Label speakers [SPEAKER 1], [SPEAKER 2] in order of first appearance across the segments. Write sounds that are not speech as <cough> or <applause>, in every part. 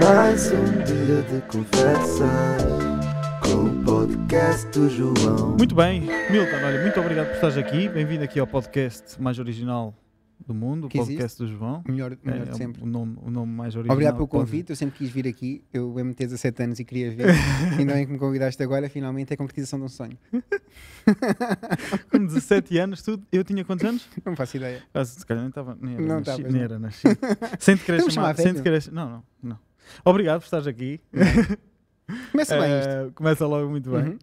[SPEAKER 1] Mais um dia de conversas com o podcast do João.
[SPEAKER 2] Muito bem, Milton, olha, muito obrigado por estares aqui. Bem-vindo aqui ao podcast mais original do mundo, o podcast do João.
[SPEAKER 3] Melhor, melhor
[SPEAKER 2] É,
[SPEAKER 3] de
[SPEAKER 2] é
[SPEAKER 3] sempre.
[SPEAKER 2] o, nome, o nome mais original.
[SPEAKER 3] Obrigado pelo
[SPEAKER 2] pode-
[SPEAKER 3] convite, eu sempre quis vir aqui. Eu de ter 17 anos e queria ver. e não é que me convidaste agora, finalmente é a concretização de um sonho. <laughs>
[SPEAKER 2] Com 17 anos, tu, eu tinha quantos anos?
[SPEAKER 3] Não faço ideia.
[SPEAKER 2] Ah, se calhar nem estava. Nem era
[SPEAKER 3] Não
[SPEAKER 2] nascido. Sem te querer chamar. Sem te querer, não, não, não. Obrigado por estares aqui. <laughs>
[SPEAKER 3] Começa bem isto.
[SPEAKER 2] Eh, começa logo muito bem.
[SPEAKER 3] Uhum.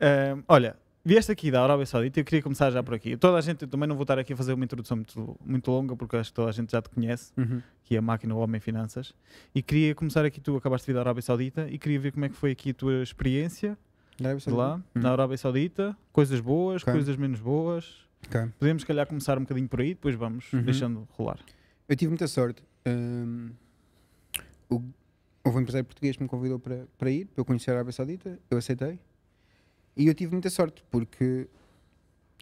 [SPEAKER 2] Eh, olha, vieste aqui da Arábia Saudita eu queria começar já por aqui. Toda a gente, eu também não vou estar aqui a fazer uma introdução muito, muito longa, porque acho que toda a gente já te conhece,
[SPEAKER 3] Uhum.
[SPEAKER 2] que é a máquina o Homem Finanças. E queria começar aqui, tu acabaste de vir da Arábia Saudita e queria ver como é que foi aqui a tua experiência de lá,
[SPEAKER 3] Uhum.
[SPEAKER 2] na Arábia Saudita, coisas boas,
[SPEAKER 3] Ok.
[SPEAKER 2] coisas menos boas.
[SPEAKER 3] Ok.
[SPEAKER 2] Podemos, se calhar, começar um bocadinho por aí, depois vamos
[SPEAKER 3] Uhum.
[SPEAKER 2] deixando rolar.
[SPEAKER 3] Eu tive muita sorte. Hum, o- houve um empresário português que me convidou para, para ir, para eu conhecer a Arábia Saudita, eu aceitei. E eu tive muita sorte, porque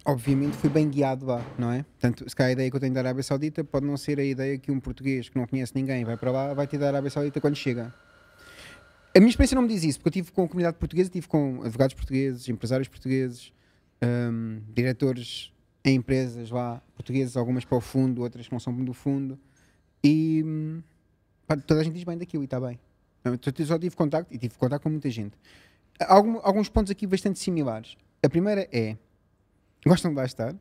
[SPEAKER 3] obviamente fui bem guiado lá, não é? Portanto, se calhar a ideia que eu tenho da Arábia Saudita pode não ser a ideia que um português que não conhece ninguém vai para lá, vai ter da Arábia Saudita quando chega. A minha experiência não me diz isso, porque eu tive com a comunidade portuguesa, tive com advogados portugueses, empresários portugueses, hum, diretores em empresas lá, portugueses, algumas para o fundo, outras que não são do fundo, e hum, toda a gente diz bem daquilo e está bem. Eu só- tive contacto e tive contacto com muita gente. Algum- alguns pontos aqui bastante similares. A primeira é, gostam de lá estar?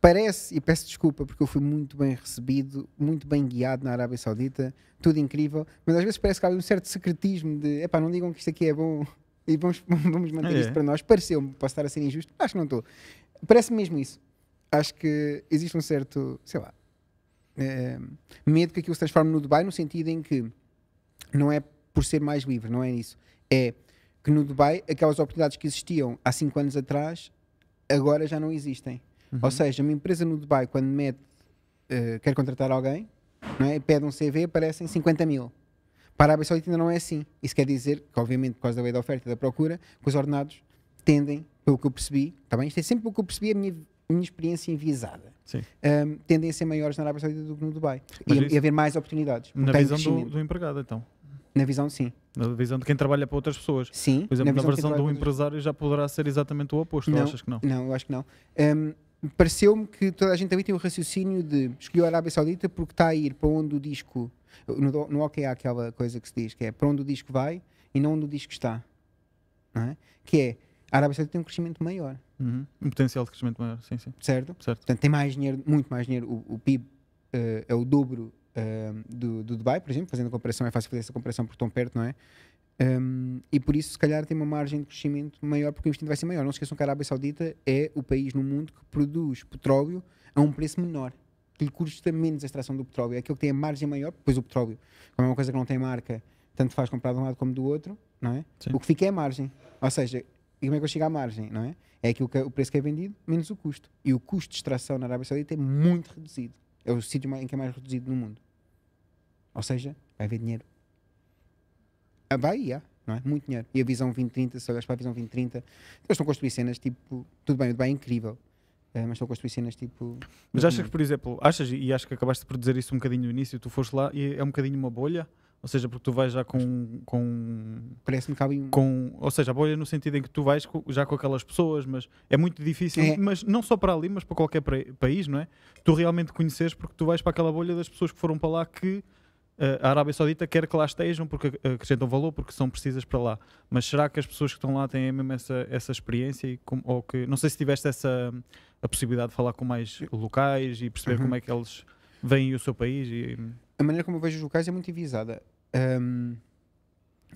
[SPEAKER 3] Parece, e peço desculpa porque eu fui muito bem recebido, muito bem guiado na Arábia Saudita, tudo incrível, mas às vezes parece que há um certo secretismo de, epá, não digam que isto aqui é bom e vamos, <laughs> vamos manter
[SPEAKER 2] É.
[SPEAKER 3] isto para nós. Pareceu-me, posso estar a ser injusto, acho que não estou. Parece mesmo isso. Acho que existe um certo, sei lá, eh, medo que aquilo se transforme no Dubai, no sentido em que não é por ser mais livre, não é isso. É que no Dubai aquelas oportunidades que existiam há 5 anos atrás agora já não existem.
[SPEAKER 2] Uhum.
[SPEAKER 3] Ou seja, uma empresa no Dubai, quando mete, eh, quer contratar alguém, não é? pede um CV, aparecem 50 mil. Para a Arábia Saudita ainda não é assim. Isso quer dizer que, obviamente, por causa da lei da oferta e da procura, que os ordenados tendem, pelo que eu percebi, está bem? Isto é sempre pelo que eu percebi, a minha, a minha experiência enviesada. Ahm, tendem a ser maiores na Arábia Saudita do que no Dubai.
[SPEAKER 2] Mas
[SPEAKER 3] E,
[SPEAKER 2] isso-
[SPEAKER 3] haver mais oportunidades.
[SPEAKER 2] Na visão do, do empregado, então.
[SPEAKER 3] Na visão, sim.
[SPEAKER 2] Na visão de quem trabalha para outras pessoas.
[SPEAKER 3] Sim.
[SPEAKER 2] Por exemplo, na,
[SPEAKER 3] quem
[SPEAKER 2] versão do empresário já poderá ser exatamente o oposto,
[SPEAKER 3] Não.
[SPEAKER 2] achas que não?
[SPEAKER 3] Não, eu acho que não. Hum, Pareceu-me que toda a gente ali tem o raciocínio de escolher a Arábia Saudita porque está a ir para onde o disco. No, no OK há aquela coisa que se diz que é para onde o disco vai e não onde o disco está. Não é? Que é a Arábia Saudita tem um crescimento maior,
[SPEAKER 2] Uhum. Um potencial de crescimento maior, sim, sim.
[SPEAKER 3] certo?
[SPEAKER 2] Certo.
[SPEAKER 3] Portanto, tem mais dinheiro, muito mais dinheiro. O, o PIB eh, é o dobro eh, do, do Dubai, por exemplo, fazendo a comparação, é fácil fazer essa comparação porque estão perto, não é? Um, e por isso, se calhar, tem uma margem de crescimento maior porque o investimento vai ser maior. Não se esqueçam que a Arábia Saudita é o país no mundo que produz petróleo a um preço menor, que lhe custa menos a extração do petróleo. É aquele que tem a margem maior, pois o petróleo, como é uma coisa que não tem marca, tanto faz comprar de um lado como do outro, não é?
[SPEAKER 2] Sim.
[SPEAKER 3] O que fica é a margem. Ou seja, e como é que eu chego à margem, não é? É aquilo que, o preço que é vendido menos o custo. E o custo de extração na Arábia Saudita é muito reduzido. É o sítio em que é mais reduzido no mundo. Ou seja, vai haver dinheiro. Ah, vai, e há, não é? Muito dinheiro. E a visão 2030, se olhas para a visão 2030, eles estão a construir cenas tipo. Tudo bem, o Dubai é incrível. eh, mas estão a construir cenas tipo.
[SPEAKER 2] Mas achas que, por exemplo, achas, e acho que acabaste por dizer isso um bocadinho no início, tu foste lá e é um bocadinho uma bolha? Ou seja, porque tu vais já com. com,
[SPEAKER 3] Parece-me que há um.
[SPEAKER 2] com ou seja, a bolha no sentido em que tu vais co- já com aquelas pessoas, mas é muito difícil,
[SPEAKER 3] É.
[SPEAKER 2] mas não só para ali, mas para qualquer país, não é? Tu realmente conheces porque tu vais para aquela bolha das pessoas que foram para lá que eh, a Arábia Saudita quer que lá estejam porque ac- acrescentam valor, porque são precisas para lá. Mas será que as pessoas que estão lá têm mesmo essa, essa experiência? E com- ou que, não sei se tiveste essa a possibilidade de falar com mais locais e perceber
[SPEAKER 3] Uhum.
[SPEAKER 2] como é que eles veem o seu país. E,
[SPEAKER 3] A maneira como eu vejo os locais é muito enviesada. Ahm,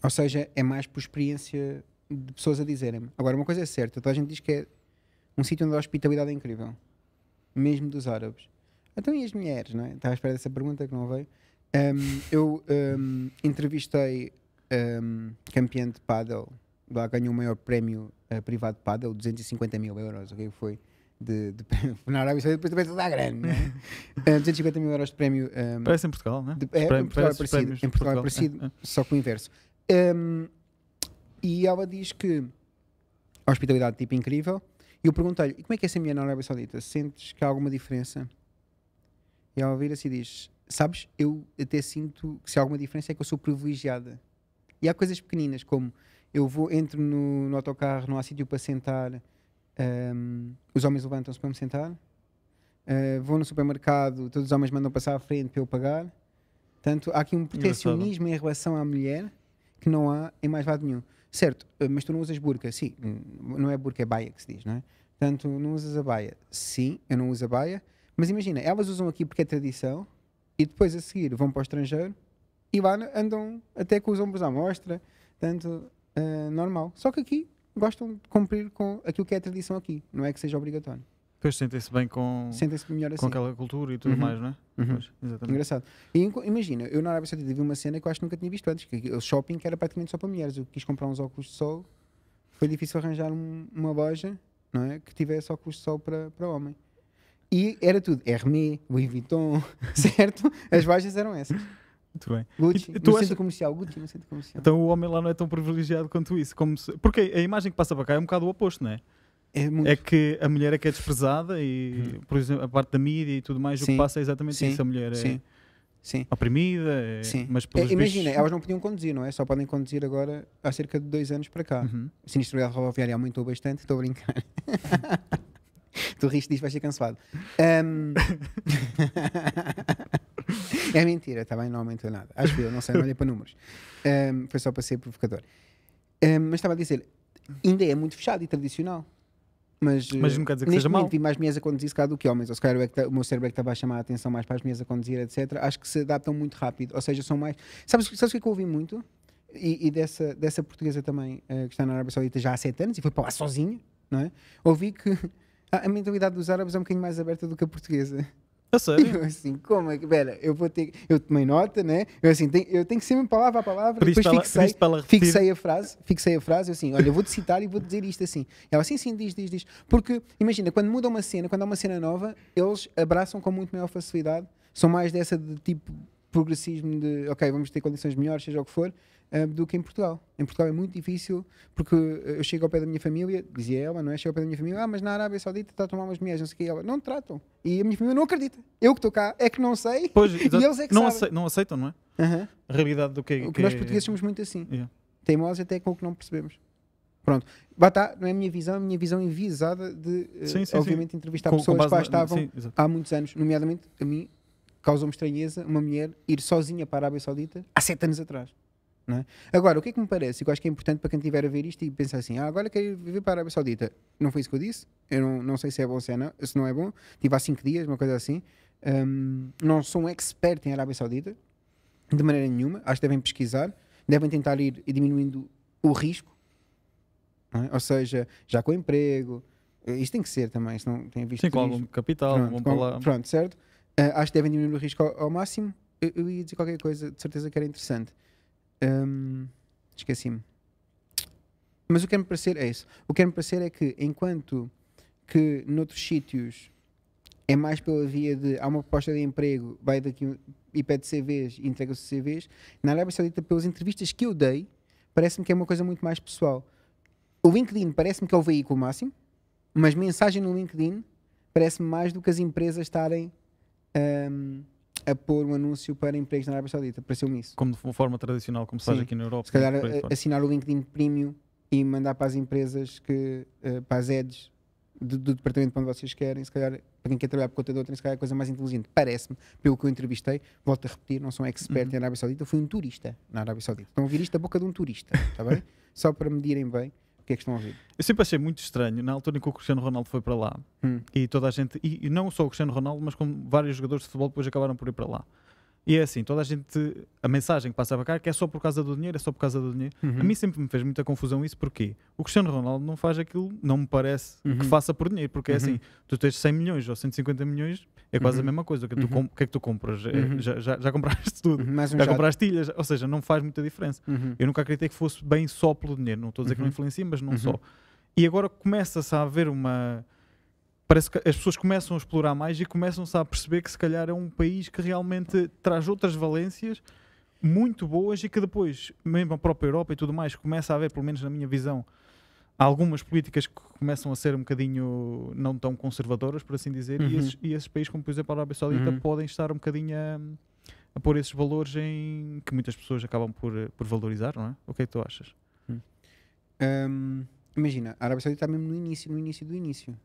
[SPEAKER 3] ou seja, é mais por experiência de pessoas a dizerem-me. Agora, uma coisa é certa: toda a gente diz que é um sítio onde a hospitalidade é incrível, mesmo dos árabes. Então, e as mulheres, não é? Estava à espera dessa pergunta que não veio. Ahm, eu ahm, entrevistei ahm, campeã de paddle, lá ganhou o maior prémio eh, privado de paddle, 250 mil euros, o que foi? De, de, na Arábia Saudita, depois também está grande, não é? <laughs> Ah, 250 mil euros de prémio ahm,
[SPEAKER 2] parece em Portugal, não é?
[SPEAKER 3] de- é, em Portugal é parecido. Em Portugal é
[SPEAKER 2] Portugal.
[SPEAKER 3] parecido,
[SPEAKER 2] É, é.
[SPEAKER 3] só com o inverso. Um, e ela diz que a hospitalidade tipo incrível. E eu perguntei-lhe, e como é que é ser mulher na Arábia Saudita? Sentes que há alguma diferença? E ela vira-se e diz, sabes, eu até sinto que se há alguma diferença é que eu sou privilegiada. E há coisas pequeninas, como eu vou, entro no, no autocarro, não há sítio para sentar, ahm, os homens levantam-se para me sentar. Ah, vou no supermercado, todos os homens mandam passar à frente para eu pagar. Portanto, há aqui um protecionismo em relação à mulher que não há em mais lado nenhum. Certo, ah, mas tu não usas burca? Sim, hum, não é burca, é baia que se diz, não é? Portanto, não usas a baia? Sim, eu não uso a baia. Mas imagina, elas usam aqui porque é tradição e depois a seguir vão para o estrangeiro e lá andam até com os ombros à mostra. Portanto, ah, normal. Só que aqui gostam de cumprir com aquilo que é a tradição aqui. Não é que seja obrigatório.
[SPEAKER 2] Depois sentem-se bem com,
[SPEAKER 3] Sentem-se melhor assim.
[SPEAKER 2] com aquela cultura e tudo
[SPEAKER 3] Uhum.
[SPEAKER 2] mais, não é?
[SPEAKER 3] Uhum.
[SPEAKER 2] Pois, exatamente.
[SPEAKER 3] Engraçado. E imagina, eu na Arábia Saudita vi uma cena que eu acho que nunca tinha visto antes, que o shopping que era praticamente só para mulheres. Eu quis comprar uns óculos de sol, foi difícil arranjar um- uma loja não é, que tivesse óculos de sol para, para homem. E era tudo, Hermès, Louis Vuitton, <laughs> certo? As lojas eram essas.
[SPEAKER 2] Muito bem.
[SPEAKER 3] Gucci,
[SPEAKER 2] E tu
[SPEAKER 3] no centro comercial, Gucci no centro comercial.
[SPEAKER 2] Então o homem lá não é tão privilegiado quanto isso. Como se- Porque a imagem que passa para cá é um bocado o oposto, não é?
[SPEAKER 3] é.
[SPEAKER 2] É que a mulher é que é desprezada e, por exemplo, a parte da mídia e tudo mais, o
[SPEAKER 3] Sim.
[SPEAKER 2] que passa é exatamente
[SPEAKER 3] Sim.
[SPEAKER 2] isso. A mulher é
[SPEAKER 3] Sim. Sim.
[SPEAKER 2] oprimida, é-
[SPEAKER 3] Sim.
[SPEAKER 2] mas
[SPEAKER 3] É, imagina,
[SPEAKER 2] bichos-
[SPEAKER 3] elas não podiam conduzir, não é? Só podem conduzir agora há cerca de dois anos para cá.
[SPEAKER 2] Uhum.
[SPEAKER 3] A sinistralidade rodoviária aumentou bastante, estou a brincar. <laughs> tu riste disto, vais ser cancelado. Ahm, <laughs> é mentira, está bem? Não aumentou nada. Acho que eu, não sei, não olhei para números. Ahm, foi só para ser provocador. Ahm, mas estava a dizer, ainda é muito fechado e tradicional. Mas,
[SPEAKER 2] Mas não quer dizer que seja mau.
[SPEAKER 3] vi mais mulheres a conduzir se calhar do que homens. Ou se calhar é tá- o meu cérebro é que estava a chamar a atenção mais para as mulheres a conduzir, etc. Acho que se adaptam muito rápido. Ou seja, são mais. Sabes, sabes o que é eu ouvi muito? E, e dessa, dessa portuguesa também, eh, que está na Arábia Saudita já há sete anos e foi para lá sozinha, não é? Ouvi que <laughs> a mentalidade dos árabes é um bocadinho mais aberta do que a portuguesa.
[SPEAKER 2] A sério?
[SPEAKER 3] Eu <laughs> assim, como é que. Pera, eu vou ter. Eu tomei nota, né? Eu assim, tenho- eu tenho que ser palavra a palavra.
[SPEAKER 2] Pediste
[SPEAKER 3] depois fixei,
[SPEAKER 2] ela
[SPEAKER 3] fixei a frase, fixei a frase, eu assim, olha, eu vou-te citar e vou-te dizer isto assim. Ela, sim, sim, diz, diz, diz. Porque, imagina, quando muda uma cena, quando há uma cena nova, eles abraçam com muito maior facilidade, são mais dessa de tipo progressismo de, ok, vamos ter condições melhores, seja o que for, ah, do que em Portugal. Em Portugal é muito difícil, porque eh, eu chego ao pé da minha família, dizia ela, não é? Chego ao pé da minha família, ah, mas na Arábia Saudita está a tomar umas mulheres, não sei o que, ela, não tratam. E a minha família não acredita. Eu que estou cá, é que não sei.
[SPEAKER 2] Pois, <laughs> exato.
[SPEAKER 3] eles é que
[SPEAKER 2] não,
[SPEAKER 3] sabem.
[SPEAKER 2] acei- não aceitam, não é? A realidade do que,
[SPEAKER 3] O que
[SPEAKER 2] que
[SPEAKER 3] nós
[SPEAKER 2] é-
[SPEAKER 3] portugueses somos muito assim.
[SPEAKER 2] Yeah.
[SPEAKER 3] Teimosos até com o que não percebemos. Pronto. Está, não é a minha visão, é a minha visão enviesada de, eh,
[SPEAKER 2] Sim, sim,
[SPEAKER 3] obviamente, entrevistar
[SPEAKER 2] Com- com
[SPEAKER 3] pessoas que lá estavam
[SPEAKER 2] sim,
[SPEAKER 3] há muitos anos. Nomeadamente, a mim, causou-me estranheza uma mulher ir sozinha para a Arábia Saudita há sete anos atrás. É? Agora, o que é que me parece? E que eu acho que é importante para quem estiver a ver isto e pensar assim: ah, agora quero viver para a Arábia Saudita. Não foi isso que eu disse. Eu não, não sei se é bom ou se, é não, se não é bom. Estive há cinco dias, uma coisa assim. Hum, não sou um expert em Arábia Saudita, de maneira nenhuma. Acho que devem pesquisar, devem tentar ir diminuindo o risco. é? Ou seja, já com emprego. eh, Isto tem que ser também, se não tem visto
[SPEAKER 2] Sim, com algum capital,
[SPEAKER 3] Pronto, com- pronto, certo? Eh, acho que devem diminuir o risco ao, ao máximo. Eu, eu ia dizer qualquer coisa, de certeza que era interessante. Hum, Esqueci-me. Mas o que quer me parecer é isso. O que quer me parecer é que, enquanto que noutros sítios é mais pela via de há uma proposta de emprego, vai daqui um- e pede CVs e entrega-se CVs, na Arábia Saudita, pelas entrevistas que eu dei, parece-me que é uma coisa muito mais pessoal. O LinkedIn parece-me que é o veículo máximo, mas mensagem no LinkedIn parece-me mais do que as empresas estarem hum, a pôr um anúncio para empregos na Arábia Saudita. Pareceu-me isso.
[SPEAKER 2] Como de uma forma tradicional, como se faz aqui na Europa.
[SPEAKER 3] Se calhar a- assinar o LinkedIn Premium e mandar para as empresas que, eh, para as ads do, do departamento para onde vocês querem, se calhar para quem quer trabalhar por conta de outra, se calhar é a coisa mais inteligente. Parece-me, pelo que eu entrevistei, volto a repetir, não sou um expert
[SPEAKER 2] Uhum.
[SPEAKER 3] em Arábia Saudita, fui um turista na Arábia Saudita. Estão a ouvir isto da boca de um turista, está bem? <laughs> Só para medirem bem o que é que estão a ouvir.
[SPEAKER 2] Eu sempre achei muito estranho, na altura em que o Cristiano Ronaldo foi para lá,
[SPEAKER 3] Hum.
[SPEAKER 2] e toda a gente, e, e não só o Cristiano Ronaldo, mas como vários jogadores de futebol depois acabaram por ir para lá. E é assim, toda a gente, a mensagem que passa para cá é que é só por causa do dinheiro, é só por causa do dinheiro.
[SPEAKER 3] Uhum.
[SPEAKER 2] A mim sempre me fez muita confusão isso, porque o Cristiano Ronaldo não faz aquilo, não me parece
[SPEAKER 3] Uhum.
[SPEAKER 2] que faça por dinheiro, porque é
[SPEAKER 3] Uhum.
[SPEAKER 2] assim, tu tens 100 milhões ou 150 milhões, é quase
[SPEAKER 3] Uhum.
[SPEAKER 2] a mesma coisa. O que, tu
[SPEAKER 3] Uhum.
[SPEAKER 2] o que é que tu compras? É,
[SPEAKER 3] Uhum.
[SPEAKER 2] já, já, já compraste tudo.
[SPEAKER 3] Uhum, um
[SPEAKER 2] Já compraste ilhas, ou seja, não faz muita diferença.
[SPEAKER 3] Uhum.
[SPEAKER 2] Eu nunca acreditei que fosse bem só pelo dinheiro. Não estou a dizer que não
[SPEAKER 3] Uhum.
[SPEAKER 2] influencia, mas não
[SPEAKER 3] Uhum.
[SPEAKER 2] só. E agora começa-se a haver uma. Parece que as pessoas começam a explorar mais e começam-se a perceber que se calhar é um país que realmente traz outras valências muito boas e que depois, mesmo a própria Europa e tudo mais, começa a haver, pelo menos na minha visão, algumas políticas que começam a ser um bocadinho não tão conservadoras, por assim dizer, e,
[SPEAKER 3] Uhum.
[SPEAKER 2] esses, e esses países, como por exemplo a Arábia Saudita,
[SPEAKER 3] Uhum.
[SPEAKER 2] podem estar um bocadinho a, a pôr esses valores em que muitas pessoas acabam por, por valorizar, não é? O que é que tu achas?
[SPEAKER 3] Hum, imagina, a Arábia Saudita está mesmo no início, no início do início,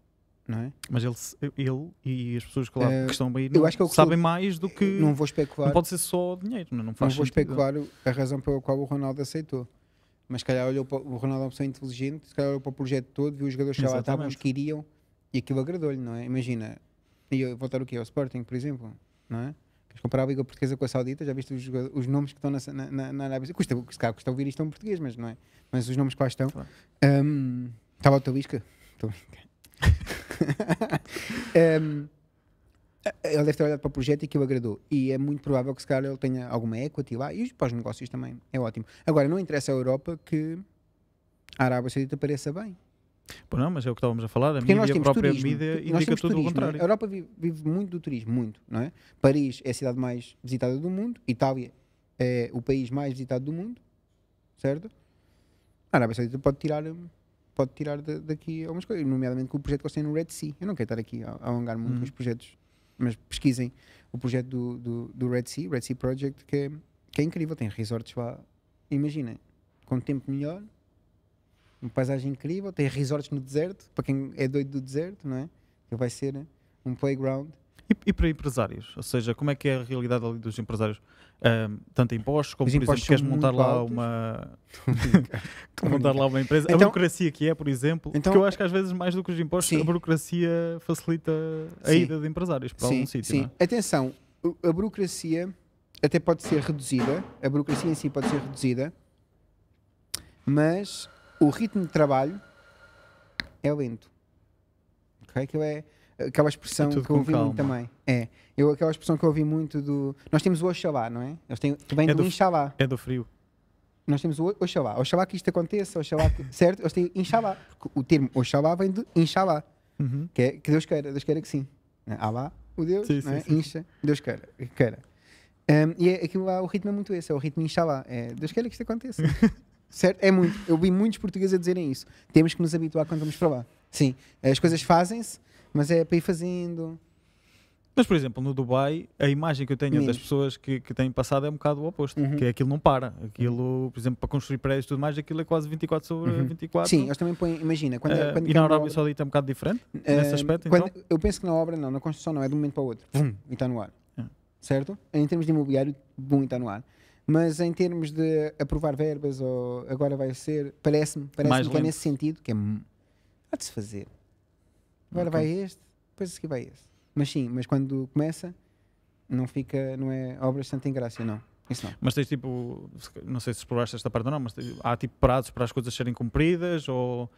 [SPEAKER 3] não é?
[SPEAKER 2] Mas ele, ele e as pessoas que lá
[SPEAKER 3] Eh,
[SPEAKER 2] que estão bem
[SPEAKER 3] eu
[SPEAKER 2] não
[SPEAKER 3] acho que é que
[SPEAKER 2] sabem mais do que.
[SPEAKER 3] Não vou especular,
[SPEAKER 2] não pode ser só dinheiro, não, não
[SPEAKER 3] não
[SPEAKER 2] faz
[SPEAKER 3] vou
[SPEAKER 2] sentido.
[SPEAKER 3] especular a razão pela qual o Ronaldo aceitou. Mas se calhar olhou para o Ronaldo é uma pessoa inteligente, se calhar olhou para o projeto todo, viu os jogadores que já lá estavam, os que iriam, e aquilo agradou-lhe, não é? Imagina, eu voltar o quê? Ao Sporting, por exemplo, não é? Queres comparar a Liga Portuguesa com a Saudita? Já viste os, os nomes que estão na, na, na, Arábia Saudita? Custa, se calhar custa ouvir isto em português, mas não é? Mas os nomes que lá estão. Hum, Estava o teu Lisca? Estou a brincar. <laughs> Hum, ele deve ter olhado para o projeto e aquilo agradou. E é muito provável que se calhar ele tenha alguma equity lá e para os negócios também. É ótimo. Agora, não interessa à Europa que a Arábia Saudita pareça bem.
[SPEAKER 2] Pô, não, mas é o que estávamos a falar, a mídia, a própria
[SPEAKER 3] turismo.
[SPEAKER 2] mídia indica tudo
[SPEAKER 3] turismo.
[SPEAKER 2] o contrário.
[SPEAKER 3] A Europa vive, vive muito do turismo, muito, não é? Paris é a cidade mais visitada do mundo, Itália é o país mais visitado do mundo, certo? A Arábia Saudita pode tirar, hum, pode tirar da- daqui algumas coisas, nomeadamente com o projeto que eles têm no Red Sea. Eu não quero estar aqui a, a alongar muito
[SPEAKER 2] Uhum.
[SPEAKER 3] os projetos, mas pesquisem o projeto do, do, do Red Sea, Red Sea Project, que é, que é incrível. Tem resorts lá, imaginem, com tempo melhor, uma paisagem incrível, tem resorts no deserto, para quem é doido do deserto, não é? Que vai ser um playground.
[SPEAKER 2] E, e para empresários? Ou seja, como é que é a realidade ali dos empresários? Ahm, tanto impostos, como
[SPEAKER 3] Os
[SPEAKER 2] por exemplo, queres montar lá
[SPEAKER 3] altos.
[SPEAKER 2] uma <laughs>
[SPEAKER 3] a <laughs>
[SPEAKER 2] montar lá uma empresa. a
[SPEAKER 3] Então-
[SPEAKER 2] burocracia que é, por exemplo,
[SPEAKER 3] Então-
[SPEAKER 2] que eu acho que às vezes mais do que os impostos,
[SPEAKER 3] Sim.
[SPEAKER 2] a burocracia facilita a
[SPEAKER 3] Sim.
[SPEAKER 2] ida de empresários para
[SPEAKER 3] sim,
[SPEAKER 2] algum sítio.
[SPEAKER 3] sim.
[SPEAKER 2] é?
[SPEAKER 3] Atenção, a burocracia até pode ser reduzida, a burocracia em si pode ser reduzida, mas o ritmo de trabalho é lento. Ok? Que é aquela expressão
[SPEAKER 2] É
[SPEAKER 3] que eu ouvi muito
[SPEAKER 2] calma.
[SPEAKER 3] também. É, eu, aquela expressão que eu ouvi muito do. Nós temos o Oxalá, não é? Eles têm, que vem
[SPEAKER 2] É
[SPEAKER 3] do Inshallah.
[SPEAKER 2] É do frio.
[SPEAKER 3] Nós temos o Oxalá. Oxalá que isto aconteça, Oxalá que. <laughs> Certo? Eles têm Inshallah. Porque o termo Oxalá vem de Inshallah.
[SPEAKER 2] Uhum.
[SPEAKER 3] Que, é, que Deus queira, Deus queira que sim. Alá, o Deus,
[SPEAKER 2] Sim,
[SPEAKER 3] não é?
[SPEAKER 2] sim, sim.
[SPEAKER 3] incha, Deus queira. que queira. Um, e é, aquilo lá, o ritmo é muito esse, é o ritmo Inshallah. É, Deus queira que isto aconteça. <laughs> certo? É muito. Eu vi muitos portugueses a dizerem isso. Temos que nos habituar quando vamos para lá. Sim, as coisas fazem-se, mas é para ir fazendo.
[SPEAKER 2] Mas, por exemplo, no Dubai, a imagem que eu tenho das pessoas que, que têm passado é um bocado o oposto.
[SPEAKER 3] Uhum.
[SPEAKER 2] Que é aquilo não para. Aquilo, por exemplo, para construir prédios e tudo mais, aquilo é quase 24 sobre
[SPEAKER 3] Uhum.
[SPEAKER 2] 24.
[SPEAKER 3] Sim, eles também põem, imagina, quando,
[SPEAKER 2] Ah,
[SPEAKER 3] quando
[SPEAKER 2] e na Arábia
[SPEAKER 3] obra-
[SPEAKER 2] Saudita é um bocado diferente? nesse
[SPEAKER 3] Ah,
[SPEAKER 2] aspecto,
[SPEAKER 3] quando-
[SPEAKER 2] então?
[SPEAKER 3] Eu penso que na obra não, na construção não, é de um momento para o outro. Vum, e está no ar.
[SPEAKER 2] É.
[SPEAKER 3] Certo? Em termos de imobiliário, bum, e está no ar. Mas em termos de aprovar verbas, ou agora vai ser, parece-me parece
[SPEAKER 2] Mais
[SPEAKER 3] que é
[SPEAKER 2] lento.
[SPEAKER 3] nesse sentido que é. Há de se fazer. Agora
[SPEAKER 2] Ok.
[SPEAKER 3] vai este, depois a seguir vai esse. Mas sim, mas quando começa, não fica, não é obras de Santa Ingrácia, não. Isso não.
[SPEAKER 2] Mas tens tipo, não sei se exploraste esta parte ou não, mas tens- há tipo prazos para as coisas serem cumpridas ou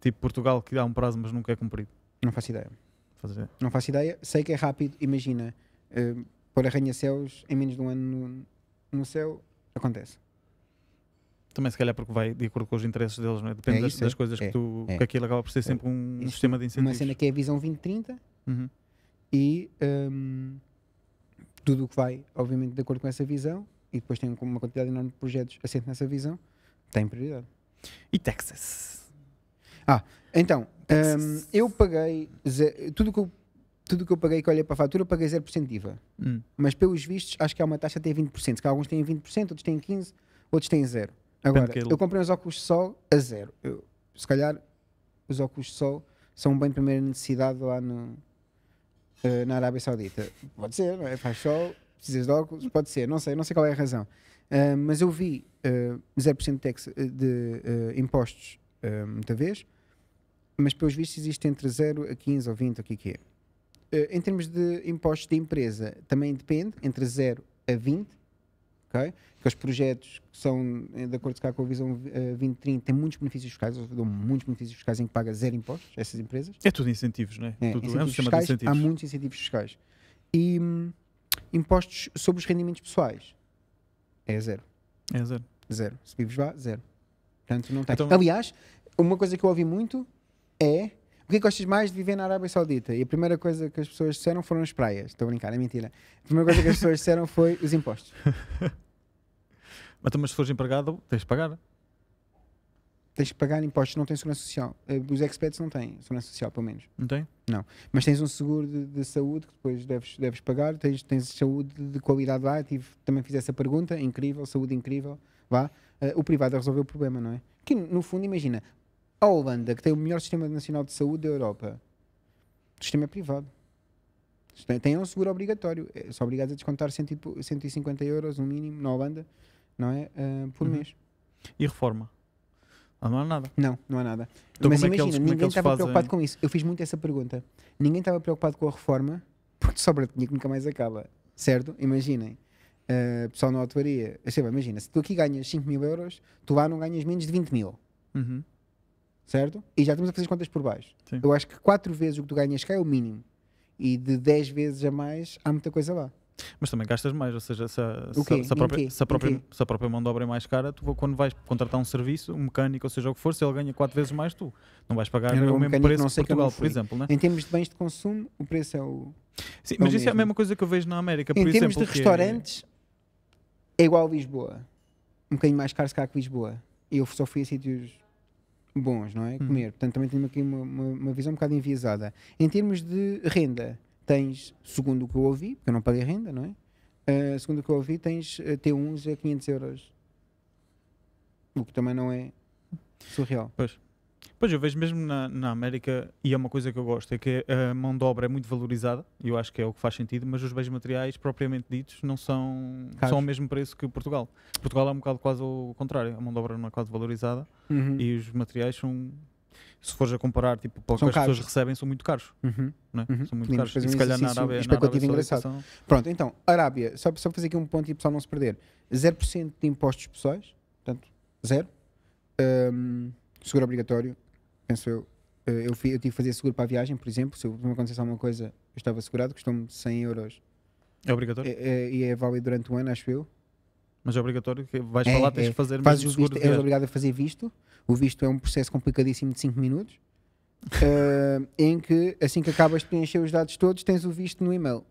[SPEAKER 2] tipo Portugal que dá um prazo mas nunca é cumprido?
[SPEAKER 3] Não faço ideia.
[SPEAKER 2] Fazer.
[SPEAKER 3] Não faço ideia. Sei que é rápido. Imagina, uh, pôr arranha-céus em menos de um ano no, no céu, acontece.
[SPEAKER 2] Também se calhar porque vai de acordo com os interesses deles, não é? Depende
[SPEAKER 3] É
[SPEAKER 2] das, das
[SPEAKER 3] é,
[SPEAKER 2] coisas
[SPEAKER 3] é,
[SPEAKER 2] que tu.
[SPEAKER 3] é.
[SPEAKER 2] que aquilo acaba por ser sempre um, um sistema de
[SPEAKER 3] Uma
[SPEAKER 2] incentivos.
[SPEAKER 3] cena que é a visão 2030
[SPEAKER 2] Uhum.
[SPEAKER 3] e um, tudo o que vai, obviamente, de acordo com essa visão, e depois tem uma quantidade enorme de projetos assente nessa visão, tem prioridade.
[SPEAKER 2] E Texas?
[SPEAKER 3] Então, um, eu paguei, tudo que eu, tudo que eu paguei que olhei para a fatura, eu paguei 0% de IVA.
[SPEAKER 2] Hum.
[SPEAKER 3] Mas pelos vistos, acho que há uma taxa até 20%. Se calhar alguns têm 20%, outros têm 15%, outros têm 0%. Agora,
[SPEAKER 2] daquilo.
[SPEAKER 3] eu comprei uns óculos de sol a zero. Eu, se calhar, os óculos de sol são um bem de primeira necessidade lá no, eh, na Arábia Saudita. Pode ser, não é? Faz sol, precisas de óculos, pode ser, não sei, não sei qual é a razão. Ah, mas eu vi ah, 0% de, tax, eh, de eh, impostos ah, muita vez, mas pelos vistos existe entre 0 a 15 ou 20, o que é que é. Eh, em termos de impostos de empresa, também depende, entre 0 a 20, ok? Que os projetos que são, eh, de acordo cá com a visão eh, 2030, têm muitos benefícios fiscais, dão muitos benefícios fiscais em que paga zero impostos, essas empresas.
[SPEAKER 2] É tudo incentivos, não é?
[SPEAKER 3] É,
[SPEAKER 2] tudo, é um
[SPEAKER 3] incentivos
[SPEAKER 2] sistema de
[SPEAKER 3] fiscais, há
[SPEAKER 2] incentivos.
[SPEAKER 3] muitos incentivos fiscais. E hum, impostos sobre os rendimentos pessoais é zero.
[SPEAKER 2] É zero.
[SPEAKER 3] Zero. Se vives lá, zero. Portanto, não tem.
[SPEAKER 2] Então-
[SPEAKER 3] Aliás, uma coisa que eu ouvi muito é o é que gostas mais de viver na Arábia Saudita? E a primeira coisa que as pessoas disseram foram as praias. Estou a brincar, é mentira. A primeira coisa que as pessoas disseram foi os impostos. <laughs>
[SPEAKER 2] Mas, mas se fores empregado, tens de pagar.
[SPEAKER 3] tens que pagar impostos, não tens segurança social. Eh, Os expats não têm segurança social, pelo menos.
[SPEAKER 2] Não tem?
[SPEAKER 3] Mas tens um seguro de, de saúde que depois deves, deves pagar, tens, tens saúde de qualidade lá, tive, também fiz essa pergunta, incrível, saúde incrível, vá. Eh, o privado resolveu o problema, não é? Que no fundo, imagina, a Holanda, que tem o melhor sistema nacional de saúde da Europa, o sistema é privado. Tem, tem um seguro obrigatório, é, são obrigados a descontar cento e po- 150 euros, no mínimo, na Holanda, não é? Eh, por
[SPEAKER 2] Uhum.
[SPEAKER 3] mês.
[SPEAKER 2] E reforma? Ah, não há nada.
[SPEAKER 3] Não, não há nada.
[SPEAKER 2] Então
[SPEAKER 3] Mas
[SPEAKER 2] é
[SPEAKER 3] imagina,
[SPEAKER 2] eles- é que
[SPEAKER 3] ninguém
[SPEAKER 2] eles
[SPEAKER 3] estava
[SPEAKER 2] fazem?
[SPEAKER 3] preocupado com isso. Eu fiz muito essa pergunta. Ninguém estava preocupado com a reforma, <laughs> porque sobra dinheiro que nunca mais acaba. Certo? Imaginem. Uh, pessoal na autoria. Imagina, se tu aqui ganhas 5 mil euros, tu lá não ganhas menos de 20 mil.
[SPEAKER 2] Uhum.
[SPEAKER 3] Certo? E já estamos a fazer as contas por baixo.
[SPEAKER 2] Sim.
[SPEAKER 3] Eu acho que 4 vezes o que tu ganhas cá é o mínimo. E de 10 vezes a mais, há muita coisa lá.
[SPEAKER 2] Mas também gastas mais, ou seja, se a,
[SPEAKER 3] O
[SPEAKER 2] se, se a própria, se, a própria, se a própria mão de obra é mais cara, tu quando vais contratar um serviço, um mecânico, ou seja o que for, se ele ganha 4 vezes mais, tu não vais pagar o
[SPEAKER 3] o
[SPEAKER 2] mesmo preço
[SPEAKER 3] não
[SPEAKER 2] que
[SPEAKER 3] sei que
[SPEAKER 2] Portugal, por
[SPEAKER 3] fui.
[SPEAKER 2] exemplo, né?
[SPEAKER 3] Em termos de bens de consumo, o preço é o.
[SPEAKER 2] Sim,
[SPEAKER 3] é o
[SPEAKER 2] mas isso é a
[SPEAKER 3] mesmo.
[SPEAKER 2] mesma coisa que eu vejo na América, por
[SPEAKER 3] em termos
[SPEAKER 2] exemplo.
[SPEAKER 3] de
[SPEAKER 2] que é-
[SPEAKER 3] restaurantes, é... igual a Lisboa. Um bocadinho mais caro se cá que Lisboa. E eu só fui a sítios bons, não é?
[SPEAKER 2] Hum.
[SPEAKER 3] Comer. Portanto, também tenho aqui uma, uma, uma visão um bocado enviesada. Em termos de renda, tens, segundo o que eu ouvi, porque eu não paguei renda, não é? Ah, segundo o que eu ouvi, tens eh, T1s a 500 euros. O que também não é surreal.
[SPEAKER 2] Pois eu vejo mesmo na, na América, e é uma coisa que eu gosto, é que a mão de obra é muito valorizada, e eu acho que é o que faz sentido, mas os bens materiais propriamente ditos não são,
[SPEAKER 3] Caros.
[SPEAKER 2] são ao mesmo preço que Portugal. Portugal é um bocado quase o contrário, a mão de obra não é quase valorizada
[SPEAKER 3] Uhum.
[SPEAKER 2] e os materiais são, se fores a comparar, tipo, para o que as pessoas
[SPEAKER 3] caros.
[SPEAKER 2] recebem, são muito caros.
[SPEAKER 3] Uhum.
[SPEAKER 2] Não é?
[SPEAKER 3] Uhum.
[SPEAKER 2] São muito caros.
[SPEAKER 3] fazer
[SPEAKER 2] E
[SPEAKER 3] um
[SPEAKER 2] se calhar na
[SPEAKER 3] exercício
[SPEAKER 2] Arábia, na
[SPEAKER 3] especulativo
[SPEAKER 2] Arábia
[SPEAKER 3] engraçado.
[SPEAKER 2] São-
[SPEAKER 3] Pronto, então, Arábia, só, só para fazer aqui um ponto e o pessoal não se perder: 0% de impostos pessoais, portanto, zero. Ahm, seguro obrigatório, penso eu. Eh, Eu, fi- eu tive que fazer seguro para a viagem, por exemplo. Se me acontecesse alguma coisa, eu estava segurado, custou-me 100 euros
[SPEAKER 2] É obrigatório?
[SPEAKER 3] Eh, eh, e é válido durante um ano, acho eu.
[SPEAKER 2] Mas é obrigatório que vais
[SPEAKER 3] É,
[SPEAKER 2] lá, tens
[SPEAKER 3] é.
[SPEAKER 2] que fazer
[SPEAKER 3] Fazes
[SPEAKER 2] mesmo seguro
[SPEAKER 3] visto,
[SPEAKER 2] de
[SPEAKER 3] és
[SPEAKER 2] viagem.
[SPEAKER 3] obrigado a fazer visto. O visto é um processo complicadíssimo de 5 minutos. eh, em que, assim que acabas de preencher os dados todos, tens o visto no e-mail.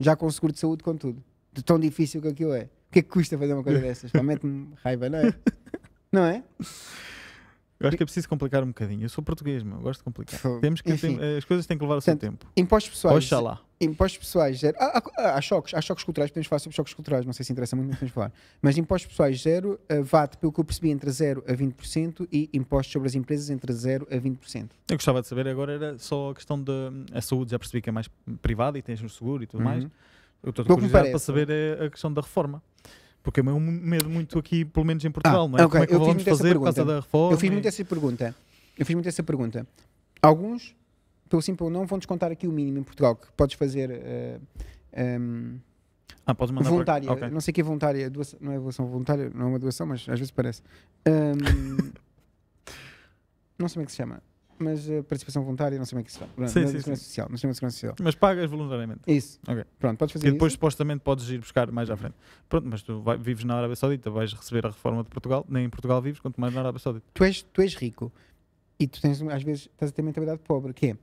[SPEAKER 3] Já com seguro de saúde, com tudo. De tão difícil que aquilo é. O que é que custa fazer uma coisa <laughs> dessas? Pá, Mete-me raiva, não é? Não é?
[SPEAKER 2] Eu acho que é preciso complicar um bocadinho. Eu sou português, meu, eu gosto de complicar. Temos que,
[SPEAKER 3] Enfim.
[SPEAKER 2] tem- as coisas têm que levar o seu
[SPEAKER 3] Portanto,
[SPEAKER 2] tempo.
[SPEAKER 3] Impostos pessoais.
[SPEAKER 2] Oxalá.
[SPEAKER 3] Impostos pessoais, zero. Há, há- há choques, há choques culturais, podemos falar sobre choques culturais, não sei se interessa muito, mas podemos falar. Mas impostos pessoais, zero, uh, VAT, pelo que eu percebi, entre 0 a 20% e impostos sobre as empresas entre 0 a 20%.
[SPEAKER 2] Eu gostava de saber agora era só a questão da a saúde, já percebi que é mais privada e tens um seguro e tudo mais.
[SPEAKER 3] Uhum.
[SPEAKER 2] Eu estou
[SPEAKER 3] Pelo que me
[SPEAKER 2] curiosidade para
[SPEAKER 3] parece.
[SPEAKER 2] saber é a questão da reforma. Porque é um medo muito aqui, pelo menos em Portugal,
[SPEAKER 3] Ah,
[SPEAKER 2] não é?
[SPEAKER 3] ok,
[SPEAKER 2] Como é que
[SPEAKER 3] eu
[SPEAKER 2] vamos fazer por causa da reforma?
[SPEAKER 3] Eu fiz muito essa pergunta. Eu fiz muito essa pergunta. Alguns, pelo simples não, vão descontar aqui o mínimo em Portugal, que podes fazer uh, um,
[SPEAKER 2] Ah, podes mandar
[SPEAKER 3] voluntária.
[SPEAKER 2] para... Ok.
[SPEAKER 3] Não sei o que é voluntária, doação- não é doação voluntária, não é uma doação, mas às vezes parece. Um, <laughs> não sei como é que se chama, mas uh, participação voluntária, não sei como é que se chama. Não,
[SPEAKER 2] Sim,
[SPEAKER 3] não é
[SPEAKER 2] sim,
[SPEAKER 3] Segurança Social, não chama Segurança Social.
[SPEAKER 2] Mas pagas voluntariamente.
[SPEAKER 3] Isso.
[SPEAKER 2] Ok.
[SPEAKER 3] Pronto, podes fazer
[SPEAKER 2] E depois
[SPEAKER 3] isso.
[SPEAKER 2] supostamente podes ir buscar mais à frente. Pronto, mas tu vai- vives na Arábia Saudita, vais receber a reforma de Portugal, nem em Portugal vives, quanto mais na Arábia Saudita.
[SPEAKER 3] Tu és, tu és rico e tu tens, às vezes, estás a ter mentalidade pobre, que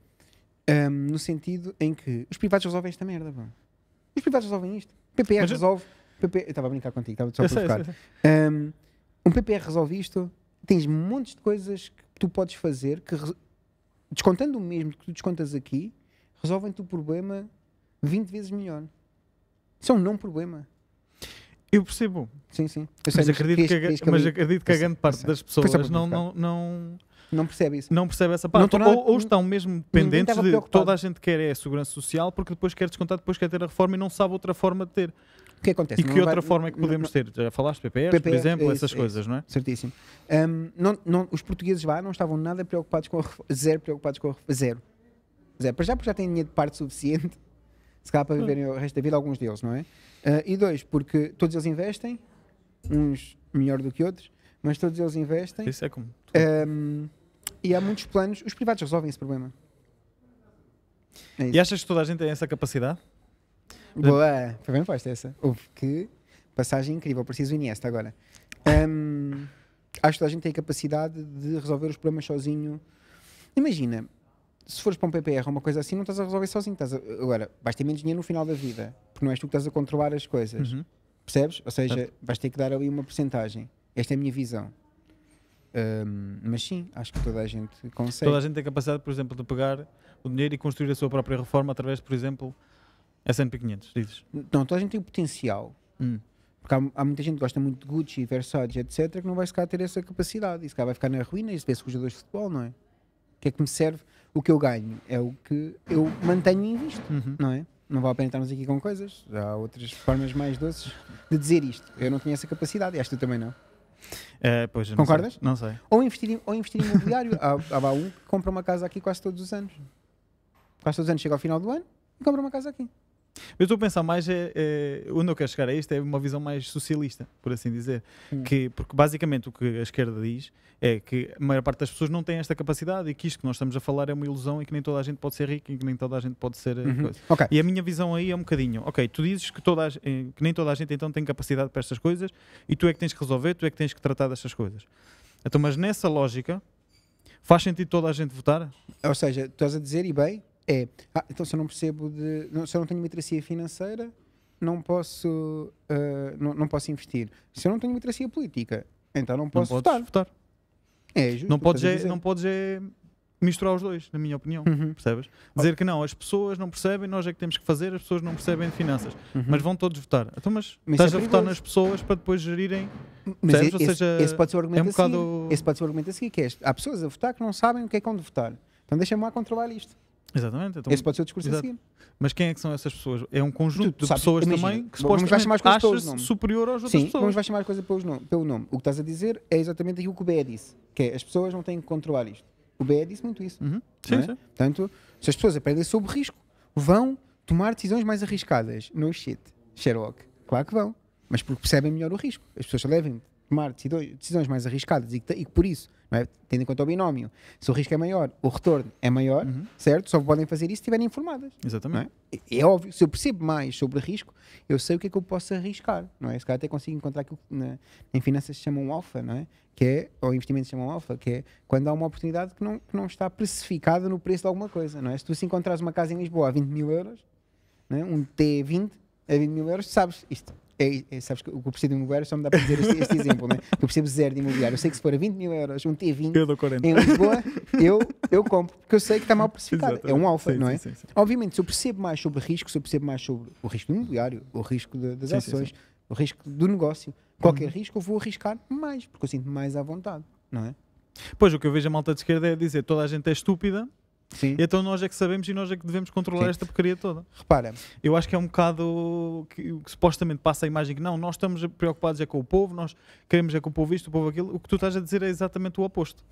[SPEAKER 3] é um, no sentido em que os privados resolvem esta merda. pá. Os privados resolvem isto. PPR
[SPEAKER 2] Mas eu-
[SPEAKER 3] resolve. PP, eu estava a brincar contigo, estava só
[SPEAKER 2] Eu sei, eu sei, eu sei.
[SPEAKER 3] Um, um PPR resolve isto, tens montes de coisas que tu podes fazer que, descontando o mesmo que tu descontas aqui, resolvem-te o problema 20 vezes melhor. Isso é um não problema.
[SPEAKER 2] Eu percebo,
[SPEAKER 3] Sim, sim. Sei,
[SPEAKER 2] mas acredito que,
[SPEAKER 3] que
[SPEAKER 2] mas acredito que a grande parte das
[SPEAKER 3] só
[SPEAKER 2] pessoas não, não, não,
[SPEAKER 3] não percebe isso.
[SPEAKER 2] não percebe essa parte. ou, ou estão mesmo pendentes
[SPEAKER 3] estava
[SPEAKER 2] de toda a gente quer é a segurança social porque depois quer descontar, depois quer ter a reforma e não sabe outra forma de ter.
[SPEAKER 3] O que acontece?
[SPEAKER 2] E que
[SPEAKER 3] Não
[SPEAKER 2] outra
[SPEAKER 3] vai-
[SPEAKER 2] forma é que
[SPEAKER 3] não-
[SPEAKER 2] podemos ter? Já falaste PPRs, por exemplo,
[SPEAKER 3] é
[SPEAKER 2] essas
[SPEAKER 3] isso, é
[SPEAKER 2] coisas, não é?
[SPEAKER 3] Certíssimo. Um, não, não, os portugueses lá não estavam nada preocupados com a reforma. Zero preocupados com a reforma. Zero. Zero. Para já, porque já têm dinheiro de parte suficiente, <laughs> se calhar para viverem o resto da vida, alguns deles, não é? Ah, e dois, porque todos eles investem, uns melhor do que outros, mas todos eles investem.
[SPEAKER 2] Isso é como.
[SPEAKER 3] um, e há muitos planos. Os privados resolvem esse problema. É.
[SPEAKER 2] E achas que toda a gente tem essa capacidade?
[SPEAKER 3] Boa, foi bem posta essa. Houve que passagem incrível, preciso Iniesta agora. Hum, acho que toda a gente tem a capacidade de resolver os problemas sozinho. Imagina, se fores para um PPR ou uma coisa assim, não estás a resolver sozinho. Estás a- agora, vais ter menos dinheiro no final da vida, porque não és tu que estás a controlar as coisas.
[SPEAKER 2] Uhum.
[SPEAKER 3] Percebes? Ou seja,
[SPEAKER 2] Certo.
[SPEAKER 3] vais ter que dar ali uma porcentagem. Esta é a minha visão. Ahm, mas sim, acho que toda a gente consegue.
[SPEAKER 2] Toda a gente tem capacidade, por exemplo, de pegar o dinheiro e construir a sua própria reforma através, por exemplo, S&P 500, dizes?
[SPEAKER 3] Não, toda a gente tem o potencial.
[SPEAKER 2] Hum.
[SPEAKER 3] Porque há, há muita gente que gosta muito de Gucci, Versace, etc., que não vai sequer ter essa capacidade. E se calhar vai ficar na ruína e se vê-se com os jogadores de futebol, não é? O que é que me serve? O que eu ganho é o que eu mantenho e invisto,
[SPEAKER 2] Uhum.
[SPEAKER 3] não é? Não vale a pena estarmos aqui com coisas. Há outras formas mais doces de dizer isto. Eu não tinha essa capacidade e acho que tu também não.
[SPEAKER 2] É, pois, eu não
[SPEAKER 3] Concordas?
[SPEAKER 2] sei. Não sei.
[SPEAKER 3] Ou investir em, ou investir em imobiliário. há, há um que compra uma casa aqui quase todos os anos. Quase todos os anos chega ao final do ano e compra uma casa aqui.
[SPEAKER 2] Eu estou a pensar mais, é, é, onde eu quero chegar a isto é uma visão mais socialista, por assim dizer.
[SPEAKER 3] Hum.
[SPEAKER 2] Que, porque basicamente o que a esquerda diz é que a maior parte das pessoas não tem esta capacidade e que isto que nós estamos a falar é uma ilusão e que nem toda a gente pode ser rica e que nem toda a gente pode ser. eh,
[SPEAKER 3] Uhum.
[SPEAKER 2] coisa.
[SPEAKER 3] Ok.
[SPEAKER 2] E a minha visão aí é um bocadinho, ok, tu dizes que, toda a, eh, que nem toda a gente então tem capacidade para estas coisas e tu é que tens que resolver, tu é que tens que tratar destas coisas. Então, mas nessa lógica, faz sentido toda a gente votar?
[SPEAKER 3] Ou seja, tu estás a dizer, e bem, é, ah, então se eu não percebo de, não, se eu não tenho literacia financeira, não posso, ah, não, não posso investir. Se eu não tenho literacia política, então não
[SPEAKER 2] Não
[SPEAKER 3] posso
[SPEAKER 2] podes
[SPEAKER 3] votar.
[SPEAKER 2] votar.
[SPEAKER 3] É justo.
[SPEAKER 2] Não podes, é, não podes é misturar os dois, na minha opinião.
[SPEAKER 3] Uhum,
[SPEAKER 2] Percebes? Dizer que não, as pessoas não percebem, nós é que temos que fazer, as pessoas não percebem de finanças.
[SPEAKER 3] uhum.
[SPEAKER 2] Mas vão todos votar. Então, mas,
[SPEAKER 3] Mas
[SPEAKER 2] estás
[SPEAKER 3] é
[SPEAKER 2] a votar nas pessoas para depois gerirem.
[SPEAKER 3] Mas
[SPEAKER 2] percebes? Ou
[SPEAKER 3] esse,
[SPEAKER 2] seja,
[SPEAKER 3] esse pode ser o argumento
[SPEAKER 2] é um
[SPEAKER 3] a seguir.
[SPEAKER 2] bocado-
[SPEAKER 3] Esse pode ser o argumento a seguir, que é este. Há pessoas a votar que não sabem o que é que vão de votar. Então deixa-me lá controlar isto.
[SPEAKER 2] Exatamente. Então,
[SPEAKER 3] esse pode ser o discurso
[SPEAKER 2] exato.
[SPEAKER 3] a seguir.
[SPEAKER 2] Mas quem é que são essas pessoas? É um conjunto
[SPEAKER 3] Tu- tu
[SPEAKER 2] de
[SPEAKER 3] sabes,
[SPEAKER 2] pessoas
[SPEAKER 3] imagina,
[SPEAKER 2] também que supostamente
[SPEAKER 3] nomes.
[SPEAKER 2] superior às outras
[SPEAKER 3] Sim,
[SPEAKER 2] pessoas.
[SPEAKER 3] vamos chamar coisa pelos nom- pelo nome. O que estás a dizer é exatamente aquilo que o BE disse, que é as pessoas não têm que controlar isto. O BE disse muito isso.
[SPEAKER 2] Uhum. Sim,
[SPEAKER 3] é?
[SPEAKER 2] sim.
[SPEAKER 3] Portanto, se as pessoas aprendem sobre risco, vão tomar decisões mais arriscadas. No shit, Sherlock. Claro que vão, mas porque percebem melhor o risco. As pessoas só devem tomar decisões, mais arriscadas e que, e que por isso, é? tendo em conta o binómio, se o risco é maior, o retorno é maior,
[SPEAKER 2] Uhum.
[SPEAKER 3] certo? Só podem fazer isso se estiverem informadas.
[SPEAKER 2] Exatamente.
[SPEAKER 3] é? É óbvio, se eu percebo mais sobre risco, eu sei o que é que eu posso arriscar, não é? Se calhar até consigo encontrar aquilo que na, em finanças se chamam alfa, não é? Que é, ou investimentos se chamam alfa, que é quando há uma oportunidade que não, que não está precificada no preço de alguma coisa, não é? Se tu se encontrares uma casa em Lisboa a 20 mil euros, não é? um T20 a 20 mil euros, sabes isto. É, é, sabes que o que eu percebo de imobiliário só me dá para dizer este, este exemplo, não é? Eu percebo zero de imobiliário. Eu sei que se for a 20 mil euros, um T20
[SPEAKER 2] Eu dou 40.
[SPEAKER 3] em Lisboa, eu, eu compro, porque eu sei que está mal precificado. É um alfa,
[SPEAKER 2] Sim,
[SPEAKER 3] não
[SPEAKER 2] sim,
[SPEAKER 3] é?
[SPEAKER 2] sim, sim.
[SPEAKER 3] Obviamente, se eu percebo mais sobre risco, se eu percebo mais sobre o risco do imobiliário, o risco de- das
[SPEAKER 2] Sim, sim,
[SPEAKER 3] ações, o risco do negócio, qualquer
[SPEAKER 2] Uhum.
[SPEAKER 3] risco, eu vou arriscar mais, porque eu sinto mais à vontade, não é?
[SPEAKER 2] Pois o que eu vejo a malta de esquerda é dizer toda a gente é estúpida,
[SPEAKER 3] Sim.
[SPEAKER 2] e então nós é que sabemos e nós é que devemos controlar
[SPEAKER 3] Sim.
[SPEAKER 2] esta porcaria toda.
[SPEAKER 3] Repara,
[SPEAKER 2] Eu acho que é um bocado que, que supostamente passa a imagem que não, nós estamos preocupados é com o povo, nós queremos é com o povo isto, o povo aquilo. O que tu estás a dizer é exatamente o oposto.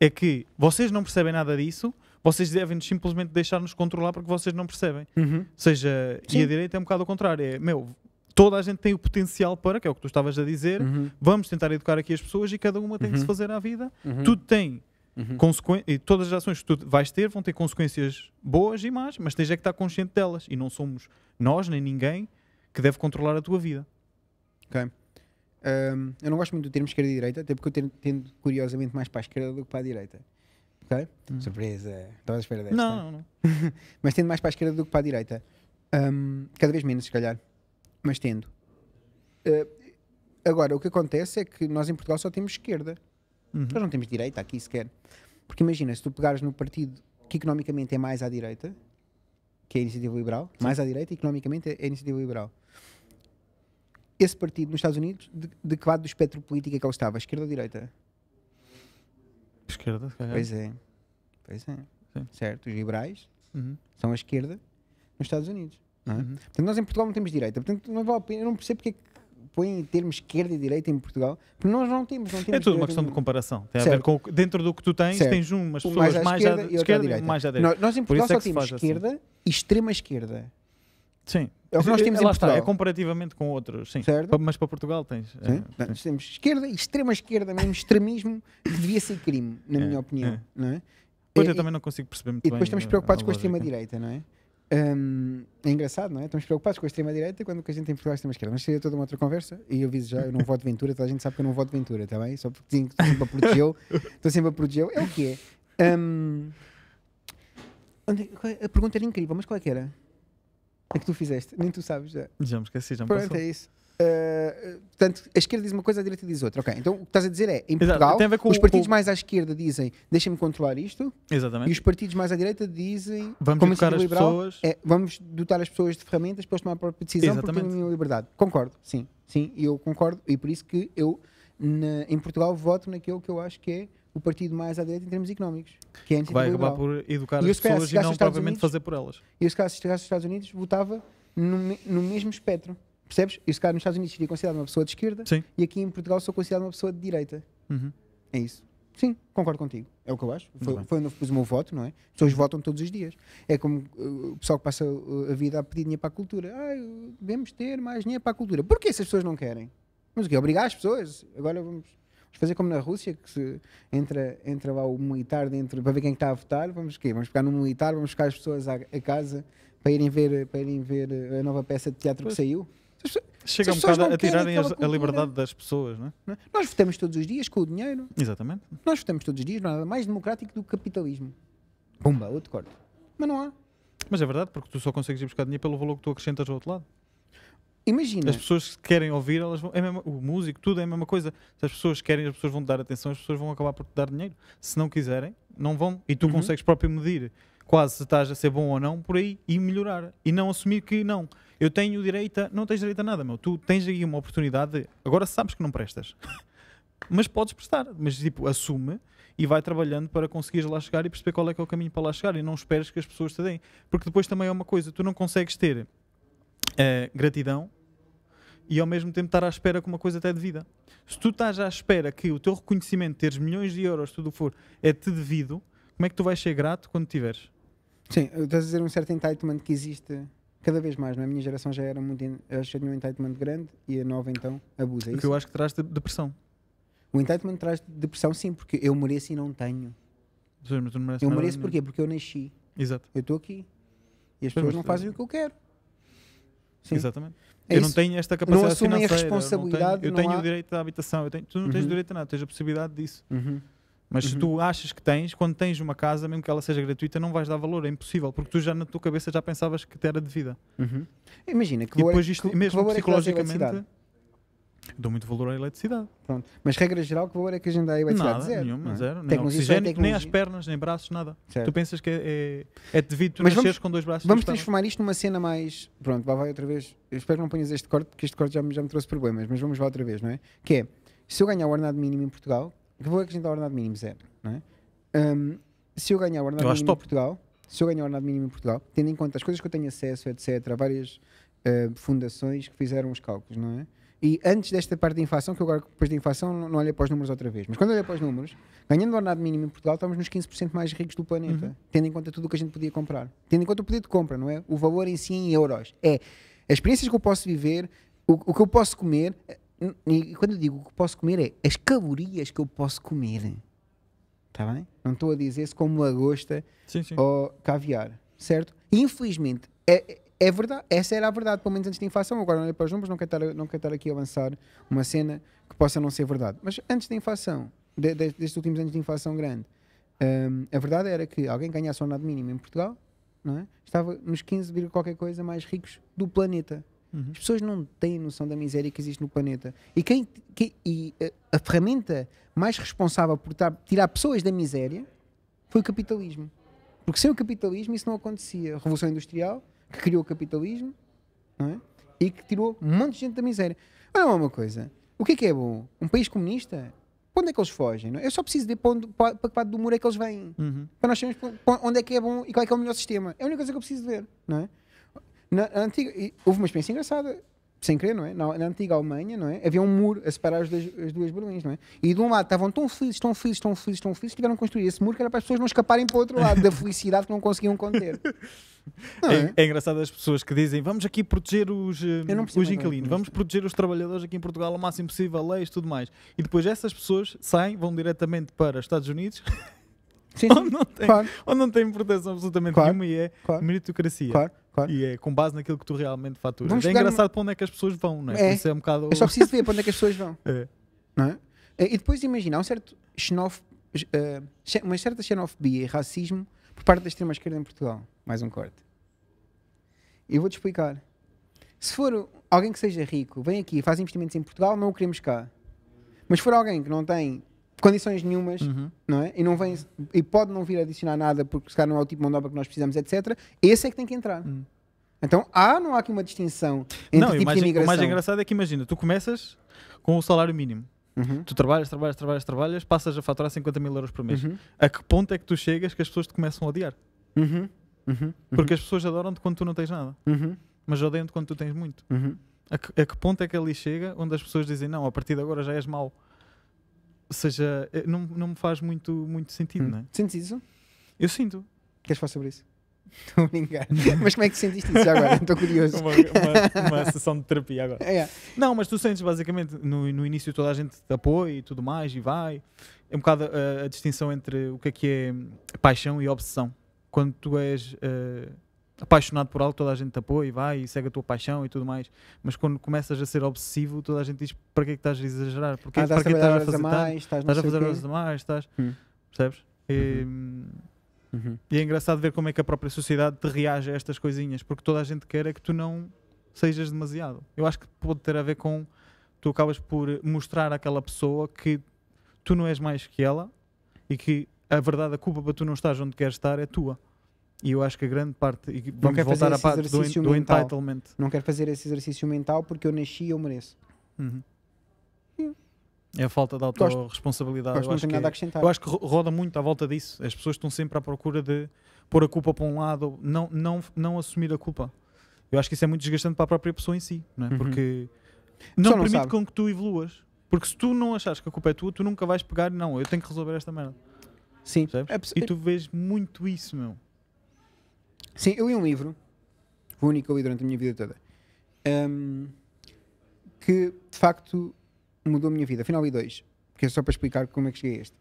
[SPEAKER 2] É que vocês não percebem nada disso, vocês devem simplesmente deixar-nos controlar porque vocês não percebem. Ou seja, e
[SPEAKER 3] Sim.
[SPEAKER 2] a direita é um bocado ao contrário. É, meu, toda a gente tem o potencial para, que é o que tu estavas a dizer,
[SPEAKER 3] Uhum.
[SPEAKER 2] vamos tentar educar aqui as pessoas e cada uma tem que se
[SPEAKER 3] Uhum.
[SPEAKER 2] fazer à vida.
[SPEAKER 3] Uhum.
[SPEAKER 2] Tudo tem
[SPEAKER 3] Uhum.
[SPEAKER 2] e todas as ações que tu vais ter vão ter consequências boas e más, mas tens é que estar consciente delas. E não somos nós, nem ninguém, que deve controlar a tua vida.
[SPEAKER 3] Um, eu não gosto muito do termo esquerda e direita, até porque eu tendo, tendo curiosamente mais para a esquerda do que para a direita. Ok?
[SPEAKER 2] Hum.
[SPEAKER 3] Surpresa. Estava à espera desta.
[SPEAKER 2] Não, não, não. <laughs>
[SPEAKER 3] mas tendo mais para a esquerda do que para a direita. Ahm, cada vez menos, se calhar. Mas tendo. Ah, agora, o que acontece é que nós em Portugal só temos esquerda.
[SPEAKER 2] Uhum.
[SPEAKER 3] Nós não temos direita aqui sequer. Porque imagina, se tu pegares no partido que economicamente é mais à direita, que é a Iniciativa Liberal, mais à direita, economicamente é a Iniciativa Liberal. Esse partido nos Estados Unidos, de, de que lado do espectro político é que ele estava? Esquerda ou direita?
[SPEAKER 2] Esquerda, se calhar.
[SPEAKER 3] Pois é. Pois é.
[SPEAKER 2] Sim.
[SPEAKER 3] Certo. Os liberais
[SPEAKER 2] Uhum.
[SPEAKER 3] são a esquerda nos Estados Unidos. Não é?
[SPEAKER 2] Uhum.
[SPEAKER 3] Portanto, nós em Portugal não temos direita. Portanto, não vale a pena. Eu não percebo porque é que põem termos esquerda e direita em Portugal. Porque nós não temos. Não temos
[SPEAKER 2] É tudo uma questão de comparação. Tem a ver
[SPEAKER 3] Certo.
[SPEAKER 2] com dentro do que tu tens,
[SPEAKER 3] Certo.
[SPEAKER 2] tens umas
[SPEAKER 3] Um
[SPEAKER 2] pessoas mais à
[SPEAKER 3] esquerda e outra à
[SPEAKER 2] esquerda e
[SPEAKER 3] direita.
[SPEAKER 2] mais à direita.
[SPEAKER 3] Nós, nós em
[SPEAKER 2] Por
[SPEAKER 3] Portugal
[SPEAKER 2] é
[SPEAKER 3] só
[SPEAKER 2] se
[SPEAKER 3] temos
[SPEAKER 2] assim.
[SPEAKER 3] esquerda e extrema esquerda.
[SPEAKER 2] Sim.
[SPEAKER 3] É o que nós temos em
[SPEAKER 2] Lá está,
[SPEAKER 3] Portugal.
[SPEAKER 2] é comparativamente com outros, sim.
[SPEAKER 3] Certo.
[SPEAKER 2] Mas para Portugal tens.
[SPEAKER 3] Sim?
[SPEAKER 2] é.
[SPEAKER 3] Nós temos esquerda e extrema esquerda, mesmo extremismo, que devia ser crime, na
[SPEAKER 2] É,
[SPEAKER 3] minha opinião.
[SPEAKER 2] é.
[SPEAKER 3] Não é?
[SPEAKER 2] Pois
[SPEAKER 3] E-
[SPEAKER 2] eu também não consigo perceber muito
[SPEAKER 3] E depois
[SPEAKER 2] bem
[SPEAKER 3] estamos
[SPEAKER 2] a-
[SPEAKER 3] preocupados
[SPEAKER 2] a
[SPEAKER 3] com a extrema-direita, não é? Hum, é engraçado, não é? Estamos preocupados com a extrema-direita quando o que a gente tem em Portugal é a extrema-esquerda. Mas seria toda uma outra conversa e eu aviso já, eu não voto Ventura, toda a gente sabe que eu não voto Ventura, está bem? Só porque que estou sempre a protegê-lo, estou sempre a protegê-lo. É o que é. Qual é- a pergunta era incrível, mas qual é que era? A que tu fizeste? Nem tu sabes já.
[SPEAKER 2] Já me esqueci, já me
[SPEAKER 3] Pronto,
[SPEAKER 2] passou.
[SPEAKER 3] é isso. Uh, portanto, a esquerda diz uma coisa, a direita diz outra. Ok, então o que estás a dizer é, em Portugal,
[SPEAKER 2] com
[SPEAKER 3] os partidos
[SPEAKER 2] com-
[SPEAKER 3] mais à esquerda dizem deixem-me controlar isto, e
[SPEAKER 2] Exatamente.
[SPEAKER 3] os partidos mais à direita dizem
[SPEAKER 2] Vamos
[SPEAKER 3] como
[SPEAKER 2] educar as
[SPEAKER 3] iniciativa liberal,
[SPEAKER 2] pessoas.
[SPEAKER 3] é, vamos dotar as pessoas de ferramentas para eles tomarem a própria decisão porque
[SPEAKER 2] Exatamente.
[SPEAKER 3] têm a minha liberdade. Concordo, sim, sim, eu concordo e por isso que eu na- em Portugal voto naquilo que eu acho que é o partido mais à direita em termos económicos, que é
[SPEAKER 2] vai acabar por educar
[SPEAKER 3] E
[SPEAKER 2] as pessoas e não propriamente
[SPEAKER 3] Unidos-
[SPEAKER 2] fazer por elas.
[SPEAKER 3] E eu, se calhar, se chegasse aos Estados Unidos, votava no, no mesmo espectro. Percebes? Eu, se calhar, nos Estados Unidos seria considerado uma pessoa de esquerda
[SPEAKER 2] Sim.
[SPEAKER 3] e aqui em Portugal sou considerado uma pessoa de direita.
[SPEAKER 2] Uhum.
[SPEAKER 3] É isso. Sim, concordo contigo. É o que eu acho. Foi, foi onde eu pus o meu voto, não é? As pessoas votam todos os dias. É como uh, o pessoal que passa uh, a vida a pedir dinheiro para a cultura. Ah, devemos ter mais dinheiro para a cultura. Porquê se as pessoas não querem? Mas o quê? Obrigar as pessoas? Agora vamos, fazer como na Rússia, que se entra, entra lá o militar dentro para ver quem está a votar. Vamos o quê? Vamos pegar no militar, vamos buscar as pessoas à, a casa para irem, ver, para irem ver uh, a nova peça de teatro
[SPEAKER 2] Pois.
[SPEAKER 3] que saiu.
[SPEAKER 2] Chega um bocado a tirarem as- a liberdade das pessoas, não é?
[SPEAKER 3] não é? Nós votamos todos os dias com o dinheiro.
[SPEAKER 2] Exatamente.
[SPEAKER 3] Nós votamos todos os dias, não há nada mais democrático do que o capitalismo. Pumba, outro corte. Mas não há.
[SPEAKER 2] Mas é verdade, porque tu só consegues ir buscar dinheiro pelo valor que tu acrescentas ao outro lado.
[SPEAKER 3] Imagina,
[SPEAKER 2] As pessoas que querem ouvir, elas vão, é a mesma- o músico, tudo é a mesma coisa. Se as pessoas querem, as pessoas vão te dar atenção, as pessoas vão acabar por te dar dinheiro. Se não quiserem, não vão. E tu
[SPEAKER 3] Uhum.
[SPEAKER 2] consegues próprio medir quase se estás a ser bom ou não por aí e melhorar. E não assumir que não. Eu tenho direito a. Não tens direito a nada, meu. Tu tens aí uma oportunidade. de- agora sabes que não prestas. <laughs> mas podes prestar. Mas tipo, assume e vai trabalhando para conseguires lá chegar e perceber qual é que é o caminho para lá chegar. E não esperes que as pessoas te deem. Porque depois também é uma coisa, tu não consegues ter eh, gratidão e ao mesmo tempo estar à espera que uma coisa até devida. Se tu estás à espera que o teu reconhecimento, teres milhões de euros, tudo o que for, é-te devido, como é que tu vais ser grato quando tiveres?
[SPEAKER 3] sim, estás a dizer um certo entitlement que existe cada vez mais, não é? A minha geração já era muito. en- Eu já tinha um entitlement grande e a nova então abusa. É
[SPEAKER 2] O que
[SPEAKER 3] isso?
[SPEAKER 2] eu acho que traz de- depressão.
[SPEAKER 3] O entitlement traz depressão, sim, porque eu mereço e não tenho.
[SPEAKER 2] Seja, mas tu não mereces
[SPEAKER 3] Eu mereço porquê? Porque eu nasci.
[SPEAKER 2] Exato,
[SPEAKER 3] Eu estou aqui. E as
[SPEAKER 2] Pois,
[SPEAKER 3] pessoas não fazem o que eu quero. Sim.
[SPEAKER 2] exatamente.
[SPEAKER 3] É
[SPEAKER 2] eu não tenho esta capacidade
[SPEAKER 3] assumem a
[SPEAKER 2] financeira. eu não
[SPEAKER 3] responsabilidade,
[SPEAKER 2] tenho, eu
[SPEAKER 3] não
[SPEAKER 2] tenho
[SPEAKER 3] há-
[SPEAKER 2] o direito à habitação. Eu tenho, tu não tens
[SPEAKER 3] Uhum.
[SPEAKER 2] direito a nada, tens a possibilidade disso.
[SPEAKER 3] Uhum.
[SPEAKER 2] Mas se
[SPEAKER 3] Uhum.
[SPEAKER 2] tu achas que tens, quando tens uma casa, mesmo que ela seja gratuita, não vais dar valor, é impossível, porque tu já na tua cabeça já pensavas que te era devida.
[SPEAKER 3] Uhum. Imagina que
[SPEAKER 2] E
[SPEAKER 3] valor,
[SPEAKER 2] depois isto,
[SPEAKER 3] que,
[SPEAKER 2] mesmo
[SPEAKER 3] é que
[SPEAKER 2] psicologicamente, dou muito valor à eletricidade.
[SPEAKER 3] Pronto. Mas regra geral, que valor é que a gente dá à eletricidade?
[SPEAKER 2] Nada,
[SPEAKER 3] zero.
[SPEAKER 2] nenhuma,
[SPEAKER 3] não é?
[SPEAKER 2] zero. Nem
[SPEAKER 3] é
[SPEAKER 2] oxigênio, nem às pernas, nem braços, nada.
[SPEAKER 3] Certo.
[SPEAKER 2] Tu pensas que é, é, é devido tu
[SPEAKER 3] Mas vamos-
[SPEAKER 2] nasceres com dois braços
[SPEAKER 3] Vamos
[SPEAKER 2] pernas.
[SPEAKER 3] transformar isto numa cena mais. Pronto, lá vai outra vez. Eu espero que não ponhas este corte, porque este corte já me, já me trouxe problemas, mas vamos lá outra vez, não é? Que é, se eu ganhar o ordenado mínimo em Portugal, que vou acrescentar o ordenado mínimo zero, não é? Hum, se eu ganhar o ordenado mínimo em
[SPEAKER 2] top.
[SPEAKER 3] Portugal, se eu ganhar o ordenado mínimo em Portugal, tendo em conta as coisas que eu tenho acesso, etc., várias uh, fundações que fizeram os cálculos, não é? E antes desta parte da inflação, que eu agora depois da inflação não, não olhei para os números outra vez, mas quando olhei para os números, ganhando o ordenado mínimo em Portugal, estamos nos 15% mais ricos do planeta,
[SPEAKER 2] Uhum.
[SPEAKER 3] tendo em conta tudo o que a gente podia comprar. Tendo em conta o poder de compra, não é? O valor em si em euros. É as experiências que eu posso viver, o, o que eu posso comer, e, quando eu digo o que posso comer é as calorias que eu posso comer. Está bem? Não estou a dizer se como lagosta
[SPEAKER 2] Sim, sim.
[SPEAKER 3] ou caviar, certo? Infelizmente, é, é verdade, essa era a verdade, pelo menos antes da inflação. Agora não olhei para os números, não quero, estar, não quero estar aqui a avançar uma cena que possa não ser verdade. Mas antes da inflação, de, de- destes últimos anos de inflação grande, hum, a verdade era que alguém ganhasse o ordenado mínimo em Portugal, não é? estava nos 15, vírgula qualquer coisa mais ricos do planeta.
[SPEAKER 2] Uhum.
[SPEAKER 3] As pessoas não têm noção da miséria que existe no planeta. E, quem, que- e a, a ferramenta mais responsável por tar- tirar pessoas da miséria foi o capitalismo. Porque sem o capitalismo isso não acontecia. A Revolução Industrial, que criou o capitalismo, não é? e que tirou um monte de gente da miséria. Olha lá uma coisa. O que é que é bom? Um país comunista? Para onde é que eles fogem? Não é? Eu só preciso ver para, onde, para, para que parte do muro é que eles vêm
[SPEAKER 2] Uhum.
[SPEAKER 3] para nós sabermos onde é que é bom e qual é que é o melhor sistema. É a única coisa que eu preciso ver, não é? Na, na antiga, houve uma experiência engraçada, sem querer, não é? Na, na antiga Alemanha, não é? Havia um muro a separar as duas, as duas Berlins, não é? E de um lado estavam tão felizes, tão felizes, tão felizes, tão felizes, que tiveram que construir esse muro que era para as pessoas não escaparem para o outro lado da felicidade que não conseguiam conter. Não
[SPEAKER 2] É,
[SPEAKER 3] é?
[SPEAKER 2] é engraçado as pessoas que dizem vamos aqui proteger os, eh, os inquilinos, vamos proteger os trabalhadores aqui em Portugal ao máximo possível, leis tudo mais. E depois essas pessoas saem, vão diretamente para os Estados Unidos, <laughs>
[SPEAKER 3] Sim,
[SPEAKER 2] onde, não tem,
[SPEAKER 3] Claro,
[SPEAKER 2] onde não tem proteção absolutamente
[SPEAKER 3] Claro,
[SPEAKER 2] nenhuma e é
[SPEAKER 3] claro,
[SPEAKER 2] meritocracia.
[SPEAKER 3] claro, claro.
[SPEAKER 2] E é com base naquilo que tu realmente faturas.
[SPEAKER 3] Vamos
[SPEAKER 2] é engraçado para onde é que as pessoas vão, não é?
[SPEAKER 3] É.
[SPEAKER 2] É um bocado.
[SPEAKER 3] Eu só preciso ver para onde é que as pessoas vão. <laughs>
[SPEAKER 2] É.
[SPEAKER 3] não é? Eh, E depois imagina, há um certo xenof, xe- uma certa xenofobia e racismo por parte da extrema-esquerda em Portugal. Mais um corte. E eu vou-te explicar. Se for alguém que seja rico, vem aqui e faz investimentos em Portugal, não o queremos cá. Mas se for alguém que não tem condições nenhumas,
[SPEAKER 2] Uhum.
[SPEAKER 3] não é? E, não vem, e pode não vir adicionar nada porque se calhar não é o tipo de mão de obra que nós precisamos, etc. Esse é que tem que entrar.
[SPEAKER 2] Hum.
[SPEAKER 3] Então há, não há aqui uma distinção entre
[SPEAKER 2] Não, o mais,
[SPEAKER 3] de
[SPEAKER 2] o
[SPEAKER 3] imigração.
[SPEAKER 2] mais engraçado é que imagina, tu começas com o salário mínimo.
[SPEAKER 3] Uhum,
[SPEAKER 2] Tu trabalhas, trabalhas, trabalhas, trabalhas, passas a faturar 50 mil euros por mês.
[SPEAKER 3] uhum,
[SPEAKER 2] A que ponto é que tu chegas que as pessoas te começam a odiar?
[SPEAKER 3] uhum, uhum,
[SPEAKER 2] Porque as pessoas adoram-te quando tu não tens nada,
[SPEAKER 3] uhum,
[SPEAKER 2] mas odeiam-te quando tu tens muito.
[SPEAKER 3] uhum.
[SPEAKER 2] A que, a que ponto é que ali chega onde as pessoas dizem não, a partir de agora já és mau? Ou seja, eh, não, não me faz muito, muito sentido,
[SPEAKER 3] Hum.
[SPEAKER 2] não é?
[SPEAKER 3] Sentes isso?
[SPEAKER 2] Eu sinto.
[SPEAKER 3] Queres falar sobre isso? Estou a brincar. Mas como é que sentiste isso agora? <laughs> Estou curioso.
[SPEAKER 2] Uma, uma, uma sessão de terapia agora. <laughs>
[SPEAKER 3] É,
[SPEAKER 2] Não, mas tu sentes basicamente no, no início toda a gente te apoia e tudo mais e vai. É um bocado a, a distinção entre o que é que é paixão e obsessão. Quando tu és eh, apaixonado por algo, toda a gente te apoia e vai e segue a tua paixão e tudo mais. Mas quando começas a ser obsessivo, toda a gente diz para que é que estás a exagerar? Porque,
[SPEAKER 3] ah, estás
[SPEAKER 2] para
[SPEAKER 3] a
[SPEAKER 2] que
[SPEAKER 3] trabalhar
[SPEAKER 2] estás a fazer
[SPEAKER 3] mais, estás,
[SPEAKER 2] Estás a fazer horas a mais, estás.
[SPEAKER 3] Hum.
[SPEAKER 2] Percebes? E,
[SPEAKER 3] Uhum.
[SPEAKER 2] e é engraçado ver como é que a própria sociedade te reage a estas coisinhas, porque toda a gente quer é que tu não sejas demasiado. Eu acho que pode ter a ver com tu acabas por mostrar àquela pessoa que tu não és mais que ela e que a verdade, a culpa para tu não estares onde queres estar é tua. E eu acho que a grande parte, e vamos
[SPEAKER 3] quer
[SPEAKER 2] voltar
[SPEAKER 3] fazer
[SPEAKER 2] à parte do,
[SPEAKER 3] exercício
[SPEAKER 2] do
[SPEAKER 3] mental.
[SPEAKER 2] entitlement.
[SPEAKER 3] Não quero fazer esse exercício mental porque eu nasci e eu mereço.
[SPEAKER 2] Uhum.
[SPEAKER 3] Hum.
[SPEAKER 2] É a falta de autorresponsabilidade.
[SPEAKER 3] Gosto,
[SPEAKER 2] Eu
[SPEAKER 3] não
[SPEAKER 2] acho que
[SPEAKER 3] nada a
[SPEAKER 2] é-
[SPEAKER 3] acrescentar.
[SPEAKER 2] Eu acho que ro- roda muito à volta disso. As pessoas estão sempre à procura de pôr a culpa para um lado, não, não, não assumir a culpa. Eu acho que isso é muito desgastante para a própria pessoa em si, não é?
[SPEAKER 3] Uhum.
[SPEAKER 2] porque
[SPEAKER 3] não
[SPEAKER 2] não permite
[SPEAKER 3] sabe.
[SPEAKER 2] com que tu evoluas. Porque se tu não achares que a culpa é tua, tu nunca vais pegar, não, eu tenho que resolver esta merda.
[SPEAKER 3] Sim. É
[SPEAKER 2] E tu vês muito isso, meu.
[SPEAKER 3] Sim, eu li um livro, o único que eu li durante a minha vida toda, hum, que de facto mudou a minha vida. Afinal, li dois, que é só para explicar como é que cheguei a este.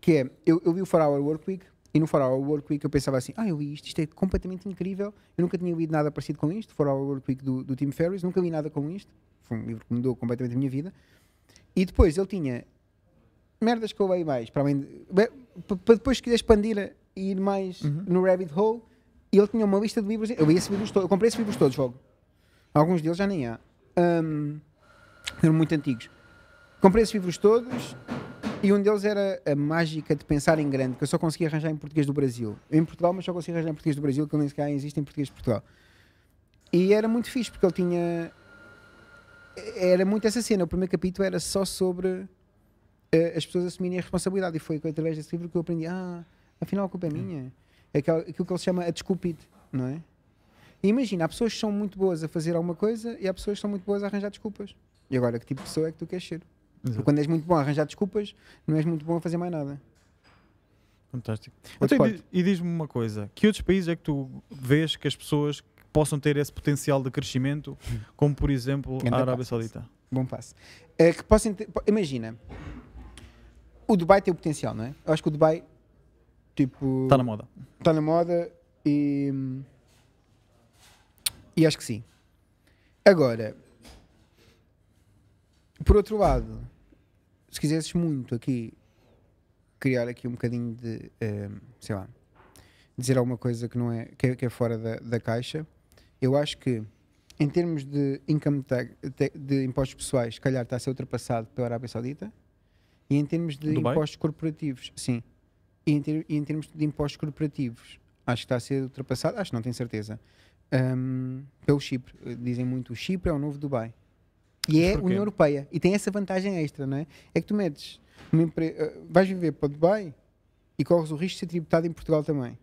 [SPEAKER 3] Que é, eu, eu li o 4 Hour Work Week e no 4 Hour Work Week eu pensava assim, ah, eu li isto, isto é completamente incrível, eu nunca tinha lido nada parecido com isto, 4 Hour Work Week do, do Tim Ferriss, nunca li nada com isto, foi um livro que mudou completamente a minha vida. E depois ele tinha merdas que eu leio mais, para além de, para depois se quiser expandir a- e ir mais
[SPEAKER 2] Uhum.
[SPEAKER 3] no rabbit hole, e ele tinha uma lista de livros. Eu, li esses livros todos, eu comprei esses livros todos logo. Alguns deles já nem há. Ahm, eram muito antigos. Comprei esses livros todos e um deles era a mágica de pensar em grande, que eu só conseguia arranjar em português do Brasil. Em Portugal, mas só conseguia arranjar em português do Brasil, que ele nem sequer existe em português de Portugal. E era muito fixe, porque ele tinha. Era muito essa cena. O primeiro capítulo era só sobre eh, as pessoas assumirem a responsabilidade. E foi através desse livro que eu aprendi: ah, afinal a culpa é minha. É aquilo, aquilo que ele chama a desculpite, não é? E imagina, há pessoas que são muito boas a fazer alguma coisa e há pessoas que são muito boas a arranjar desculpas. E agora, que tipo de pessoa é que tu queres ser? Porque quando és muito bom a arranjar desculpas, não és muito bom a fazer mais nada.
[SPEAKER 2] Fantástico. Então, e diz-me uma coisa: que outros países é que tu vês que as pessoas possam ter esse potencial de crescimento, como por exemplo
[SPEAKER 3] Grande
[SPEAKER 2] a Arábia
[SPEAKER 3] passo.
[SPEAKER 2] Saudita?
[SPEAKER 3] Bom passo. É, que possam ter- imagina, o Dubai tem o potencial, não é? Eu acho que o Dubai, tipo,
[SPEAKER 2] Está na moda.
[SPEAKER 3] está na moda e. E acho que sim. Agora, por outro lado, se quisesses muito aqui criar aqui um bocadinho de, eh, sei lá, dizer alguma coisa que não é, que é, que é fora da, da caixa, eu acho que em termos de income tag, de impostos pessoais, se calhar está a ser ultrapassado pela Arábia Saudita, e em termos de
[SPEAKER 2] Dubai?
[SPEAKER 3] impostos corporativos, sim, e em, ter- e em termos de impostos corporativos, acho que está a ser ultrapassado, acho que não tenho certeza, Ahm, pelo Chipre. Dizem muito, o Chipre é o novo Dubai. E é? União Europeia. E tem essa vantagem extra, não é? É que tu metes, uma empre- eh, vais viver para Dubai e corres o risco de ser tributado em Portugal também.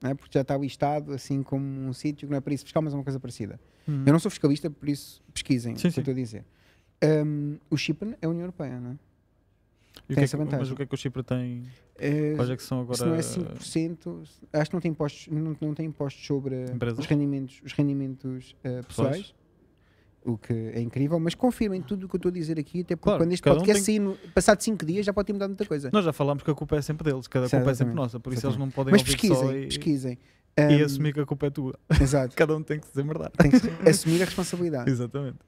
[SPEAKER 3] Não é? Porque já está listado assim como um sítio que não é para isso fiscal, mas é uma coisa parecida.
[SPEAKER 2] Uhum.
[SPEAKER 3] Eu não sou fiscalista, por isso pesquisem
[SPEAKER 2] Sim,
[SPEAKER 3] o que
[SPEAKER 2] sim.
[SPEAKER 3] estou a dizer. Ahm, o Chipre é a União Europeia, não é?
[SPEAKER 2] E o
[SPEAKER 3] tem
[SPEAKER 2] que é que- mas o que é que o Chipre tem?
[SPEAKER 3] Eh,
[SPEAKER 2] Quais é que são agora?
[SPEAKER 3] se não é 5%, acho que não tem impostos, não, não tem impostos sobre
[SPEAKER 2] Empresas?
[SPEAKER 3] os rendimentos, os rendimentos eh, pessoais. O que é incrível, mas confirmem tudo o que eu estou a dizer aqui, até porque
[SPEAKER 2] Claro,
[SPEAKER 3] quando este
[SPEAKER 2] cada um
[SPEAKER 3] podcast
[SPEAKER 2] tem-
[SPEAKER 3] sair, passado 5 dias, já pode ter mudado muita coisa.
[SPEAKER 2] Nós já falámos que a culpa é sempre deles, cada
[SPEAKER 3] Certo,
[SPEAKER 2] culpa é sempre
[SPEAKER 3] exatamente.
[SPEAKER 2] nossa, por isso
[SPEAKER 3] Exatamente.
[SPEAKER 2] eles não podem
[SPEAKER 3] mas
[SPEAKER 2] ouvir
[SPEAKER 3] pesquisem,
[SPEAKER 2] só e,
[SPEAKER 3] pesquisem.
[SPEAKER 2] e
[SPEAKER 3] Ahm,
[SPEAKER 2] assumir que a culpa é tua.
[SPEAKER 3] Exato, <laughs>
[SPEAKER 2] Cada um tem que dizer verdade.
[SPEAKER 3] tem que se- assumir a responsabilidade. <laughs>
[SPEAKER 2] Exatamente.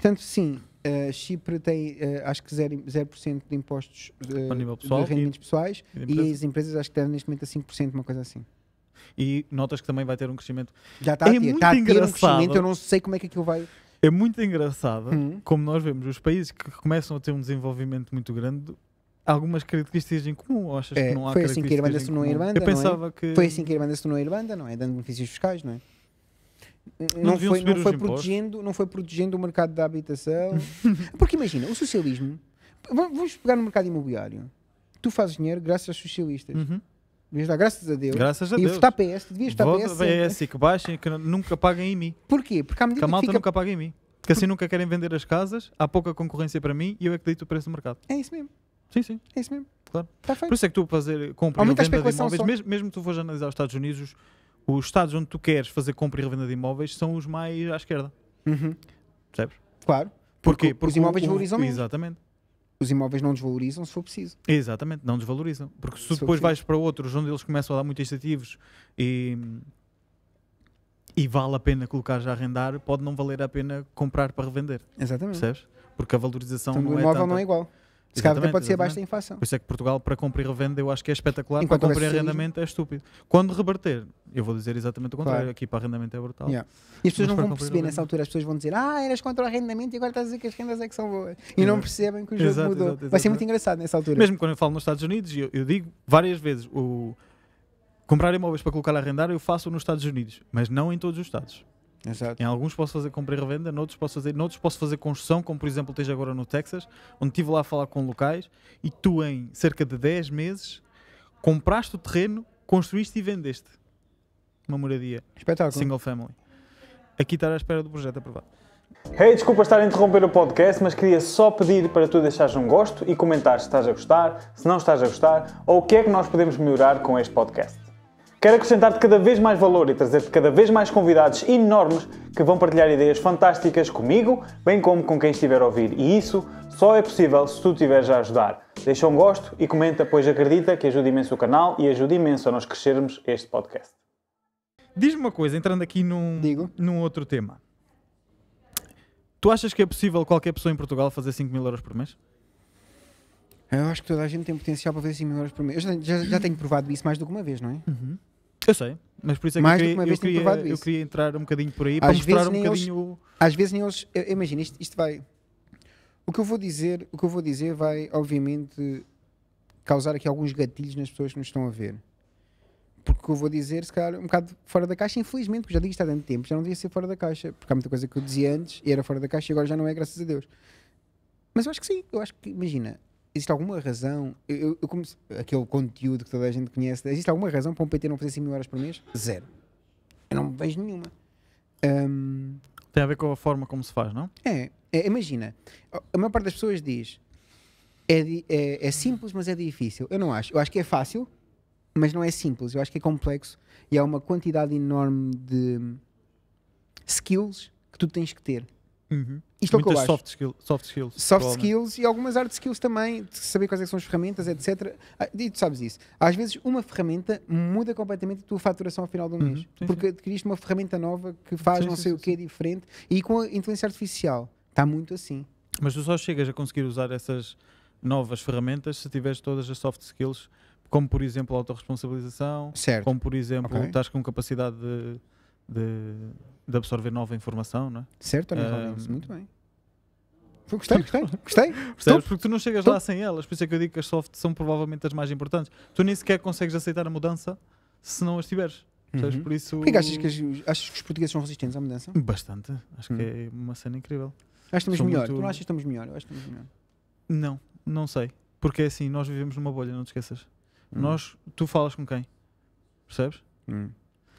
[SPEAKER 3] Portanto, sim, eh, Chipre tem eh, acho que 0%, 0 de impostos eh,
[SPEAKER 2] nível pessoal
[SPEAKER 3] de rendimentos pessoais
[SPEAKER 2] E de
[SPEAKER 3] e
[SPEAKER 2] empresa.
[SPEAKER 3] as empresas acho que estão neste momento a 5%, uma coisa assim.
[SPEAKER 2] e notas que também vai ter um crescimento.
[SPEAKER 3] Já está
[SPEAKER 2] É
[SPEAKER 3] a ter,
[SPEAKER 2] muito
[SPEAKER 3] está a ter um
[SPEAKER 2] engraçado.
[SPEAKER 3] crescimento, eu não sei como é que aquilo vai.
[SPEAKER 2] É muito engraçado
[SPEAKER 3] Hum.
[SPEAKER 2] como nós vemos os países que começam a ter um desenvolvimento muito grande, algumas características em comum. Ou achas
[SPEAKER 3] É,
[SPEAKER 2] que não há
[SPEAKER 3] foi assim que a Irlanda se tornou
[SPEAKER 2] Eu
[SPEAKER 3] é?
[SPEAKER 2] pensava que.
[SPEAKER 3] Foi assim que a Irlanda se tornou Irlanda, não é? Dando benefícios fiscais, não é?
[SPEAKER 2] Não
[SPEAKER 3] foi, não, foi protegendo, não foi protegendo o mercado da habitação. <laughs> Porque imagina, o socialismo. Vamos pegar no mercado imobiliário. Tu fazes dinheiro graças aos socialistas.
[SPEAKER 2] Uhum.
[SPEAKER 3] Devias dar graças a Deus.
[SPEAKER 2] Graças a
[SPEAKER 3] e
[SPEAKER 2] Deus.
[SPEAKER 3] votar PS, devias votar
[SPEAKER 2] Vota
[SPEAKER 3] PS.
[SPEAKER 2] VS e que baixem que nunca paguem em mim.
[SPEAKER 3] Porquê? Porque à
[SPEAKER 2] Que
[SPEAKER 3] medida
[SPEAKER 2] a
[SPEAKER 3] que
[SPEAKER 2] malta
[SPEAKER 3] fica.
[SPEAKER 2] nunca paga em mim. Que assim nunca querem vender as casas, há pouca concorrência para mim e eu é que dito o preço do mercado.
[SPEAKER 3] É isso mesmo,
[SPEAKER 2] Sim, sim.
[SPEAKER 3] é isso mesmo.
[SPEAKER 2] Claro.
[SPEAKER 3] Está feito.
[SPEAKER 2] Por isso é que tu fazer compra e
[SPEAKER 3] Aumenta a
[SPEAKER 2] revenda de imóveis, mesmo, mesmo que tu fores analisar os Estados Unidos, os, os estados onde tu queres fazer compra e revenda de imóveis são os mais à esquerda.
[SPEAKER 3] Uhum.
[SPEAKER 2] Percebes?
[SPEAKER 3] Claro.
[SPEAKER 2] Porquê?
[SPEAKER 3] os imóveis valorizam menos.
[SPEAKER 2] Exatamente.
[SPEAKER 3] Os imóveis não desvalorizam se for preciso.
[SPEAKER 2] Exatamente, não desvalorizam. Porque se tu
[SPEAKER 3] Se
[SPEAKER 2] depois vais para outros onde eles começam a dar muitos incentivos e, e vale a pena colocar já a arrendar, pode não valer a pena comprar para revender.
[SPEAKER 3] Exatamente.
[SPEAKER 2] Percebes? Porque a valorização
[SPEAKER 3] Então,
[SPEAKER 2] não
[SPEAKER 3] o
[SPEAKER 2] é
[SPEAKER 3] imóvel
[SPEAKER 2] tanta.
[SPEAKER 3] não é igual. Se calhar até pode ser abaixo da inflação.
[SPEAKER 2] Por isso é que Portugal, para compra e revenda, eu acho que é espetacular.
[SPEAKER 3] Enquanto
[SPEAKER 2] para
[SPEAKER 3] houver
[SPEAKER 2] compra e arrendamento é estúpido. Quando reverter, eu vou dizer exatamente o contrário.
[SPEAKER 3] Claro.
[SPEAKER 2] Aqui para arrendamento é brutal.
[SPEAKER 3] Yeah. E as pessoas
[SPEAKER 2] Mas
[SPEAKER 3] não vão
[SPEAKER 2] comprar
[SPEAKER 3] perceber nessa altura, as pessoas vão dizer ah, eras contra o arrendamento e agora estás a dizer que as rendas é que são boas. E não
[SPEAKER 2] Exato.
[SPEAKER 3] percebem que o jogo
[SPEAKER 2] Exato,
[SPEAKER 3] mudou.
[SPEAKER 2] exato,
[SPEAKER 3] Vai ser
[SPEAKER 2] exato.
[SPEAKER 3] muito engraçado nessa altura.
[SPEAKER 2] Mesmo quando eu falo nos Estados Unidos, eu, eu digo várias vezes: o comprar imóveis para colocar a arrendar, eu faço nos Estados Unidos, mas não em todos os Estados.
[SPEAKER 3] Exato.
[SPEAKER 2] Em alguns posso fazer compra e revenda, noutros posso fazer, noutros posso fazer construção, como por exemplo tens agora no Texas, onde estive lá a falar com locais e tu em cerca de 10 meses compraste o terreno, construíste e vendeste uma moradia
[SPEAKER 3] Espetáculo.
[SPEAKER 2] single family. Aqui estar à espera do projeto aprovado.
[SPEAKER 4] Hey, desculpa estar a interromper o podcast, mas queria só pedir para tu deixares um gosto e comentar se estás a gostar, se não estás a gostar ou o que é que nós podemos melhorar com este podcast. Quero acrescentar-te cada vez mais valor e trazer-te cada vez mais convidados enormes que vão partilhar ideias fantásticas comigo, bem como com quem estiver a ouvir. E isso só é possível se tu estiveres a ajudar. Deixa um gosto e comenta, pois acredita que ajuda imenso o canal e ajuda imenso a nós crescermos este podcast.
[SPEAKER 2] Diz-me uma coisa, entrando aqui num,
[SPEAKER 3] Digo.
[SPEAKER 2] num outro tema. Tu achas que é possível qualquer pessoa em Portugal fazer 5 mil euros por mês?
[SPEAKER 3] Eu acho que toda a gente tem potencial para fazer 5 mil euros por mês. Eu já, já, já tenho provado isso mais do que uma vez, não é?
[SPEAKER 2] Eu sei, mas por isso é que
[SPEAKER 3] Mais
[SPEAKER 2] eu
[SPEAKER 3] do que
[SPEAKER 2] queria,
[SPEAKER 3] uma
[SPEAKER 2] eu,
[SPEAKER 3] vez tenho
[SPEAKER 2] queria,
[SPEAKER 3] provado
[SPEAKER 2] eu
[SPEAKER 3] isso.
[SPEAKER 2] queria entrar um bocadinho por aí para
[SPEAKER 3] Às
[SPEAKER 2] mostrar um
[SPEAKER 3] nem eles-
[SPEAKER 2] bocadinho.
[SPEAKER 3] Às vezes nem eles. eu- Imagina, isto, isto vai. O que eu vou dizer, o que eu vou dizer vai, obviamente, causar aqui alguns gatilhos nas pessoas que nos estão a ver. Porque o que eu vou dizer, se calhar, um bocado fora da caixa, infelizmente, porque já digo isto há tanto tempo, já não devia ser fora da caixa. Porque há muita coisa que eu dizia antes e era fora da caixa e agora já não é, graças a Deus. Mas eu acho que sim, eu acho que, imagina, existe alguma razão, eu, eu, aquele conteúdo que toda a gente conhece, existe alguma razão para um PT não fazer 5 mil horas por mês? Zero. Eu não vejo nenhuma. Ahm,
[SPEAKER 2] Tem a ver com a forma como se faz, não?
[SPEAKER 3] é, é, imagina, a maior parte das pessoas diz é, é, é simples, mas é difícil. Eu não acho. Eu acho que é fácil, mas não é simples. Eu acho que é complexo e há uma quantidade enorme de skills que tu tens que ter. Isto é o que eu
[SPEAKER 2] Muitas
[SPEAKER 3] acho.
[SPEAKER 2] soft, skill, soft skills.
[SPEAKER 3] Soft skills e algumas hard skills também, de saber quais é são as ferramentas, etc. Ah, E tu sabes isso. Às vezes uma ferramenta muda completamente a tua faturação ao final do
[SPEAKER 2] Uhum,
[SPEAKER 3] mês.
[SPEAKER 2] sim,
[SPEAKER 3] porque adquiriste uma ferramenta nova que faz
[SPEAKER 2] Sim,
[SPEAKER 3] não sei o que diferente e com a inteligência artificial está muito assim.
[SPEAKER 2] Mas tu só chegas a conseguir usar essas novas ferramentas se tiveres todas as soft skills, como por exemplo a autorresponsabilização,
[SPEAKER 3] Certo.
[SPEAKER 2] como por exemplo
[SPEAKER 3] Ok.
[SPEAKER 2] estás com capacidade de, de, de absorver nova informação, não é?
[SPEAKER 3] Certo,
[SPEAKER 2] Ahm.
[SPEAKER 3] Robbins? Muito bem. Gostei, gostei, <laughs> gostei.
[SPEAKER 2] Percebes? Porque tu não chegas lá sem elas, por isso é que eu digo que as soft são provavelmente as mais importantes. Tu nem sequer consegues aceitar a mudança se não as tiveres.
[SPEAKER 3] Uhum.
[SPEAKER 2] Por isso.
[SPEAKER 3] Porquê que achas que, as- achas que os portugueses são resistentes à mudança?
[SPEAKER 2] Bastante. Acho
[SPEAKER 3] Hum.
[SPEAKER 2] que é uma cena incrível.
[SPEAKER 3] Acho que estamos melhor.
[SPEAKER 2] muito-
[SPEAKER 3] Tu não achas que estamos melhor? Eu acho que estamos melhor.
[SPEAKER 2] Não, não sei. Porque é assim, nós vivemos numa bolha, não te esqueças.
[SPEAKER 3] Hum.
[SPEAKER 2] Nós, tu falas com quem? Percebes?
[SPEAKER 3] Hum.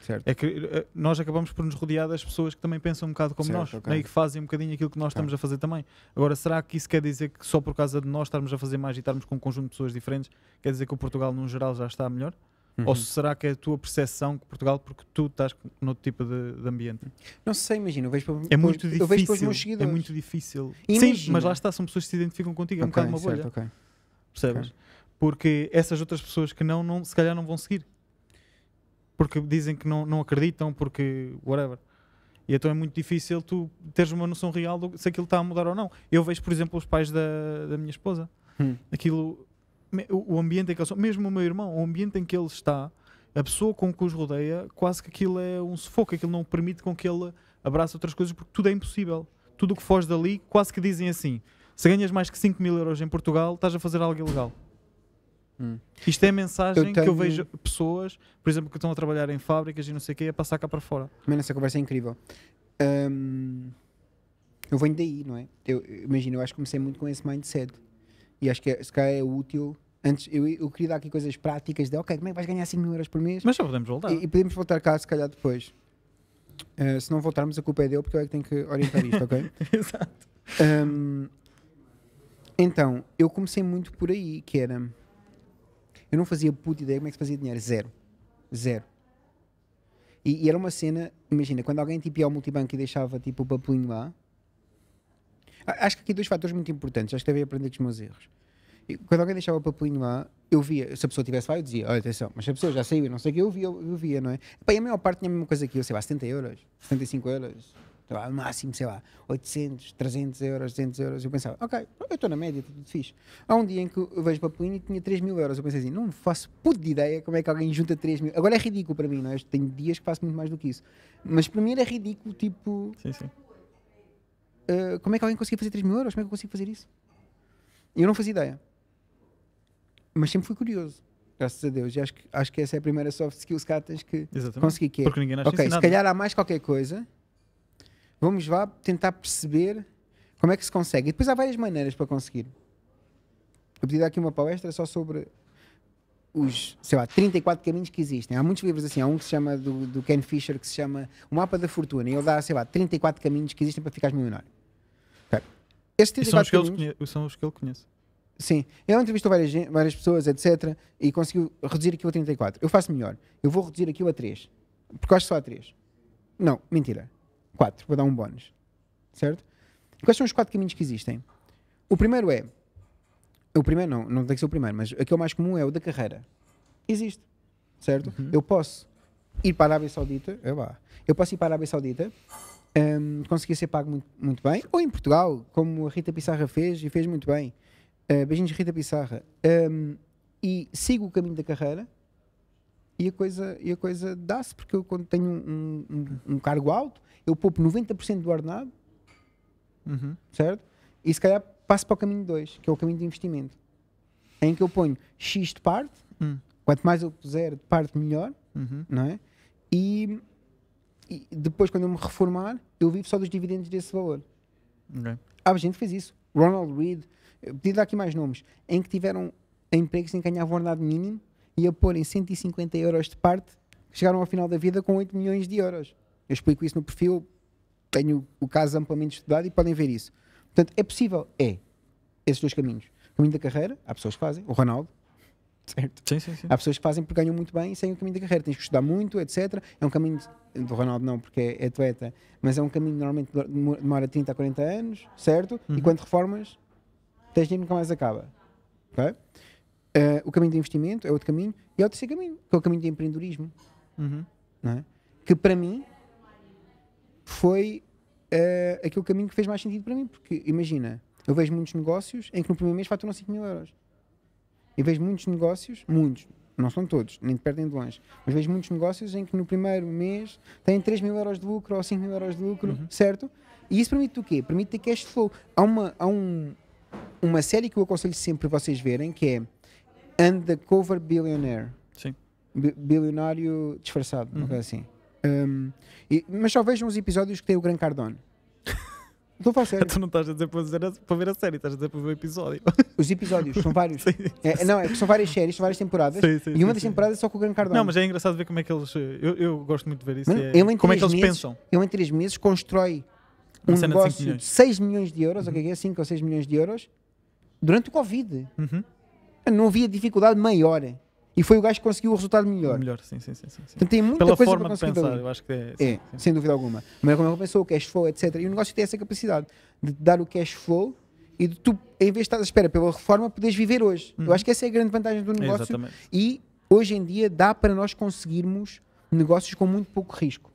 [SPEAKER 3] Certo.
[SPEAKER 2] É que eh, nós acabamos por nos rodear das pessoas que também pensam um bocado como
[SPEAKER 3] Certo,
[SPEAKER 2] nós
[SPEAKER 3] ok.
[SPEAKER 2] né, e que fazem um bocadinho aquilo que nós
[SPEAKER 3] Ok.
[SPEAKER 2] estamos a fazer também. Agora, será que isso quer dizer que só por causa de nós estarmos a fazer mais e estarmos com um conjunto de pessoas diferentes, quer dizer que o Portugal, no geral, já está melhor?
[SPEAKER 3] Uhum.
[SPEAKER 2] Ou será que é a tua percepção que Portugal, porque tu estás noutro tipo de, de ambiente?
[SPEAKER 3] Não sei, imagina. Eu vejo para,
[SPEAKER 2] É muito
[SPEAKER 3] eu vejo para os
[SPEAKER 2] difícil.
[SPEAKER 3] meus
[SPEAKER 2] É muito difícil.
[SPEAKER 3] Imagina.
[SPEAKER 2] Sim, mas lá está, são pessoas que se identificam contigo, é um
[SPEAKER 3] Ok,
[SPEAKER 2] bocado uma bolha.
[SPEAKER 3] certo.
[SPEAKER 2] Percebes? Porque essas outras pessoas que não, não, se calhar não vão seguir. Porque dizem que não, não acreditam, porque whatever. E então é muito difícil tu teres uma noção real do, se aquilo está a mudar ou não. Eu vejo, por exemplo, os pais da, da minha esposa.
[SPEAKER 3] Hum.
[SPEAKER 2] Aquilo, o ambiente em que eles são, mesmo o meu irmão, o ambiente em que ele está, a pessoa com que os rodeia, quase que aquilo é um sufoco, aquilo não permite com que ele abrace outras coisas, porque tudo é impossível. Tudo o que foge dali, quase que dizem assim: se ganhas mais que 5 mil euros em Portugal, estás a fazer algo ilegal.
[SPEAKER 3] Hum.
[SPEAKER 2] Isto é a mensagem
[SPEAKER 3] Eu
[SPEAKER 2] que eu
[SPEAKER 3] tenho-
[SPEAKER 2] vejo pessoas, por exemplo, que estão a trabalhar em fábricas e não sei o quê, a passar cá para fora.
[SPEAKER 3] Mano, essa conversa é incrível. Ahm, eu venho daí, não é? Eu, imagina, eu acho que comecei muito com esse mindset. E acho que é, se calhar é útil. Antes, eu, eu queria dar aqui coisas práticas de, ok, como é que vais ganhar 5 mil euros por mês?
[SPEAKER 2] Mas já podemos voltar.
[SPEAKER 3] E, e podemos voltar cá, se calhar, depois. Ah, se não voltarmos, a culpa é dele, porque eu é que tenho que orientar isto, ok? <laughs>
[SPEAKER 2] Exato.
[SPEAKER 3] Ahm, então, eu comecei muito por aí, que era... Eu não fazia puta ideia como é que se fazia dinheiro. Zero. Zero. E, e era uma cena, imagina, quando alguém tipo, ia ao multibanco e deixava tipo, o papelinho lá... Acho que aqui dois fatores muito importantes. Acho que devia aprender com os meus erros. E quando alguém deixava o papelinho lá, eu via, se a pessoa tivesse lá, eu dizia, olha, atenção, mas se a pessoa já saiu e não sei o que, eu via, eu via, não é? Pá, e a maior parte tinha a mesma coisa que eu, sei lá, 70 euros, 75 euros, lá, no máximo, sei lá, 800, 300 euros, 200 euros. Eu pensava, ok, eu estou na média, está tudo fixe. Há um dia em que eu vejo o papelinho e tinha 3 mil euros. Eu pensei assim, não faço puta de ideia como é que alguém junta 3 mil. Agora é ridículo para mim, não é? Eu Tenho dias que faço muito mais do que isso. Mas para mim era ridículo, tipo,
[SPEAKER 2] Sim, sim.
[SPEAKER 3] Uh, como é que alguém conseguia fazer 3 mil euros? Como é que eu consigo fazer isso? E eu não fazia ideia. Mas sempre fui curioso, graças a Deus. E acho que, acho que essa é a primeira soft skill se calhar tens que
[SPEAKER 2] Exatamente.
[SPEAKER 3] conseguir que é,
[SPEAKER 2] Porque ninguém nasce
[SPEAKER 3] ok, se calhar há mais qualquer coisa, vamos lá tentar perceber como é que se consegue. E depois há várias maneiras para conseguir. Eu podia dar aqui uma palestra só sobre os, sei lá, 34 caminhos que existem. Há muitos livros assim, há um que se chama, do, do Ken Fisher, que se chama O Mapa da Fortuna, e ele dá, sei lá, 34 caminhos que existem para ficares milionário. Ok. Esses
[SPEAKER 2] E são os,
[SPEAKER 3] 34 caminhos,
[SPEAKER 2] conhe- são os que ele conhece.
[SPEAKER 3] sim, ele entrevistou várias, várias pessoas, etc, e conseguiu reduzir aquilo a 34. Eu faço melhor, eu vou reduzir aquilo a 3, porque acho só a 3. Não, mentira, 4, vou dar um bónus, certo? Quais são os quatro caminhos que existem? O primeiro é, o primeiro não, não tem que ser o primeiro, mas aquele mais comum é o da carreira. Existe, certo? Eu posso ir para a Arábia Saudita, lá, eu posso ir para a Arábia Saudita, hum, conseguir ser pago muito, muito bem, ou em Portugal, como a Rita Pissarra fez e fez muito bem. Uh, beijinhos, Rita Pissarra. Hum, e sigo o caminho da carreira e a coisa, e a coisa dá-se, porque eu quando tenho um, um- um cargo alto, eu poupo 90% do ordenado,
[SPEAKER 2] Uhum.
[SPEAKER 3] certo? E se calhar passo para o caminho 2, que é o caminho de investimento, em que eu ponho X de parte,
[SPEAKER 2] Hum.
[SPEAKER 3] quanto mais eu puser de parte, melhor,
[SPEAKER 2] Uhum.
[SPEAKER 3] não é? E, e depois, quando eu me reformar, eu vivo só dos dividendos desse valor.
[SPEAKER 2] Ok.
[SPEAKER 3] Há gente que fez isso. Ronald Reed, eu podia dar aqui mais nomes, em que tiveram empregos em que ganhavam ordenado mínimo e a porem 150 euros de parte, chegaram ao final da vida com 8 milhões de euros. Eu explico isso no perfil, tenho o caso amplamente estudado e podem ver isso. Portanto, é possível, é, esses dois caminhos. O caminho da carreira, há pessoas que fazem, o Ronaldo, <laughs> certo?
[SPEAKER 2] Sim, sim, sim.
[SPEAKER 3] Há pessoas que fazem porque ganham muito bem e seguem o caminho da carreira. Tens que estudar muito, etc. É um caminho de- do Ronaldo, não, porque é atleta, mas é um caminho que normalmente demora- demora 30 a 40 anos, certo? E quando reformas, tens dinheiro nunca mais acaba. Ok? Eh, o caminho de investimento é outro caminho. E há o terceiro caminho, que é o caminho de empreendedorismo.
[SPEAKER 2] Uhum.
[SPEAKER 3] Não é? Que para mim foi eh, aquele caminho que fez mais sentido para mim. Porque imagina, eu vejo muitos negócios em que no primeiro mês faturam 5 mil euros. E vejo muitos negócios, muitos, não são todos, nem de perto nem de longe, mas vejo muitos negócios em que no primeiro mês têm 3 mil euros de lucro ou 5 mil euros de lucro, certo? E isso permite o quê? Permite ter cash flow. Há uma, há um, uma série que eu aconselho sempre vocês verem que é Undercover Billionaire.
[SPEAKER 2] Sim.
[SPEAKER 3] Bi- bilionário disfarçado, uma
[SPEAKER 2] Uhum.
[SPEAKER 3] coisa assim. Um, e- mas só vejam os episódios que tem o Gran Cardone. <laughs> Estou a falar sério.
[SPEAKER 2] Tu não estás a dizer para, dizer para ver a série, estás a dizer para ver o episódio.
[SPEAKER 3] Os episódios são vários. <laughs>
[SPEAKER 2] Sim.
[SPEAKER 3] É, não, é que são várias séries, são várias temporadas.
[SPEAKER 2] Sim, sim,
[SPEAKER 3] e uma
[SPEAKER 2] sim,
[SPEAKER 3] das
[SPEAKER 2] sim.
[SPEAKER 3] temporadas é só com o Gran Cardone.
[SPEAKER 2] Não, mas é engraçado ver como é que eles. Eu, eu gosto muito de ver isso.
[SPEAKER 3] Mano,
[SPEAKER 2] é-
[SPEAKER 3] ele em
[SPEAKER 2] como é que eles
[SPEAKER 3] meses-
[SPEAKER 2] pensam?
[SPEAKER 3] Ele em 3 meses constrói
[SPEAKER 2] Uma
[SPEAKER 3] um
[SPEAKER 2] de
[SPEAKER 3] negócio de,
[SPEAKER 2] milhões.
[SPEAKER 3] 6 milhões de euros, ok, 5 ou 6 milhões de euros, durante o Covid.
[SPEAKER 2] Uhum.
[SPEAKER 3] Não havia dificuldade maior. E foi o gajo que conseguiu o resultado melhor.
[SPEAKER 2] Melhor, sim, sim, sim. sim.
[SPEAKER 3] Portanto, tem muita
[SPEAKER 2] Pela
[SPEAKER 3] coisa
[SPEAKER 2] forma
[SPEAKER 3] para
[SPEAKER 2] de
[SPEAKER 3] conseguir
[SPEAKER 2] pensar,
[SPEAKER 3] dali.
[SPEAKER 2] eu acho que é.
[SPEAKER 3] É,
[SPEAKER 2] sim, sim.
[SPEAKER 3] sem dúvida alguma. Mas como ele pensou, o cash flow, etc. E o negócio tem essa capacidade de dar o cash flow e de tu, em vez de estar à espera pela reforma, poderes viver hoje. Eu acho que essa é a grande vantagem do negócio.
[SPEAKER 2] Exatamente.
[SPEAKER 3] E hoje em dia dá para nós conseguirmos negócios com muito pouco risco.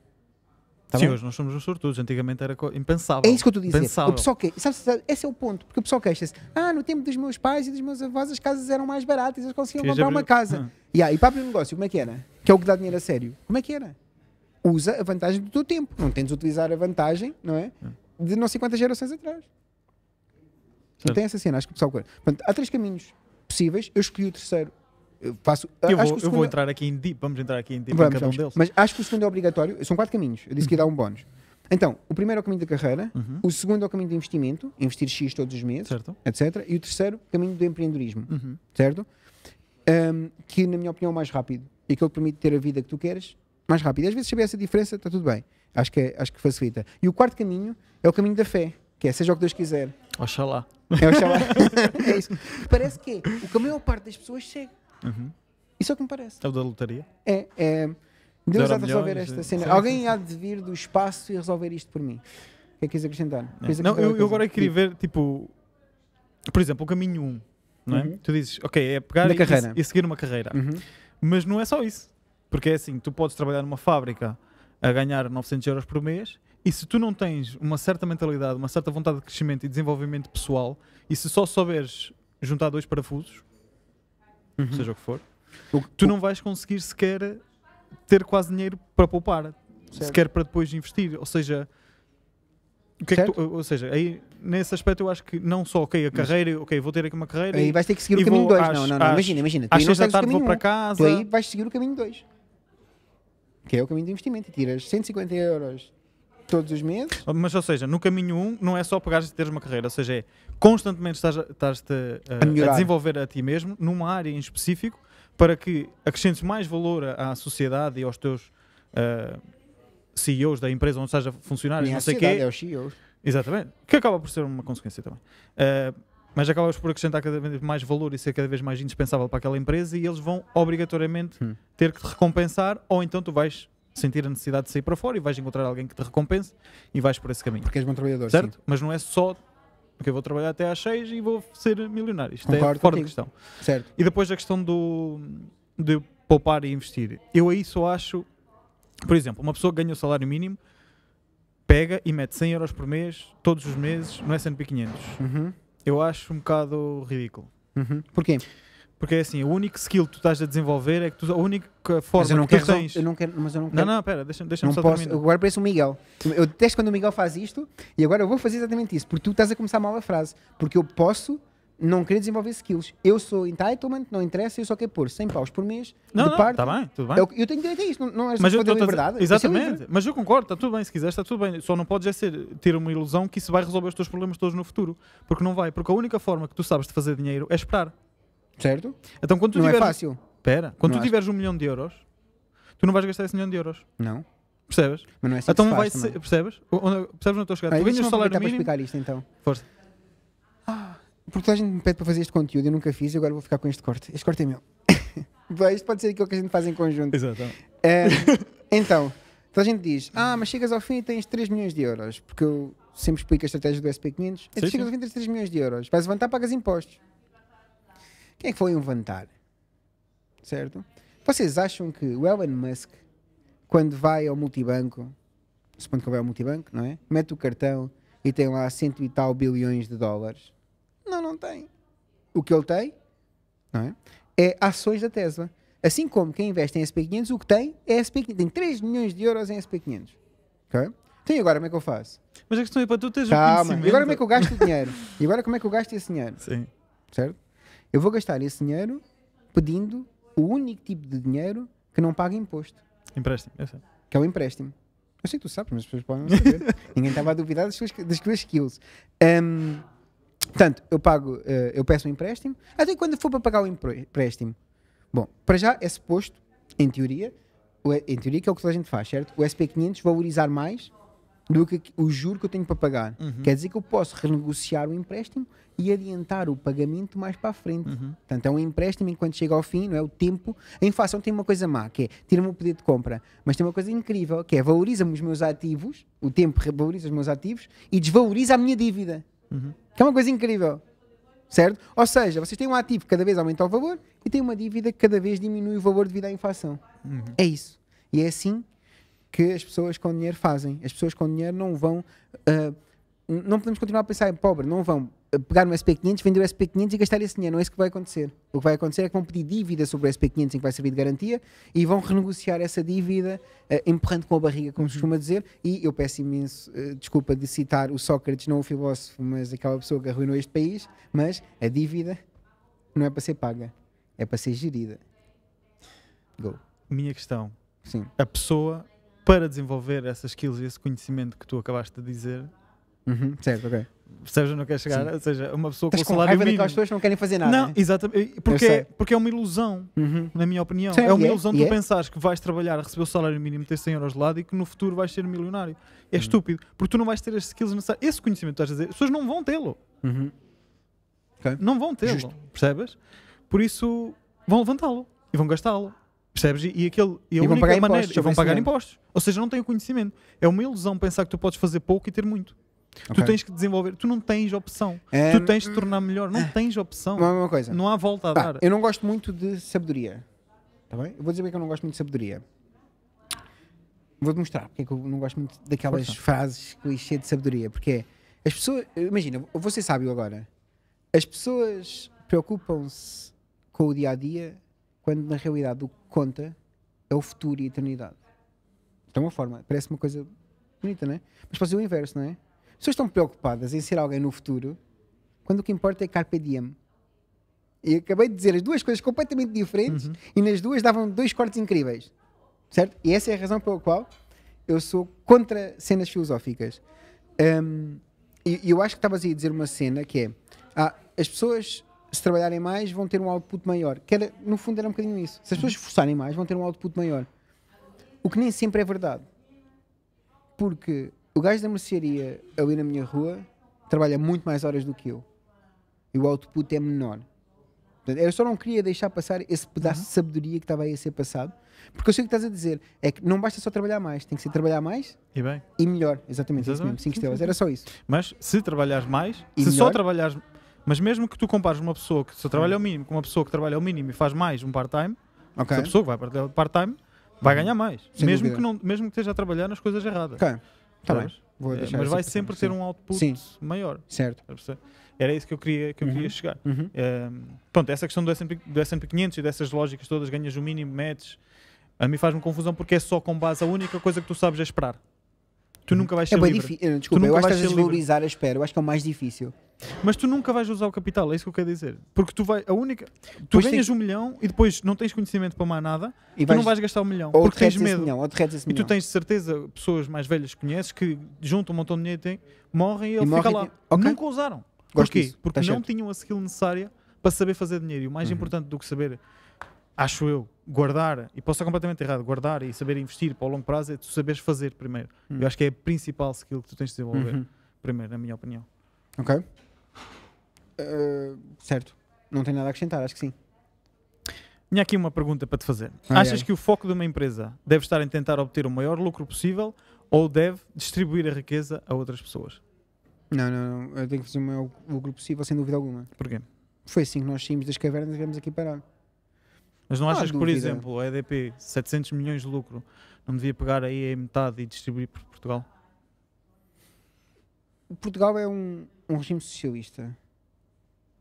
[SPEAKER 3] Tá
[SPEAKER 2] Sim,
[SPEAKER 3] bem?
[SPEAKER 2] hoje nós somos uns sortudos. Antigamente era impensável.
[SPEAKER 3] É isso que eu estou a dizer. O pessoal quer, sabe, sabe, esse é o ponto, porque o pessoal queixa-se. Ah, no tempo dos meus pais e dos meus avós as casas eram mais baratas, eles conseguiam comprar
[SPEAKER 2] abrir-
[SPEAKER 3] uma casa.
[SPEAKER 2] Ah.
[SPEAKER 3] Yeah, e para abrir um negócio, como é que era? que é o que dá dinheiro a sério, como é que era? Usa a vantagem do teu tempo. Não tens de utilizar a vantagem, não é? De não sei quantas gerações atrás. Não
[SPEAKER 2] Certo.
[SPEAKER 3] tem essa cena, acho que o pessoal. Portanto, há três caminhos possíveis, eu escolhi o terceiro. Eu faço.
[SPEAKER 2] Eu, vou, eu vou entrar aqui em deep, vamos entrar aqui em deep em
[SPEAKER 3] Vamos,
[SPEAKER 2] cada um deles.
[SPEAKER 3] Mas acho que o segundo é obrigatório. São quatro caminhos. Eu disse que ia dar um bónus. Então, o primeiro é o caminho da carreira,
[SPEAKER 2] Uhum.
[SPEAKER 3] o segundo é o caminho do investimento, investir X todos os meses,
[SPEAKER 2] Certo?
[SPEAKER 3] etc. E o terceiro, o caminho do empreendedorismo,
[SPEAKER 2] Uhum.
[SPEAKER 3] certo? Um, que, na minha opinião, é o mais rápido e que permite ter a vida que tu queres mais rápido. E às vezes, saber essa diferença, está tudo bem. Acho que, é- acho que facilita. E o quarto caminho é o caminho da fé, que é seja o que Deus quiser.
[SPEAKER 2] Oxalá.
[SPEAKER 3] É o chamar. <laughs> <laughs> é isso. Parece que é o que a maior parte das pessoas segue.
[SPEAKER 2] Uhum.
[SPEAKER 3] Isso é o que me parece.
[SPEAKER 2] É o da lotaria.
[SPEAKER 3] É, é Deus há de resolver
[SPEAKER 2] milhões,
[SPEAKER 3] esta cena.
[SPEAKER 2] sim,
[SPEAKER 3] Alguém
[SPEAKER 2] sim,
[SPEAKER 3] há de vir do espaço e resolver isto por mim. O que é que queres acrescentar?
[SPEAKER 2] Não,
[SPEAKER 3] acrescentar
[SPEAKER 2] eu,
[SPEAKER 3] outra
[SPEAKER 2] eu agora queria ver, tipo, por exemplo, o caminho 1. Não é?
[SPEAKER 3] Uhum.
[SPEAKER 2] Tu dizes, ok, é pegar
[SPEAKER 3] Da
[SPEAKER 2] e,
[SPEAKER 3] carreira.
[SPEAKER 2] e seguir uma carreira.
[SPEAKER 3] Uhum.
[SPEAKER 2] Mas não é só isso. Porque é assim, tu podes trabalhar numa fábrica a ganhar 900 euros por mês e se tu não tens uma certa mentalidade, uma certa vontade de crescimento e desenvolvimento pessoal e se só souberes juntar dois parafusos,
[SPEAKER 3] Uhum.
[SPEAKER 2] seja o que for,
[SPEAKER 3] O-
[SPEAKER 2] tu não vais conseguir sequer ter quase dinheiro para poupar,
[SPEAKER 3] Certo.
[SPEAKER 2] sequer para depois investir. Ou seja, que é que tu- ou seja, aí nesse aspecto eu acho que não só, ok, a carreira, ok, vou ter aqui uma carreira
[SPEAKER 3] Aí vais ter que seguir o caminho
[SPEAKER 2] vou
[SPEAKER 3] 2.
[SPEAKER 2] às-
[SPEAKER 3] Não, não, não.
[SPEAKER 2] às-
[SPEAKER 3] Imagina, imagina.
[SPEAKER 2] Às
[SPEAKER 3] aí não
[SPEAKER 2] 6 da tarde vou para casa.
[SPEAKER 3] Tu aí vais seguir o caminho 2. Que é o caminho do investimento. E tiras 150 euros todos os meses.
[SPEAKER 2] Mas, ou seja, no caminho 1 um, não é só pegares e teres uma carreira, ou seja, é constantemente estás a, a,
[SPEAKER 3] A
[SPEAKER 2] desenvolver a ti mesmo numa área em específico para que acrescentes mais valor à sociedade e aos teus ah, CEOs da empresa onde estás a funcionar,
[SPEAKER 3] Nem
[SPEAKER 2] não sei quê.
[SPEAKER 3] é os CEOs.
[SPEAKER 2] Exatamente. Que acaba por ser uma consequência também. Ah, mas acabas por acrescentar cada vez mais valor e ser cada vez mais indispensável para aquela empresa e eles vão obrigatoriamente
[SPEAKER 3] Hum.
[SPEAKER 2] ter que te recompensar ou então tu vais sentir a necessidade de sair para fora e vais encontrar alguém que te recompense e vais por esse caminho.
[SPEAKER 3] Porque és bom trabalhador.
[SPEAKER 2] Certo?
[SPEAKER 3] sim.
[SPEAKER 2] Mas não é só porque eu vou trabalhar até às 6 e vou ser milionário. Isto é
[SPEAKER 3] Concordo
[SPEAKER 2] fora de questão.
[SPEAKER 3] Certo.
[SPEAKER 2] E depois a questão do de poupar e investir. Eu aí só acho, por exemplo, uma pessoa que ganha o salário mínimo pega e mete 100 euros por mês, todos os meses, no S&P 500.
[SPEAKER 3] Uhum.
[SPEAKER 2] Eu acho um bocado ridículo.
[SPEAKER 3] Uhum. Porquê?
[SPEAKER 2] Porque é assim, o único skill que tu estás a desenvolver é que tu, a única
[SPEAKER 3] Mas
[SPEAKER 2] forma
[SPEAKER 3] eu não
[SPEAKER 2] que
[SPEAKER 3] quero.
[SPEAKER 2] tens...
[SPEAKER 3] Eu não quero mas eu não
[SPEAKER 2] Não,
[SPEAKER 3] quero.
[SPEAKER 2] não, pera, deixa- deixa-me
[SPEAKER 3] Não
[SPEAKER 2] só
[SPEAKER 3] posso, agora parece o Miguel. Eu detesto quando o Miguel faz isto e agora eu vou fazer exatamente isso, porque tu estás a começar mal a frase. Porque eu posso não querer desenvolver skills. Eu sou entitlement, não interessa, eu só quero pôr 100 paus por mês
[SPEAKER 2] Não, não,
[SPEAKER 3] parte.
[SPEAKER 2] está bem, tudo bem.
[SPEAKER 3] É que- Eu tenho direito a isto, não, não és
[SPEAKER 2] Mas eu
[SPEAKER 3] eu liberdade. eu sou
[SPEAKER 2] Exatamente, mas eu concordo, está tudo bem, se quiseres está tudo bem. Só não podes é ser, ter uma ilusão que isso vai resolver os teus problemas todos no futuro. Porque não vai, porque a única forma que tu sabes de fazer dinheiro é esperar.
[SPEAKER 3] Certo?
[SPEAKER 2] Então quando tu
[SPEAKER 3] Não é
[SPEAKER 2] tiveres,
[SPEAKER 3] fácil.
[SPEAKER 2] Espera, quando
[SPEAKER 3] Não
[SPEAKER 2] tu
[SPEAKER 3] acho.
[SPEAKER 2] tiveres um milhão de euros, tu não vais gastar esse milhão de euros.
[SPEAKER 3] Não.
[SPEAKER 2] Percebes?
[SPEAKER 3] Mas não é assim
[SPEAKER 2] então
[SPEAKER 3] que se
[SPEAKER 2] vai
[SPEAKER 3] faz
[SPEAKER 2] ser,
[SPEAKER 3] também.
[SPEAKER 2] percebes? Onde, percebes onde estou a chegar?
[SPEAKER 3] Olha,
[SPEAKER 2] tu ganhas o salário mínimo.
[SPEAKER 3] explicar isto então.
[SPEAKER 2] Força.
[SPEAKER 3] Porque toda a gente me pede para fazer este conteúdo, eu nunca fiz e agora vou ficar com este corte. Este corte é meu. <laughs> Isto pode ser aquilo que a gente faz em conjunto.
[SPEAKER 2] Exatamente.
[SPEAKER 3] É, <laughs> então, toda a gente diz: Ah, mas chegas ao fim e tens 3 milhões de euros. Porque eu sempre explico a estratégia do SP500. Então
[SPEAKER 2] Sim,
[SPEAKER 3] chegas ao fim e tens 3 milhões de euros. Vais levantar, pagas impostos. Quem é que foi levantar? Certo? Vocês acham que o Elon Musk, quando vai ao multibanco, supondo que vai ao multibanco, não é? Mete o cartão e tem lá cento e tal bilhões de dólares? Não, não tem. O que ele tem, não é? É ações da Tesla. Assim como quem investe em SP500, o que tem é SP500. Tem 3 milhões de euros em SP500. Ok? Então e agora como é que eu faço?
[SPEAKER 2] Mas a questão é para tu teres o
[SPEAKER 3] Calma.
[SPEAKER 2] conhecimento.
[SPEAKER 3] E agora como é que eu gasto o dinheiro? E agora como é que eu gasto esse dinheiro?
[SPEAKER 2] Sim.
[SPEAKER 3] Certo? Eu vou gastar esse dinheiro pedindo o único tipo de dinheiro que não paga imposto,
[SPEAKER 2] Empréstimo. eu sei.
[SPEAKER 3] que é o empréstimo. Eu sei que tu sabes, mas as pessoas podem não saber. <laughs> Ninguém estava a duvidar das tuas, das tuas skills. Ahm, portanto, eu pago, eh, eu peço um empréstimo. Até quando for para pagar o empréstimo, bom, para já é suposto, em teoria, em teoria que é o que toda a gente faz, certo? O SP500 valorizar mais do que o juro que eu tenho para pagar.
[SPEAKER 2] Uhum.
[SPEAKER 3] Quer dizer que eu posso renegociar o empréstimo e adiantar o pagamento mais para a frente.
[SPEAKER 2] Uhum.
[SPEAKER 3] Portanto, é um empréstimo enquanto chega ao fim, não é? O tempo. A inflação tem uma coisa má, que é tira-me o poder de compra, mas tem uma coisa incrível, que é valoriza-me os meus ativos, o tempo valoriza os meus ativos e desvaloriza a minha dívida.
[SPEAKER 2] Uhum.
[SPEAKER 3] Que é uma coisa incrível. Certo? Ou seja, vocês têm um ativo que cada vez aumenta o valor e têm uma dívida que cada vez diminui o valor devido à inflação.
[SPEAKER 2] Uhum.
[SPEAKER 3] É isso. E é assim que as pessoas com dinheiro fazem. As pessoas com dinheiro não vão. ah, n- não podemos continuar a pensar em pobre, não vão pegar no SP500, vender o SP500 e gastar esse dinheiro. Não é isso que vai acontecer. O que vai acontecer é que vão pedir dívida sobre o SP500 em que vai servir de garantia e vão renegociar essa dívida eh, empurrando com a barriga, como se costuma dizer. E eu peço imenso eh, desculpa de citar o Sócrates, não o filósofo, mas aquela pessoa que arruinou este país. Mas a dívida não é para ser paga, é para ser gerida. Go.
[SPEAKER 2] Minha questão.
[SPEAKER 3] Sim.
[SPEAKER 2] A pessoa, para desenvolver essas skills e esse conhecimento que tu acabaste de dizer,
[SPEAKER 3] Uhum, certo, ok.
[SPEAKER 2] percebes onde eu quero chegar?
[SPEAKER 3] Sim.
[SPEAKER 2] Ou seja, uma pessoa com salário mínimo.
[SPEAKER 3] daquelas pessoas não querem fazer nada.
[SPEAKER 2] Não,
[SPEAKER 3] né?
[SPEAKER 2] exatamente. Porque, é, porque é uma ilusão,
[SPEAKER 3] Uhum.
[SPEAKER 2] na minha opinião.
[SPEAKER 3] Sim,
[SPEAKER 2] é uma
[SPEAKER 3] é,
[SPEAKER 2] ilusão
[SPEAKER 3] e
[SPEAKER 2] tu pensares que vais trabalhar, receber o salário mínimo, ter 100 euros de lado e que no futuro vais ser milionário. É estúpido. Porque tu não vais ter as skills necessárias. Esse conhecimento que estás a dizer, as pessoas não vão tê-lo.
[SPEAKER 3] Uhum.
[SPEAKER 2] Não vão tê-lo. Percebes? Por isso, vão levantá-lo e vão gastá-lo. Percebes? E, aquele, e a
[SPEAKER 3] E vão
[SPEAKER 2] única
[SPEAKER 3] pagar
[SPEAKER 2] maneira.
[SPEAKER 3] impostos
[SPEAKER 2] E vão pagar impostos. Ou seja, não têm o conhecimento. É uma ilusão pensar que tu podes fazer pouco e ter muito. Tu
[SPEAKER 3] Ok.
[SPEAKER 2] tens que desenvolver. Tu não tens opção.
[SPEAKER 3] Ehm,
[SPEAKER 2] Tu tens de tornar melhor. Não tens opção.
[SPEAKER 3] Uma, uma coisa.
[SPEAKER 2] Não há volta a
[SPEAKER 3] Pá,
[SPEAKER 2] dar.
[SPEAKER 3] eu não gosto muito de sabedoria. Tá bem? Eu vou dizer bem que eu não gosto muito de sabedoria. Vou-te mostrar porque é que eu não gosto muito daquelas
[SPEAKER 2] Força.
[SPEAKER 3] frases clichê de sabedoria. Porque é, as pessoas. Imagina, eu vou ser sábio agora. As pessoas preocupam-se com o dia a dia quando na realidade o que conta é o futuro e a eternidade. De uma forma, parece uma coisa bonita, não é? Mas pode ser o inverso, não é? As pessoas estão preocupadas em ser alguém no futuro quando o que importa é carpe diem. E acabei de dizer as duas coisas completamente diferentes e nas duas davam dois cortes incríveis. Certo? E essa é a razão pela qual eu sou contra cenas filosóficas. Hum, e eu acho que estavas aí a dizer uma cena que é ah, as pessoas se trabalharem mais vão ter um output maior. Que era, no fundo era um bocadinho isso. Se as pessoas se esforçarem mais vão ter um output maior. O que nem sempre é verdade. Porque o gajo da mercearia ali na minha rua trabalha muito mais horas do que eu. E o output é menor. Portanto, eu só não queria deixar passar esse pedaço de sabedoria que estava aí a ser passado. Porque eu sei o que estás a dizer. É que não basta só trabalhar mais. Tem que ser trabalhar mais
[SPEAKER 2] E bem.
[SPEAKER 3] e melhor. Exatamente, isso mesmo.
[SPEAKER 2] Exatamente.
[SPEAKER 3] 5
[SPEAKER 2] Sim,
[SPEAKER 3] estrelas. Era só isso.
[SPEAKER 2] Mas se trabalhares mais,
[SPEAKER 3] E
[SPEAKER 2] se só
[SPEAKER 3] melhor?
[SPEAKER 2] trabalhares. Mas mesmo que tu compares uma pessoa que só trabalha ao mínimo com uma pessoa que trabalha ao mínimo e faz mais um part-time,
[SPEAKER 3] Ok.
[SPEAKER 2] essa pessoa que vai para o part-time vai ganhar mais.
[SPEAKER 3] Sem
[SPEAKER 2] Mesmo
[SPEAKER 3] dúvida.
[SPEAKER 2] que, não, mesmo que esteja a trabalhar nas coisas erradas.
[SPEAKER 3] Ok. Está bem. Vou
[SPEAKER 2] É,
[SPEAKER 3] deixar
[SPEAKER 2] mas vai sempre ter um output
[SPEAKER 3] Sim.
[SPEAKER 2] maior.
[SPEAKER 3] Certo.
[SPEAKER 2] Era isso que eu queria, que eu queria
[SPEAKER 3] Uhum.
[SPEAKER 2] chegar.
[SPEAKER 3] Uhum.
[SPEAKER 2] Ehm, pronto, essa questão do S&P, do S&P 500 e dessas lógicas todas, ganhas o mínimo, metes, a mim faz-me confusão porque é só com base, a única coisa que tu sabes é esperar. Tu nunca vais ser
[SPEAKER 3] É bem
[SPEAKER 2] livre.
[SPEAKER 3] difícil. Desculpa,
[SPEAKER 2] nunca
[SPEAKER 3] eu acho que estás a desvalorizar a espera. Eu acho que é o mais difícil.
[SPEAKER 2] Mas tu nunca vais usar o capital, é isso que eu quero dizer. Porque tu vai, a única, tu
[SPEAKER 3] Pois
[SPEAKER 2] ganhas
[SPEAKER 3] tem-
[SPEAKER 2] um milhão e depois não tens conhecimento para mais nada,
[SPEAKER 3] E
[SPEAKER 2] tu não vais gastar um milhão,
[SPEAKER 3] ou
[SPEAKER 2] porque tens medo.
[SPEAKER 3] milhão, ou
[SPEAKER 2] E tu tens certeza, pessoas mais velhas que conheces, que juntam um montão de dinheiro, têm, morrem e ele
[SPEAKER 3] morrem
[SPEAKER 2] fica
[SPEAKER 3] e
[SPEAKER 2] lá.
[SPEAKER 3] tem- Ok.
[SPEAKER 2] Nunca usaram.
[SPEAKER 3] Gosto
[SPEAKER 2] Porquê?
[SPEAKER 3] disso,
[SPEAKER 2] Porque
[SPEAKER 3] tá
[SPEAKER 2] não
[SPEAKER 3] certo.
[SPEAKER 2] tinham a skill necessária para saber fazer dinheiro. E o mais
[SPEAKER 3] Uhum.
[SPEAKER 2] importante do que saber, acho eu, guardar, e posso estar completamente errado, guardar e saber investir para o longo prazo é tu saberes fazer primeiro.
[SPEAKER 3] Hum.
[SPEAKER 2] Eu acho que é a principal skill que tu tens de desenvolver
[SPEAKER 3] Uhum.
[SPEAKER 2] primeiro, na minha opinião.
[SPEAKER 3] Ok. Uh, certo. Não tem nada a acrescentar, acho que sim.
[SPEAKER 2] Tinha aqui uma pergunta para te fazer.
[SPEAKER 3] Ai,
[SPEAKER 2] Achas
[SPEAKER 3] ai.
[SPEAKER 2] que o foco de uma empresa deve estar em tentar obter o maior lucro possível ou deve distribuir a riqueza a outras pessoas?
[SPEAKER 3] Não, não, não. Eu tenho que fazer o maior lucro possível, sem dúvida alguma.
[SPEAKER 2] Porquê?
[SPEAKER 3] Foi assim que nós saímos das cavernas e viemos aqui parar.
[SPEAKER 2] Mas não achas que, por exemplo, a EDP, 700 milhões de lucro, não devia pegar aí a metade e distribuir por Portugal?
[SPEAKER 3] Portugal é um, um regime socialista,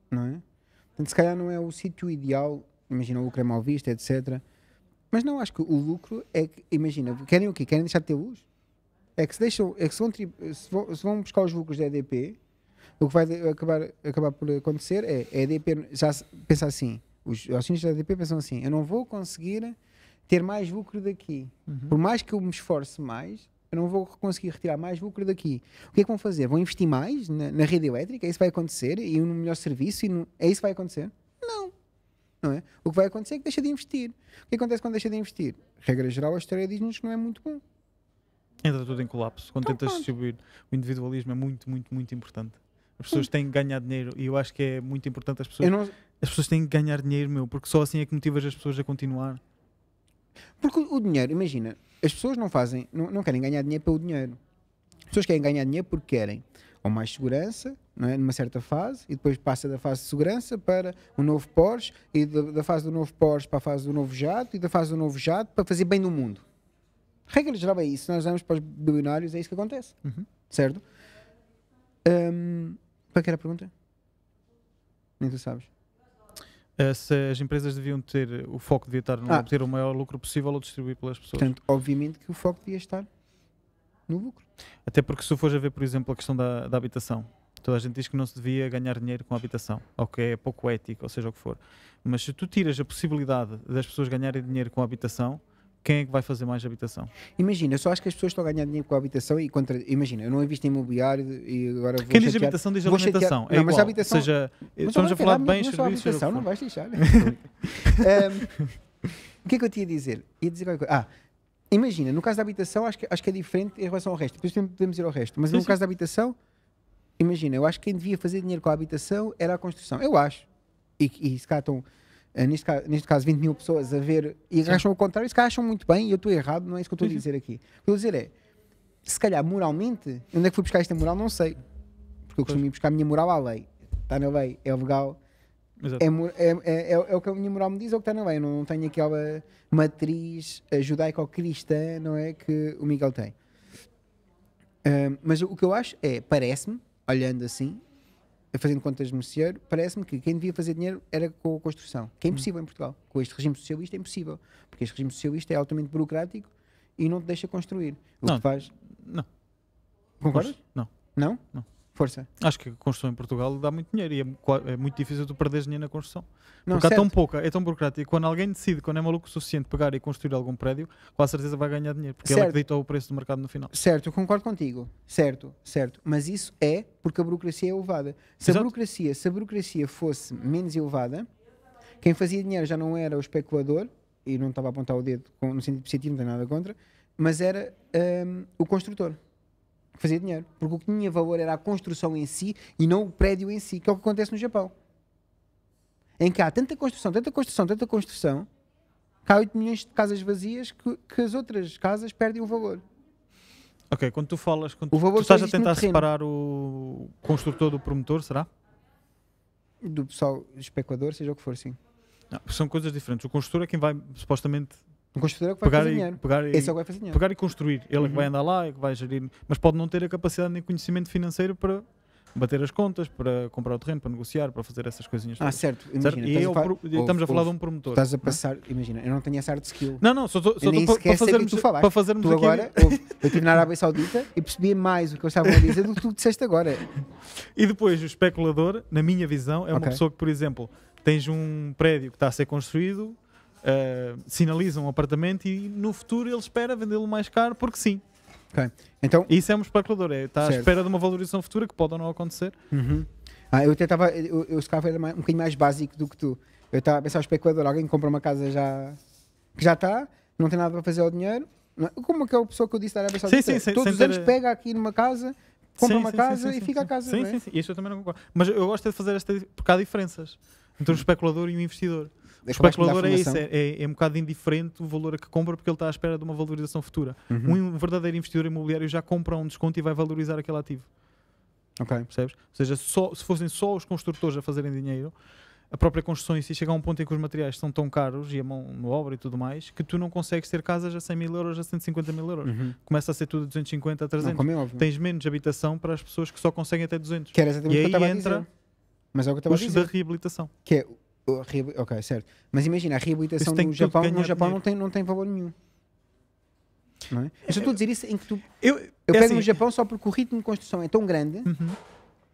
[SPEAKER 3] não é? Portanto, se calhar não é o sítio ideal, imagina o lucro é mal visto, etc. Mas não, acho que o lucro é que, imagina, querem o quê? Querem deixar de ter luz? É que se deixam, é que se vão, se vão, se vão buscar os lucros da EDP, o que vai acabar, acabar por acontecer é a EDP já pensa assim, os acionistas da EDP pensam assim, eu não vou conseguir ter mais lucro daqui. Por mais que eu me esforce mais, eu não vou conseguir retirar mais lucro daqui. O que é que vão fazer? Vão investir mais na, na rede elétrica? É isso que vai acontecer? E no melhor serviço? E no- é isso que vai acontecer? Não. Não é? O que vai acontecer é que deixa de investir. O que acontece quando deixa de investir? Regra geral, a história diz-nos que não é muito bom.
[SPEAKER 2] Entra tudo em colapso. Quando
[SPEAKER 3] Então,
[SPEAKER 2] tentas
[SPEAKER 3] pronto.
[SPEAKER 2] distribuir, o individualismo é muito, muito, muito importante. As pessoas têm que ganhar dinheiro e eu acho que é muito importante as pessoas.
[SPEAKER 3] Não,
[SPEAKER 2] As pessoas têm que ganhar dinheiro, meu, porque só assim é que motivas as pessoas a continuar.
[SPEAKER 3] Porque o, o dinheiro, imagina, as pessoas não fazem, não, não querem ganhar dinheiro pelo dinheiro. As pessoas querem ganhar dinheiro porque querem ou mais segurança, não é? numa certa fase, e depois passa da fase de segurança para o novo Porsche, e da, da fase do novo Porsche para a fase do novo jato, e da fase do novo jato para fazer bem no mundo. Regra geral é isso. Se nós vamos para os bilionários, é isso que acontece.
[SPEAKER 2] Uhum.
[SPEAKER 3] Certo? Hum, qual é que era a pergunta? Nem tu sabes.
[SPEAKER 2] Eh, se as empresas deviam ter, o foco devia estar no
[SPEAKER 3] Ah.
[SPEAKER 2] obter o maior lucro possível ou distribuir pelas pessoas.
[SPEAKER 3] Portanto, obviamente que o foco devia estar no lucro.
[SPEAKER 2] Até porque se fores a ver, por exemplo, a questão da, da habitação, toda a gente diz que não se devia ganhar dinheiro com a habitação, ou que é pouco ético, ou seja o que for. Mas se tu tiras a possibilidade das pessoas ganharem dinheiro com a habitação, quem é que vai fazer mais habitação?
[SPEAKER 3] Imagina, eu só acho que as pessoas estão a ganhar dinheiro com a habitação e contra. Imagina, eu não invisto em imobiliário e agora vou
[SPEAKER 2] Quem diz
[SPEAKER 3] chatear-
[SPEAKER 2] habitação diz
[SPEAKER 3] vou chatear-
[SPEAKER 2] alimentação. É
[SPEAKER 3] Não, mas
[SPEAKER 2] igual.
[SPEAKER 3] a habitação-
[SPEAKER 2] Ou seja,
[SPEAKER 3] Mas
[SPEAKER 2] estamos a falar de bens,
[SPEAKER 3] a
[SPEAKER 2] serviços,
[SPEAKER 3] habitação, não vais deixar. <laughs> Ahm, o que é que eu te ia dizer? Ia dizer qualquer coisa. Ah, imagina, no caso da habitação, acho que, acho que é diferente em relação ao resto. Depois podemos- podemos ir ao resto. Mas
[SPEAKER 2] Sim,
[SPEAKER 3] no
[SPEAKER 2] sim.
[SPEAKER 3] caso da habitação, imagina, eu acho que quem devia fazer dinheiro com a habitação era a construção. Eu acho. E, e se cá estão, eh, neste, caso, neste caso, 20 mil pessoas a ver e
[SPEAKER 2] Sim.
[SPEAKER 3] acham o contrário, se cá acham muito bem e eu estou errado, não é isso que eu estou a
[SPEAKER 2] sim.
[SPEAKER 3] dizer aqui. O que eu estou a dizer é, se calhar moralmente, onde é que fui buscar esta moral, não sei. Porque eu costumo ir buscar a minha moral à lei. Está na lei, é legal, é, é, é, é, é o que a minha moral me diz, é o que está na lei. Eu não tenho aquela matriz judaico-cristã, não é? Que o Miguel tem. Mas o que eu acho é, parece-me, olhando assim, fazendo contas de merceeiro, parece-me que quem devia fazer dinheiro era com a construção. Que é impossível em Portugal. Com este regime socialista é impossível. Porque este regime socialista é altamente burocrático e não te deixa construir. O
[SPEAKER 2] Não.
[SPEAKER 3] que faz.
[SPEAKER 2] Não.
[SPEAKER 3] Concordas?
[SPEAKER 2] Não.
[SPEAKER 3] Não?
[SPEAKER 2] Não.
[SPEAKER 3] Força.
[SPEAKER 2] Acho que a construção em Portugal dá muito dinheiro e é, é muito difícil tu perderes dinheiro na construção.
[SPEAKER 3] Não,
[SPEAKER 2] Porque há tão pouca, é tão burocrático. Quando alguém decide, quando é maluco o suficiente, pegar e construir algum prédio, com a certeza vai ganhar dinheiro. Porque ele
[SPEAKER 3] Certo.
[SPEAKER 2] acredita o preço do mercado no final.
[SPEAKER 3] Certo, eu concordo contigo. Certo, certo. Mas isso é porque a burocracia é elevada. Se a burocracia, se a burocracia fosse menos elevada, quem fazia dinheiro já não era o especulador, e não estava a apontar o dedo no sentido positivo, não tem nada contra, mas era hum, o construtor fazia dinheiro. Porque o que tinha valor era a construção em si e não o prédio em si, que é o que acontece no Japão. Em que há tanta construção, tanta construção, tanta construção, que há 8 milhões de casas vazias que, que as outras casas perdem o valor.
[SPEAKER 2] Ok, quando tu falas, quando
[SPEAKER 3] O valor
[SPEAKER 2] tu estás a tentar separar o construtor do promotor, será?
[SPEAKER 3] do pessoal especulador, seja o que for, sim.
[SPEAKER 2] Não, são coisas diferentes. O construtor é quem vai supostamente
[SPEAKER 3] O construtor é o que vai
[SPEAKER 2] pegar
[SPEAKER 3] fazer
[SPEAKER 2] e,
[SPEAKER 3] dinheiro.
[SPEAKER 2] pegar, e,
[SPEAKER 3] Esse é o que vai fazer dinheiro.
[SPEAKER 2] pegar e construir. Ele é que
[SPEAKER 3] Uhum.
[SPEAKER 2] vai andar lá, é que vai gerir, mas pode não ter a capacidade nem conhecimento financeiro para bater as contas, para comprar o terreno, para negociar, para fazer essas coisinhas.
[SPEAKER 3] Ah,
[SPEAKER 2] todas.
[SPEAKER 3] certo.
[SPEAKER 2] Certo?
[SPEAKER 3] Imagina,
[SPEAKER 2] E
[SPEAKER 3] estás
[SPEAKER 2] é
[SPEAKER 3] a ouve,
[SPEAKER 2] estamos a falar
[SPEAKER 3] ouve.
[SPEAKER 2] de um promotor.
[SPEAKER 3] Estás a
[SPEAKER 2] não é?
[SPEAKER 3] passar, imagina, eu não tenho essa art skill.
[SPEAKER 2] Não, não, só estou só
[SPEAKER 3] Eu
[SPEAKER 2] para
[SPEAKER 3] que
[SPEAKER 2] fazermos,
[SPEAKER 3] tu falaste.
[SPEAKER 2] para fazermos
[SPEAKER 3] Tu
[SPEAKER 2] aqui.
[SPEAKER 3] agora, ouve, eu estive na Arábia Saudita e percebi mais o que eu estava a dizer do que tu disseste agora. <laughs>
[SPEAKER 2] E depois o especulador, na minha visão, é uma
[SPEAKER 3] Ok.
[SPEAKER 2] pessoa que, por exemplo, tens um prédio que está a ser construído, eh, sinaliza um apartamento e no futuro ele espera vendê-lo mais caro porque sim.
[SPEAKER 3] Então,
[SPEAKER 2] Isso é um especulador, é, está à
[SPEAKER 3] Certo.
[SPEAKER 2] espera de uma valorização futura que pode ou não acontecer.
[SPEAKER 3] uhum. ah, eu até estava, eu, eu era um bocadinho mais básico do que tu. Eu estava a pensar, especulador, alguém compra uma casa já que já está, não tem nada para fazer ao dinheiro. não é? Como aquela pessoa que eu disse da Arábia Saudita,
[SPEAKER 2] sim, sem-
[SPEAKER 3] todos
[SPEAKER 2] sem
[SPEAKER 3] os
[SPEAKER 2] ter-
[SPEAKER 3] anos pega aqui numa casa, compra
[SPEAKER 2] Sim,
[SPEAKER 3] uma
[SPEAKER 2] sim,
[SPEAKER 3] casa
[SPEAKER 2] sim, sim,
[SPEAKER 3] e
[SPEAKER 2] sim,
[SPEAKER 3] fica
[SPEAKER 2] sim.
[SPEAKER 3] a casa.
[SPEAKER 2] Sim,
[SPEAKER 3] é?
[SPEAKER 2] sim, sim. Isso eu também não concordo. Mas eu gosto é de fazer esta. Porque há diferenças entre o especulador e o investidor. O
[SPEAKER 3] de me dar
[SPEAKER 2] especulador é isso, é, é, é um bocado indiferente o valor a que compra porque ele está à espera de uma valorização futura.
[SPEAKER 3] Uhum.
[SPEAKER 2] Um verdadeiro investidor imobiliário já compra um desconto e vai valorizar aquele ativo.
[SPEAKER 3] Ok.
[SPEAKER 2] percebes? Ou seja, só, se fossem só os construtores a fazerem dinheiro, a própria construção em si chega a um ponto em que os materiais são tão caros e a mão no obra e tudo mais, que tu não consegues ter casas a 100 mil euros, a 150 mil euros.
[SPEAKER 3] Uhum.
[SPEAKER 2] Começa a ser tudo a 250, a
[SPEAKER 3] Não,
[SPEAKER 2] 300.
[SPEAKER 3] como é.
[SPEAKER 2] Tens menos habitação para as pessoas que só conseguem até 200.
[SPEAKER 3] Que era exatamente
[SPEAKER 2] E
[SPEAKER 3] o
[SPEAKER 2] aí entra.
[SPEAKER 3] Mas é o que eu estava a dizer.
[SPEAKER 2] da reabilitação.
[SPEAKER 3] Que é o- Ok, certo. Mas imagina, a reabilitação
[SPEAKER 2] tudo
[SPEAKER 3] Japão, no Japão
[SPEAKER 2] dinheiro.
[SPEAKER 3] não tem, não tem valor nenhum. Não é? Eu só estou a dizer isso em que tu.
[SPEAKER 2] Eu,
[SPEAKER 3] Eu
[SPEAKER 2] é
[SPEAKER 3] pego
[SPEAKER 2] assim,
[SPEAKER 3] no Japão só porque o ritmo de construção é tão grande,
[SPEAKER 2] Uhum.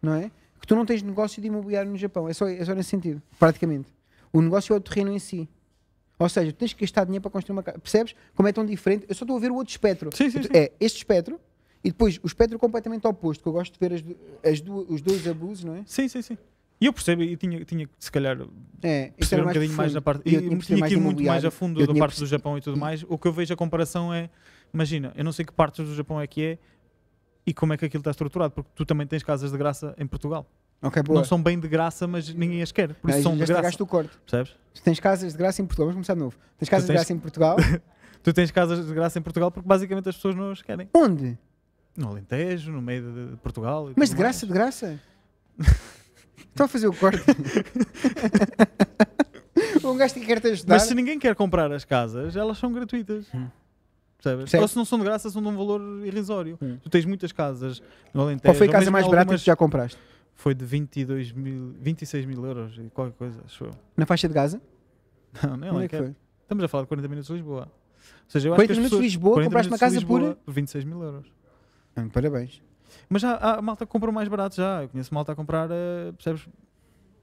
[SPEAKER 3] não é? Que tu não tens negócio de imobiliário no Japão. É só, é só nesse sentido, praticamente. O negócio é o terreno em si. Ou seja, tu tens que gastar dinheiro para construir uma casa. Percebes como é tão diferente? Eu só estou a ver o outro espectro.
[SPEAKER 2] Sim, sim, sim.
[SPEAKER 3] É este espectro e depois o espectro completamente oposto, que eu gosto de ver as, as du- os dois abusos, não é?
[SPEAKER 2] Sim, sim, sim. E eu percebo, e tinha, tinha que se calhar
[SPEAKER 3] É,
[SPEAKER 2] perceber um bocadinho mais na parte.
[SPEAKER 3] E
[SPEAKER 2] E
[SPEAKER 3] eu
[SPEAKER 2] tinha,
[SPEAKER 3] que
[SPEAKER 2] ir
[SPEAKER 3] de
[SPEAKER 2] muito mais a fundo
[SPEAKER 3] Eu
[SPEAKER 2] da parte do Japão e tudo mais. O que eu vejo a comparação é, imagina, eu não sei que partes do Japão é que é e como é que aquilo está estruturado, porque tu também tens casas de graça em Portugal.
[SPEAKER 3] Ok, boa.
[SPEAKER 2] Não são bem de graça, mas ninguém as quer. Por isso
[SPEAKER 3] Mas
[SPEAKER 2] são
[SPEAKER 3] já
[SPEAKER 2] de graça.
[SPEAKER 3] o corte.
[SPEAKER 2] Percebes?
[SPEAKER 3] Tu tens casas de graça em Portugal. Vamos começar de novo. Tens casas de
[SPEAKER 2] tens-
[SPEAKER 3] graça em Portugal. <laughs>
[SPEAKER 2] Tu tens casas de graça em Portugal porque basicamente as pessoas não as querem.
[SPEAKER 3] Onde?
[SPEAKER 2] No Alentejo, no meio de, de Portugal.
[SPEAKER 3] Mas de graça, de
[SPEAKER 2] mais.
[SPEAKER 3] graça. <laughs> Estou a fazer o corte. <laughs> um gajo que quer te ajudar.
[SPEAKER 2] Mas se ninguém quer comprar as casas, elas são gratuitas.
[SPEAKER 3] Hum.
[SPEAKER 2] Percebes?
[SPEAKER 3] Certo.
[SPEAKER 2] Ou se não são de graça, são de um valor irrisório.
[SPEAKER 3] Hum.
[SPEAKER 2] Tu tens muitas casas no Alentejo.
[SPEAKER 3] Qual foi a casa mais
[SPEAKER 2] em
[SPEAKER 3] barata que
[SPEAKER 2] algumas-
[SPEAKER 3] tu já compraste?
[SPEAKER 2] foi de 22 mil, 26 mil euros e qualquer coisa, acho eu.
[SPEAKER 3] Na faixa de Gaza? <laughs>
[SPEAKER 2] Não, nem
[SPEAKER 3] Onde
[SPEAKER 2] lá
[SPEAKER 3] é que foi?
[SPEAKER 2] Estamos a falar de 40 minutos de Lisboa. Ou seja, eu
[SPEAKER 3] 40
[SPEAKER 2] acho que
[SPEAKER 3] minutos de
[SPEAKER 2] pessoas-
[SPEAKER 3] Lisboa,
[SPEAKER 2] 40
[SPEAKER 3] compraste uma
[SPEAKER 2] de
[SPEAKER 3] casa
[SPEAKER 2] Lisboa, 26 mil euros.
[SPEAKER 3] Ah, parabéns.
[SPEAKER 2] Mas já há malta que compra mais barato já. Eu conheço malta a comprar, eh, percebes,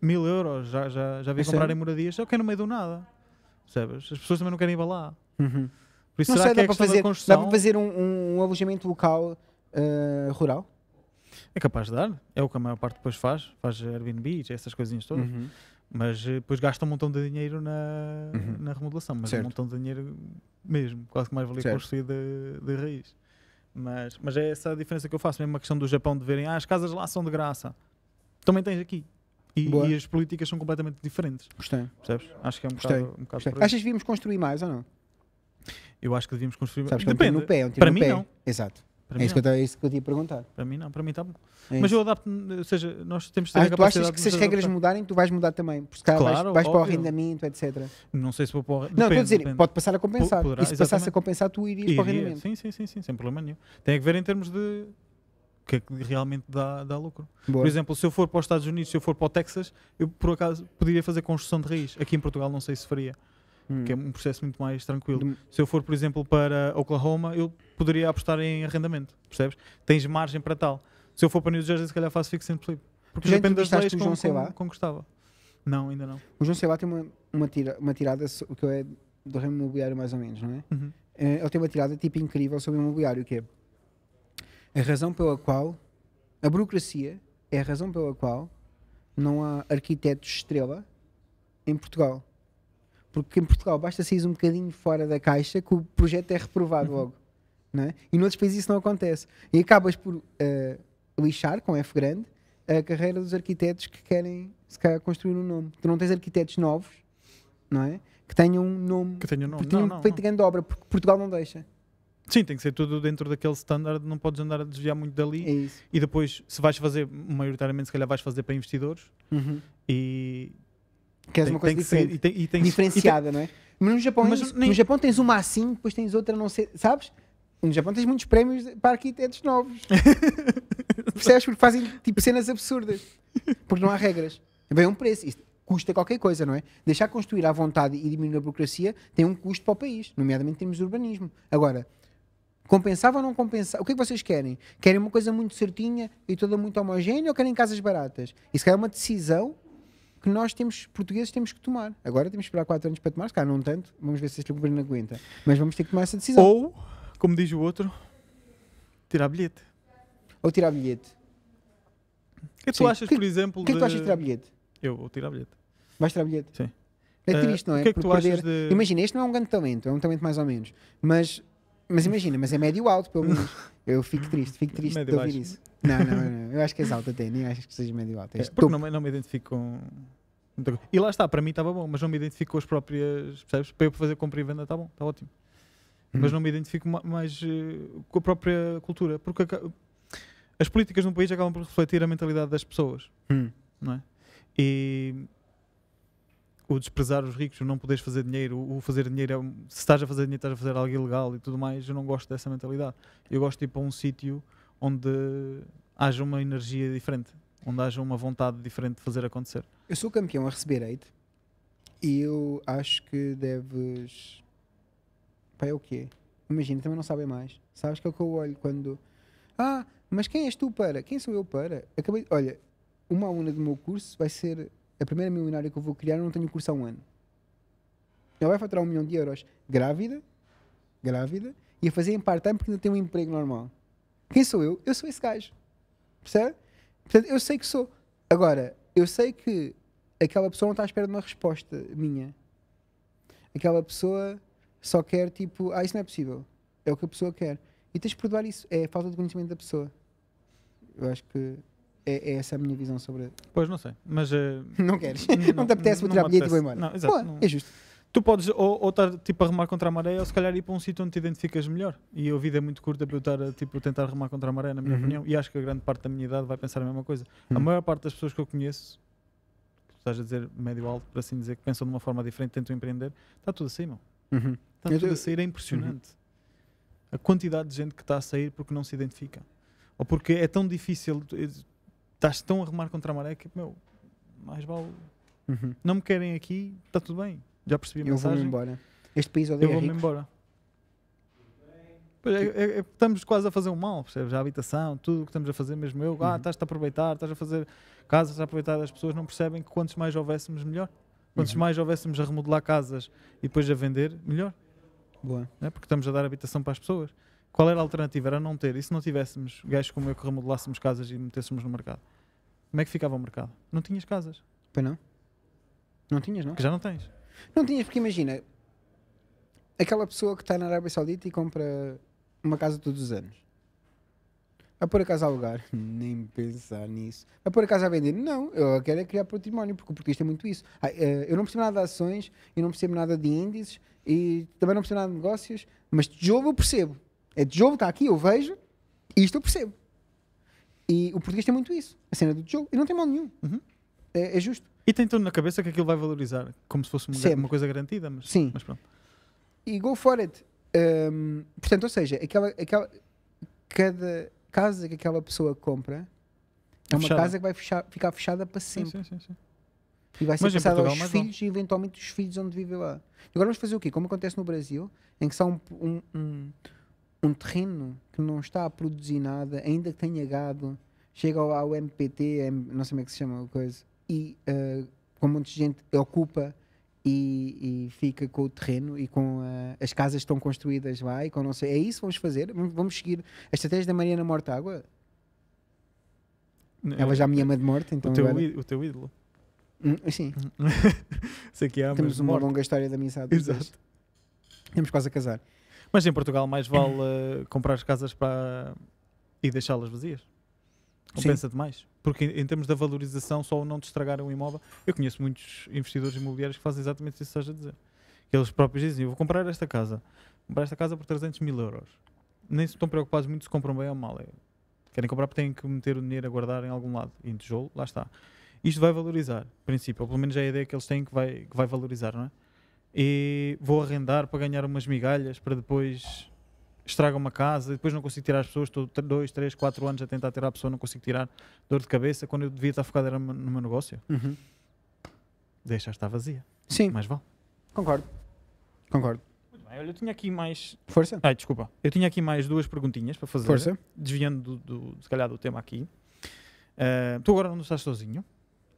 [SPEAKER 2] mil euros. Já, já, já vi
[SPEAKER 3] É
[SPEAKER 2] comprar
[SPEAKER 3] sério?
[SPEAKER 2] em moradias, só que é no meio do nada. Percebes? As pessoas também não querem ir para lá.
[SPEAKER 3] Uhum.
[SPEAKER 2] Por isso,
[SPEAKER 3] Não
[SPEAKER 2] será
[SPEAKER 3] sei,
[SPEAKER 2] que é
[SPEAKER 3] dá para,
[SPEAKER 2] questão da
[SPEAKER 3] fazer, dá
[SPEAKER 2] construção?
[SPEAKER 3] para fazer um, um- alojamento local ah, rural?
[SPEAKER 2] É capaz de dar. É o que a maior parte depois faz. Faz Airbnb, essas coisinhas todas.
[SPEAKER 3] Uhum.
[SPEAKER 2] Mas eh, depois gasta um montão de dinheiro na,
[SPEAKER 3] Uhum.
[SPEAKER 2] na remodelação. Mas
[SPEAKER 3] Certo.
[SPEAKER 2] um montão de dinheiro mesmo. Quase que mais valia
[SPEAKER 3] Certo.
[SPEAKER 2] construir de, de raiz. Mas, mas é essa a diferença que eu faço. Mesmo a questão do Japão de verem, ah, as casas lá são de graça. Também tens aqui. E, e as políticas são completamente diferentes.
[SPEAKER 3] Gostei.
[SPEAKER 2] Percebes? Acho que é um
[SPEAKER 3] Gostei,
[SPEAKER 2] bocado, um bocado
[SPEAKER 3] gostei. Achas que devíamos construir mais ou não?
[SPEAKER 2] Eu acho que devíamos construir.
[SPEAKER 3] Sabes é um
[SPEAKER 2] Depende.
[SPEAKER 3] tiro no pé, é um tiro
[SPEAKER 2] Para
[SPEAKER 3] no
[SPEAKER 2] mim,
[SPEAKER 3] pé.
[SPEAKER 2] não.
[SPEAKER 3] Exato.
[SPEAKER 2] Para
[SPEAKER 3] É isso que, eu, é isso que eu te ia perguntar.
[SPEAKER 2] Para mim não. Para mim está bom.
[SPEAKER 3] É
[SPEAKER 2] Mas
[SPEAKER 3] isso.
[SPEAKER 2] eu adapto, ou seja, nós temos de ter
[SPEAKER 3] Ah,
[SPEAKER 2] a
[SPEAKER 3] tu achas que se as regras
[SPEAKER 2] adaptar.
[SPEAKER 3] mudarem, tu vais mudar também? Porque calhar vais-
[SPEAKER 2] Claro,
[SPEAKER 3] vais, para o arrendamento, etc.
[SPEAKER 2] Não sei se vou para o...
[SPEAKER 3] Não, estou a dizer,
[SPEAKER 2] depende.
[SPEAKER 3] pode passar a compensar.
[SPEAKER 2] Poderá,
[SPEAKER 3] e se passasse a compensar, tu irias para o
[SPEAKER 2] Iria.
[SPEAKER 3] arrendamento.
[SPEAKER 2] Sim, sim, sim, sim, sem problema nenhum. Tem que ver em termos de o que é que realmente dá, dá lucro.
[SPEAKER 3] Boa.
[SPEAKER 2] Por exemplo, se eu for para os Estados Unidos, se eu for para o Texas, eu por acaso poderia fazer construção de raiz. Aqui em Portugal não sei se faria,
[SPEAKER 3] Hum.
[SPEAKER 2] que é um processo muito mais tranquilo.
[SPEAKER 3] De-
[SPEAKER 2] Se eu for, por exemplo, para Oklahoma, eu poderia apostar em arrendamento, percebes? Tens margem para tal. Se eu for para New Jersey, se calhar faço fixo and flip. Porque
[SPEAKER 3] já
[SPEAKER 2] depende das leis
[SPEAKER 3] o
[SPEAKER 2] com, com, com gostava. Não, ainda não.
[SPEAKER 3] O João Sei lá tem uma, uma, tira, uma tirada so- que é do ramo imobiliário, mais ou menos, não é?
[SPEAKER 2] Uhum.
[SPEAKER 3] Eh, Ele tem uma tirada tipo incrível sobre o imobiliário, que é a razão pela qual a burocracia é a razão pela qual não há arquitetos estrela em Portugal. Porque em Portugal basta sair um bocadinho fora da caixa que o projeto é reprovado
[SPEAKER 2] Uhum.
[SPEAKER 3] logo. Não é? E noutros países isso não acontece. E acabas por eh, lixar, com F grande, a carreira dos arquitetos que querem se calhar construir um nome. Tu não tens arquitetos novos, não é? Que tenham um nome,
[SPEAKER 2] Que tenha nome.
[SPEAKER 3] porque tenham
[SPEAKER 2] Não, não,
[SPEAKER 3] feito
[SPEAKER 2] não.
[SPEAKER 3] grande obra, porque Portugal não deixa.
[SPEAKER 2] Sim, tem que ser tudo dentro daquele standard, não podes andar a desviar muito dali.
[SPEAKER 3] É.
[SPEAKER 2] E depois, se vais fazer, maioritariamente, se calhar vais fazer para investidores
[SPEAKER 3] Uhum.
[SPEAKER 2] e
[SPEAKER 3] Queres
[SPEAKER 2] tem,
[SPEAKER 3] uma coisa
[SPEAKER 2] tem que ser
[SPEAKER 3] diferente.
[SPEAKER 2] e tem, e tem que-
[SPEAKER 3] diferenciada, não é? Mas no Japão, é
[SPEAKER 2] Mas
[SPEAKER 3] isso.
[SPEAKER 2] nem-
[SPEAKER 3] no Japão tens uma assim, depois tens outra, não sei, sabes? No Japão tens muitos prémios para arquitetos novos. <laughs> Percebes? Porque fazem tipo cenas absurdas. Porque não há regras. Vem um preço. Isto custa qualquer coisa, não é? Deixar construir à vontade e diminuir a burocracia tem um custo para o país, nomeadamente em termos de urbanismo. Agora, compensava ou não compensava? O que é que vocês querem? Querem uma coisa muito certinha e toda muito homogénea ou querem casas baratas? Isso é uma decisão que nós temos, portugueses, temos que tomar. Agora temos que esperar 4 anos para tomar, se calhar não tanto, vamos ver se este governo aguenta. Mas vamos ter que tomar essa decisão. Ou,
[SPEAKER 2] Ou, como diz o outro, tirar bilhete.
[SPEAKER 3] tirar bilhete.
[SPEAKER 2] O que é
[SPEAKER 3] Sim.
[SPEAKER 2] tu achas,
[SPEAKER 3] Que-
[SPEAKER 2] por exemplo,
[SPEAKER 3] O que é que tu achas de
[SPEAKER 2] de...
[SPEAKER 3] tirar bilhete?
[SPEAKER 2] Eu vou tirar bilhete.
[SPEAKER 3] Vais tirar bilhete?
[SPEAKER 2] Sim.
[SPEAKER 3] É
[SPEAKER 2] Eh,
[SPEAKER 3] triste, não é?
[SPEAKER 2] o que é que
[SPEAKER 3] perder-
[SPEAKER 2] de-
[SPEAKER 3] Imagina, este não é um grande talento, é um talento mais ou menos. Mas, mas imagina, mas é médio alto, pelo menos. <laughs> Eu fico triste, fico triste
[SPEAKER 2] Médio
[SPEAKER 3] de ouvir
[SPEAKER 2] baixo.
[SPEAKER 3] isso. Não, não, não, eu acho que és alto até, nem acho que seja médio alto.
[SPEAKER 2] É, porque
[SPEAKER 3] topo.
[SPEAKER 2] não, me- não me identifico com. E lá está, para mim estava bom, mas não me identifico com as próprias. Percebes? Para eu fazer compra e venda está bom, está ótimo. Mas
[SPEAKER 3] Hum.
[SPEAKER 2] não me identifico ma- mais eh, com a própria cultura. Porque as políticas num país acabam por refletir a mentalidade das pessoas,
[SPEAKER 3] Hum.
[SPEAKER 2] não é? E o desprezar os ricos, o não poderes fazer dinheiro, o fazer dinheiro, é se estás a fazer dinheiro, estás a fazer algo ilegal e tudo mais, eu não gosto dessa mentalidade. Eu gosto de ir para um sítio onde haja uma energia diferente, onde haja uma vontade diferente de fazer acontecer.
[SPEAKER 3] Eu sou campeão a receber hate e eu acho que deves. Pá, é o quê? Imagina, também não sabem mais. Sabes que é o que eu olho quando. Ah, mas quem és tu para? Quem sou eu para? Acabei. Olha, uma aluna do meu curso vai ser a primeira milionária que eu vou criar. Eu não tenho curso há um ano. Ela vai faturar um milhão de euros grávida, grávida, e a fazer em part-time porque ainda tem um emprego normal. Quem sou eu? Eu sou esse gajo. Percebe? Portanto, eu sei que sou. Agora, eu sei que aquela pessoa não está à espera de uma resposta minha. Aquela pessoa só quer tipo, ah, isso não é possível. É o que a pessoa quer. E tens de perdoar isso. É a falta de conhecimento da pessoa. Eu acho que é, é essa a minha visão sobre.
[SPEAKER 2] Pois não sei, mas eh, <laughs>
[SPEAKER 3] Não queres?
[SPEAKER 2] Não,
[SPEAKER 3] Não, te apetece,
[SPEAKER 2] me
[SPEAKER 3] bilhete e vou embora.
[SPEAKER 2] Não, exato,
[SPEAKER 3] Boa,
[SPEAKER 2] não.
[SPEAKER 3] É justo.
[SPEAKER 2] tu podes ou, ou estar tipo a remar contra a maré ou se calhar ir para um sítio onde te identificas melhor. E a vida é muito curta para eu estar a tipo, tentar remar contra a maré, na minha
[SPEAKER 3] Uhum.
[SPEAKER 2] opinião. E acho que a grande parte da minha idade vai pensar a mesma coisa. A
[SPEAKER 3] Uhum.
[SPEAKER 2] maior parte das pessoas que eu conheço, estás a dizer médio alto, por assim dizer, que pensam de uma forma diferente, tentam empreender, está tudo a sair, meu.
[SPEAKER 3] Uhum.
[SPEAKER 2] Está
[SPEAKER 3] Eu
[SPEAKER 2] tudo a sair, é impressionante. A quantidade de gente que está a sair porque não se identifica. Ou porque é tão difícil. tu- estás tão a remar contra a maré que, meu, mais vale.
[SPEAKER 3] Uhum.
[SPEAKER 2] Não me querem aqui, está tudo bem. Já percebi a
[SPEAKER 3] Eu vou-me
[SPEAKER 2] mensagem.
[SPEAKER 3] embora. Este país
[SPEAKER 2] Eu
[SPEAKER 3] odeia
[SPEAKER 2] vou-me
[SPEAKER 3] ricos.
[SPEAKER 2] embora. É, é- é- estamos quase a fazer um mal, percebes? A habitação, tudo o que estamos a fazer, mesmo eu. Ah,
[SPEAKER 3] Uhum.
[SPEAKER 2] estás-te a aproveitar, estás a fazer casas a aproveitar das pessoas, não percebem que quantos mais houvéssemos, melhor. Quantos
[SPEAKER 3] Uhum.
[SPEAKER 2] mais houvéssemos a remodelar casas e depois a vender, melhor.
[SPEAKER 3] Boa.
[SPEAKER 2] Né? Porque estamos a dar habitação para as pessoas. Qual era a alternativa? Era não ter. E se não tivéssemos gajos como eu que remodelássemos casas e metêssemos no mercado? Como é que ficava o mercado? Não tinhas casas,
[SPEAKER 3] Pois não? Não tinhas, não?
[SPEAKER 2] que já não tens.
[SPEAKER 3] Não tinhas, porque imagina, aquela pessoa que está na Arábia Saudita e compra uma casa todos os anos. Vai pôr a casa a alugar? <laughs> Nem pensar nisso. Vai pôr a casa a vender? Não, eu quero é criar património, porque o português tem muito isso. Ah, eh, eu não percebo nada de ações, eu não percebo nada de índices e também não percebo nada de negócios, mas tijolo eu percebo. É tijolo, está aqui, eu vejo, e isto eu percebo. E o português tem muito isso, a cena do tijolo, e não tem mal nenhum.
[SPEAKER 2] Uhum.
[SPEAKER 3] É, é justo.
[SPEAKER 2] E tem tudo na cabeça que aquilo vai valorizar, como se fosse uma,
[SPEAKER 3] Sempre.
[SPEAKER 2] coisa garantida, mas,
[SPEAKER 3] Sim.
[SPEAKER 2] mas pronto.
[SPEAKER 3] e go for it. Um, portanto, ou seja, aquela, aquela, cada casa que aquela pessoa compra é uma
[SPEAKER 2] Fechada.
[SPEAKER 3] casa que vai fechar- ficar fechada para sempre.
[SPEAKER 2] sim, sim, sim.
[SPEAKER 3] E vai ser
[SPEAKER 2] Mas Portugal
[SPEAKER 3] aos filhos e eventualmente os filhos onde vive lá. E agora vamos fazer o quê? Como acontece no Brasil, em que só um, um, um, um terreno que não está a produzir nada, ainda que tenha gado, chega ao, ao MPT, não sei como é que se chama a coisa, e uh, com um monte de gente ocupa e, e fica com o terreno e com uh, as casas estão construídas lá e com não sei. É isso que vamos fazer? Vamos, seguir a estratégia da Mariana Mortágua? Ela já me ama de morte, então
[SPEAKER 2] o, teu,
[SPEAKER 3] agora...
[SPEAKER 2] í- o teu ídolo.
[SPEAKER 3] Hum, sim, <laughs>
[SPEAKER 2] que há,
[SPEAKER 3] temos uma
[SPEAKER 2] morte.
[SPEAKER 3] longa história de amizade.
[SPEAKER 2] Exato.
[SPEAKER 3] Temos quase a casar.
[SPEAKER 2] Mas em Portugal mais vale eh, comprar as casas para e deixá-las vazias. Compensa demais. Porque em, em termos da valorização, só o não te estragar um imóvel. Eu conheço muitos investidores imobiliários que fazem exatamente isso que estás a dizer. Que eles próprios dizem: Eu vou comprar esta casa. Comprar esta casa por 300 mil euros. Nem se estão preocupados muito se compram bem ou mal. É, querem comprar porque têm que meter o dinheiro a guardar em algum lado. E em tijolo, lá está. Isto vai valorizar, a princípio. Ou pelo menos é a ideia que eles têm que vai, que vai valorizar, não é? E vou arrendar para ganhar umas migalhas para depois estraga uma casa e depois não consigo tirar as pessoas. Estou 2, 3, 4 anos a tentar tirar a pessoa, não consigo tirar dor de cabeça quando eu devia estar focado era no meu negócio. Deixa estar vazia.
[SPEAKER 3] Sim,
[SPEAKER 2] Mais vale.
[SPEAKER 3] concordo. Concordo.
[SPEAKER 2] Muito bem, olha, eu tinha aqui mais.
[SPEAKER 3] Força.
[SPEAKER 2] Ai, desculpa. Eu tinha aqui mais duas perguntinhas para fazer.
[SPEAKER 3] Força.
[SPEAKER 2] Desviando do, do- se calhar do tema aqui. Ah, tu agora não estás sozinho.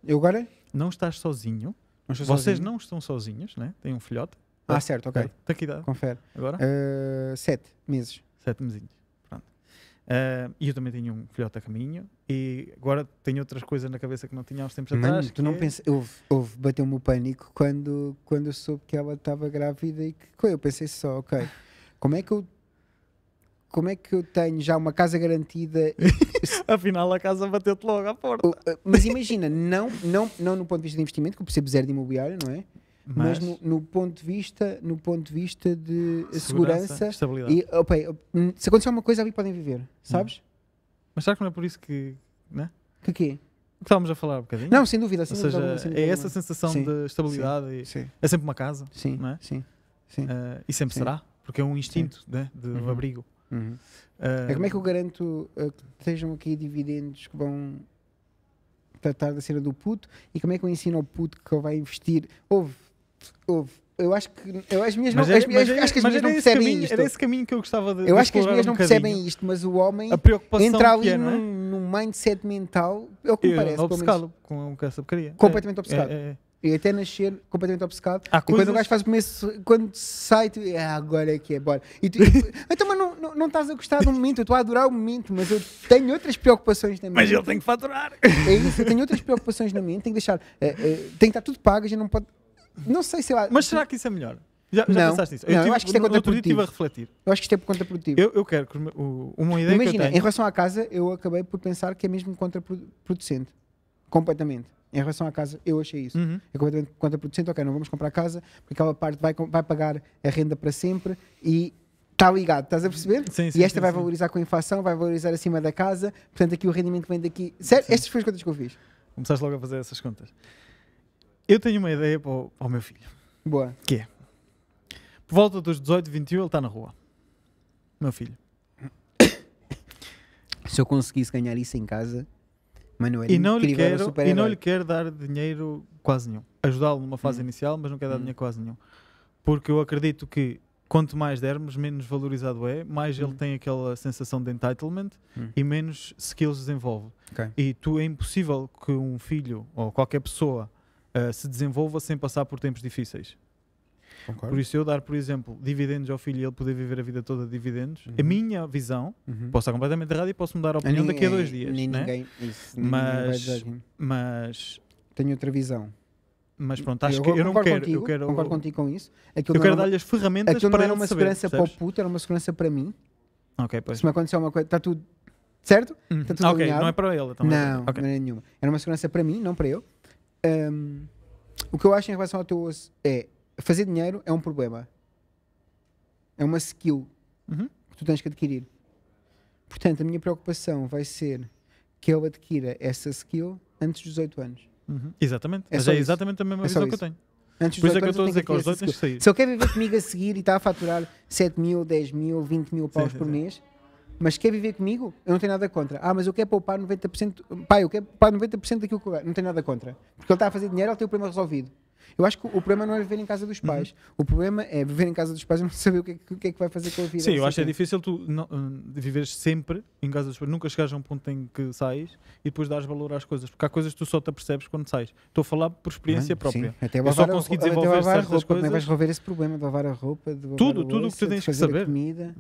[SPEAKER 3] Eu agora?
[SPEAKER 2] Não estás sozinho.
[SPEAKER 3] Não
[SPEAKER 2] Vocês
[SPEAKER 3] sozinho.
[SPEAKER 2] não estão sozinhos, né? Têm um filhote.
[SPEAKER 3] Ah, certo, ok.
[SPEAKER 2] Tem que idade?
[SPEAKER 3] Confere.
[SPEAKER 2] Agora?
[SPEAKER 3] Uh, sete meses.
[SPEAKER 2] Sete mesinhos. Pronto. Ah, E eu também tinha um filhote a caminho. E agora tenho outras coisas na cabeça que não tinha há uns tempos atrás.
[SPEAKER 3] Mano, tu
[SPEAKER 2] que
[SPEAKER 3] não
[SPEAKER 2] é-
[SPEAKER 3] pensas. Houve, houve bateu-me o pânico quando, quando eu soube que ela estava grávida e que. Eu pensei só, ok, como é que eu. Como é que eu tenho já uma casa garantida? <laughs>
[SPEAKER 2] Afinal, a casa bateu-te logo à porta.
[SPEAKER 3] Uh, uh, Mas imagina, não, não, não no ponto de vista de investimento, que eu percebo zero de imobiliário, não é? Mas, no, no ponto de vista, no ponto de vista de segurança,
[SPEAKER 2] estabilidade.
[SPEAKER 3] e hum, se acontecer alguma coisa ali podem viver, sabes?
[SPEAKER 2] Mas será que não é por isso que, né?
[SPEAKER 3] Que quê?
[SPEAKER 2] que estávamos a falar um bocadinho?
[SPEAKER 3] Não, sem dúvida, sem
[SPEAKER 2] Ou
[SPEAKER 3] dúvida
[SPEAKER 2] seja,
[SPEAKER 3] alguma, sem
[SPEAKER 2] é
[SPEAKER 3] dúvida
[SPEAKER 2] essa sensação
[SPEAKER 3] Sim,
[SPEAKER 2] de estabilidade. e
[SPEAKER 3] Sim,
[SPEAKER 2] é sempre uma casa.
[SPEAKER 3] sim,
[SPEAKER 2] Não é?
[SPEAKER 3] sim. sim.
[SPEAKER 2] ah, e sempre
[SPEAKER 3] Sim.
[SPEAKER 2] será. Porque é um instinto né, de
[SPEAKER 3] Uhum.
[SPEAKER 2] abrigo.
[SPEAKER 3] Uhum.
[SPEAKER 2] Ah,
[SPEAKER 3] É como é que eu garanto uh, que estejam aqui dividendos que vão tratar da cena do puto e como é que eu ensino ao puto que ele vai investir? Houve, houve. Eu acho que eu, as minhas
[SPEAKER 2] mas
[SPEAKER 3] não,
[SPEAKER 2] é-
[SPEAKER 3] as,
[SPEAKER 2] mas
[SPEAKER 3] as-
[SPEAKER 2] é-
[SPEAKER 3] acho que as minhas
[SPEAKER 2] era
[SPEAKER 3] não
[SPEAKER 2] esse
[SPEAKER 3] percebem
[SPEAKER 2] caminho-
[SPEAKER 3] isto.
[SPEAKER 2] Era esse caminho que eu gostava de
[SPEAKER 3] Eu acho que as minhas
[SPEAKER 2] um
[SPEAKER 3] não
[SPEAKER 2] bocadinho.
[SPEAKER 3] percebem isto, mas o homem
[SPEAKER 2] A preocupação
[SPEAKER 3] entra ali
[SPEAKER 2] que é, não é?
[SPEAKER 3] num, num mindset mental, é o que me
[SPEAKER 2] Eu,
[SPEAKER 3] parece. pelo menos.
[SPEAKER 2] obcecado com, com essa porcaria.
[SPEAKER 3] Completamente
[SPEAKER 2] É,
[SPEAKER 3] obcecado.
[SPEAKER 2] é, é.
[SPEAKER 3] E até nascer completamente obcecado.
[SPEAKER 2] Há
[SPEAKER 3] E quando o
[SPEAKER 2] coisas-
[SPEAKER 3] gajo faz o começo, quando sai, tu, ah, agora é que é, bora. E tu, <laughs> então, mas não, não, não estás a gostar do momento, eu estou a adorar o momento, mas eu tenho outras preocupações na minha
[SPEAKER 2] Mas ele tem que faturar.
[SPEAKER 3] É isso, eu tenho outras preocupações na mente, tenho que deixar, eh, eh, tem que estar tudo pago, a gente não pode. Não sei se lá.
[SPEAKER 2] Mas será que isso é melhor? Já, já
[SPEAKER 3] Não,
[SPEAKER 2] pensaste nisso?
[SPEAKER 3] não, eu
[SPEAKER 2] tive-
[SPEAKER 3] acho que isto é contraprodutivo.
[SPEAKER 2] a refletir.
[SPEAKER 3] Eu acho que isto é contraprodutivo.
[SPEAKER 2] Eu, eu quero que o- uma ideia que
[SPEAKER 3] Imagina,
[SPEAKER 2] eu
[SPEAKER 3] em
[SPEAKER 2] tenho.
[SPEAKER 3] relação à casa, eu acabei por pensar que é mesmo contraproducente. Completamente. Em relação à casa, eu achei isso.
[SPEAKER 2] Uhum.
[SPEAKER 3] É completamente contraproducente. Ok, não vamos comprar casa, porque aquela parte vai, vai pagar a renda para sempre e está ligado, estás a perceber?
[SPEAKER 2] Sim, sim,
[SPEAKER 3] e esta
[SPEAKER 2] sim,
[SPEAKER 3] vai valorizar com a inflação, vai valorizar acima da casa, portanto aqui o rendimento vem daqui. Sério, estas foram as contas que eu fiz.
[SPEAKER 2] Começaste logo a fazer essas contas. Eu tenho uma ideia para o, para o meu filho.
[SPEAKER 3] Boa.
[SPEAKER 2] Por volta dos 18, 21, ele está na rua. Meu filho.
[SPEAKER 3] Se eu conseguisse ganhar isso em casa, Mano, era
[SPEAKER 2] E não, lhe quero, e não lhe quero dar dinheiro quase nenhum. Ajudá-lo numa fase
[SPEAKER 3] Hum.
[SPEAKER 2] inicial, mas não quero dar
[SPEAKER 3] Hum.
[SPEAKER 2] dinheiro quase nenhum. Porque eu acredito que quanto mais dermos, menos valorizado é, mais ele
[SPEAKER 3] Hum.
[SPEAKER 2] tem aquela sensação de entitlement
[SPEAKER 3] Hum.
[SPEAKER 2] e menos skills desenvolve.
[SPEAKER 3] Ok.
[SPEAKER 2] E tu é impossível que um filho ou qualquer pessoa ah, se desenvolva sem passar por tempos difíceis.
[SPEAKER 3] Concordo.
[SPEAKER 2] Por isso, eu dar, por exemplo, dividendos ao filho e ele poder viver a vida toda de dividendos, a
[SPEAKER 3] Uhum.
[SPEAKER 2] minha visão,
[SPEAKER 3] Uhum.
[SPEAKER 2] posso estar completamente errado e posso mudar a opinião
[SPEAKER 3] ninguém-
[SPEAKER 2] daqui a dois dias.
[SPEAKER 3] Nem
[SPEAKER 2] né?
[SPEAKER 3] ninguém, isso, ninguém
[SPEAKER 2] Mas-
[SPEAKER 3] dizer aqui.
[SPEAKER 2] Mas,
[SPEAKER 3] Tenho outra visão.
[SPEAKER 2] Mas pronto, acho
[SPEAKER 3] eu
[SPEAKER 2] que eu não
[SPEAKER 3] concordo
[SPEAKER 2] quero.
[SPEAKER 3] contigo,
[SPEAKER 2] eu quero,
[SPEAKER 3] concordo contigo com isso. Aquilo
[SPEAKER 2] eu
[SPEAKER 3] não
[SPEAKER 2] quero
[SPEAKER 3] era uma-
[SPEAKER 2] dar-lhe as ferramentas
[SPEAKER 3] aquilo não
[SPEAKER 2] para
[SPEAKER 3] era
[SPEAKER 2] ele
[SPEAKER 3] uma
[SPEAKER 2] saber,
[SPEAKER 3] segurança para o
[SPEAKER 2] percebes?
[SPEAKER 3] puto, era uma segurança para mim.
[SPEAKER 2] Ok, pois.
[SPEAKER 3] Se me acontecer alguma coisa, está tudo certo?
[SPEAKER 2] Uhum.
[SPEAKER 3] Está tudo
[SPEAKER 2] ok,
[SPEAKER 3] alinhado?
[SPEAKER 2] não é para ele. Então
[SPEAKER 3] não,
[SPEAKER 2] Ok.
[SPEAKER 3] não era nenhuma. Era uma segurança para mim, não para eu. Ahm, o que eu acho em relação ao teu osso é fazer dinheiro é um problema. É uma skill
[SPEAKER 2] Uhum.
[SPEAKER 3] que tu tens que adquirir. Portanto, a minha preocupação vai ser que ele adquira essa skill antes dos 18 anos.
[SPEAKER 2] Uhum. Exatamente.
[SPEAKER 3] É
[SPEAKER 2] Mas é
[SPEAKER 3] isso.
[SPEAKER 2] exatamente a mesma
[SPEAKER 3] É
[SPEAKER 2] visão que eu tenho.
[SPEAKER 3] Antes
[SPEAKER 2] Por isso é
[SPEAKER 3] 18
[SPEAKER 2] que eu estou a dizer que aos
[SPEAKER 3] que
[SPEAKER 2] 18
[SPEAKER 3] adquirir
[SPEAKER 2] tens de sair.
[SPEAKER 3] Se ele quer viver comigo a seguir e está a faturar 7 mil, 10 mil, 20 mil paus
[SPEAKER 2] sim,
[SPEAKER 3] por
[SPEAKER 2] sim.
[SPEAKER 3] mês, mas quer viver comigo, eu não tenho nada contra. Ah, mas eu quero poupar 90%. Pai, eu quero poupar 90% daquilo que eu ganho. Não tenho nada contra. Porque ele está a fazer dinheiro, ele tem o problema resolvido. Eu acho que o problema não é viver em casa dos pais. O problema é viver em casa dos pais e não saber o que é que, o que, é que vai fazer com a vida.
[SPEAKER 2] Sim, eu acho que é difícil tu não, hum, viveres sempre em casa das pessoas, nunca chegares a um ponto em que sais e depois dares valor às coisas, porque há coisas que tu só te apercebes quando sais. Estou a falar por experiência
[SPEAKER 3] Sim,
[SPEAKER 2] própria.
[SPEAKER 3] Até
[SPEAKER 2] Eu só consegui
[SPEAKER 3] até
[SPEAKER 2] desenvolver
[SPEAKER 3] lavar a
[SPEAKER 2] certas
[SPEAKER 3] roupa, Também
[SPEAKER 2] coisas.
[SPEAKER 3] vais resolver esse problema de lavar a roupa, de lavar
[SPEAKER 2] Tudo,
[SPEAKER 3] a
[SPEAKER 2] tudo o que tu tens que saber.
[SPEAKER 3] comida.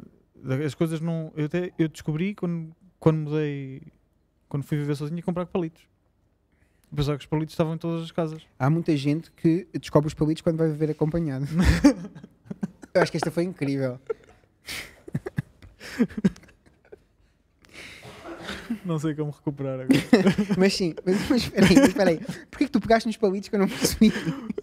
[SPEAKER 2] As coisas não. Eu, até, eu descobri quando, quando mudei. Quando fui viver sozinho e comprar palitos. Eu pensava que os palitos estavam em todas as casas.
[SPEAKER 3] Há muita gente que descobre os palitos quando vai viver acompanhado. <laughs> Eu acho que esta foi incrível. <laughs> <laughs>
[SPEAKER 2] Não sei como recuperar agora. <laughs>
[SPEAKER 3] Mas sim, mas, mas espera aí, mas espera aí. Porquê que tu pegaste nos palitos que eu não percebi?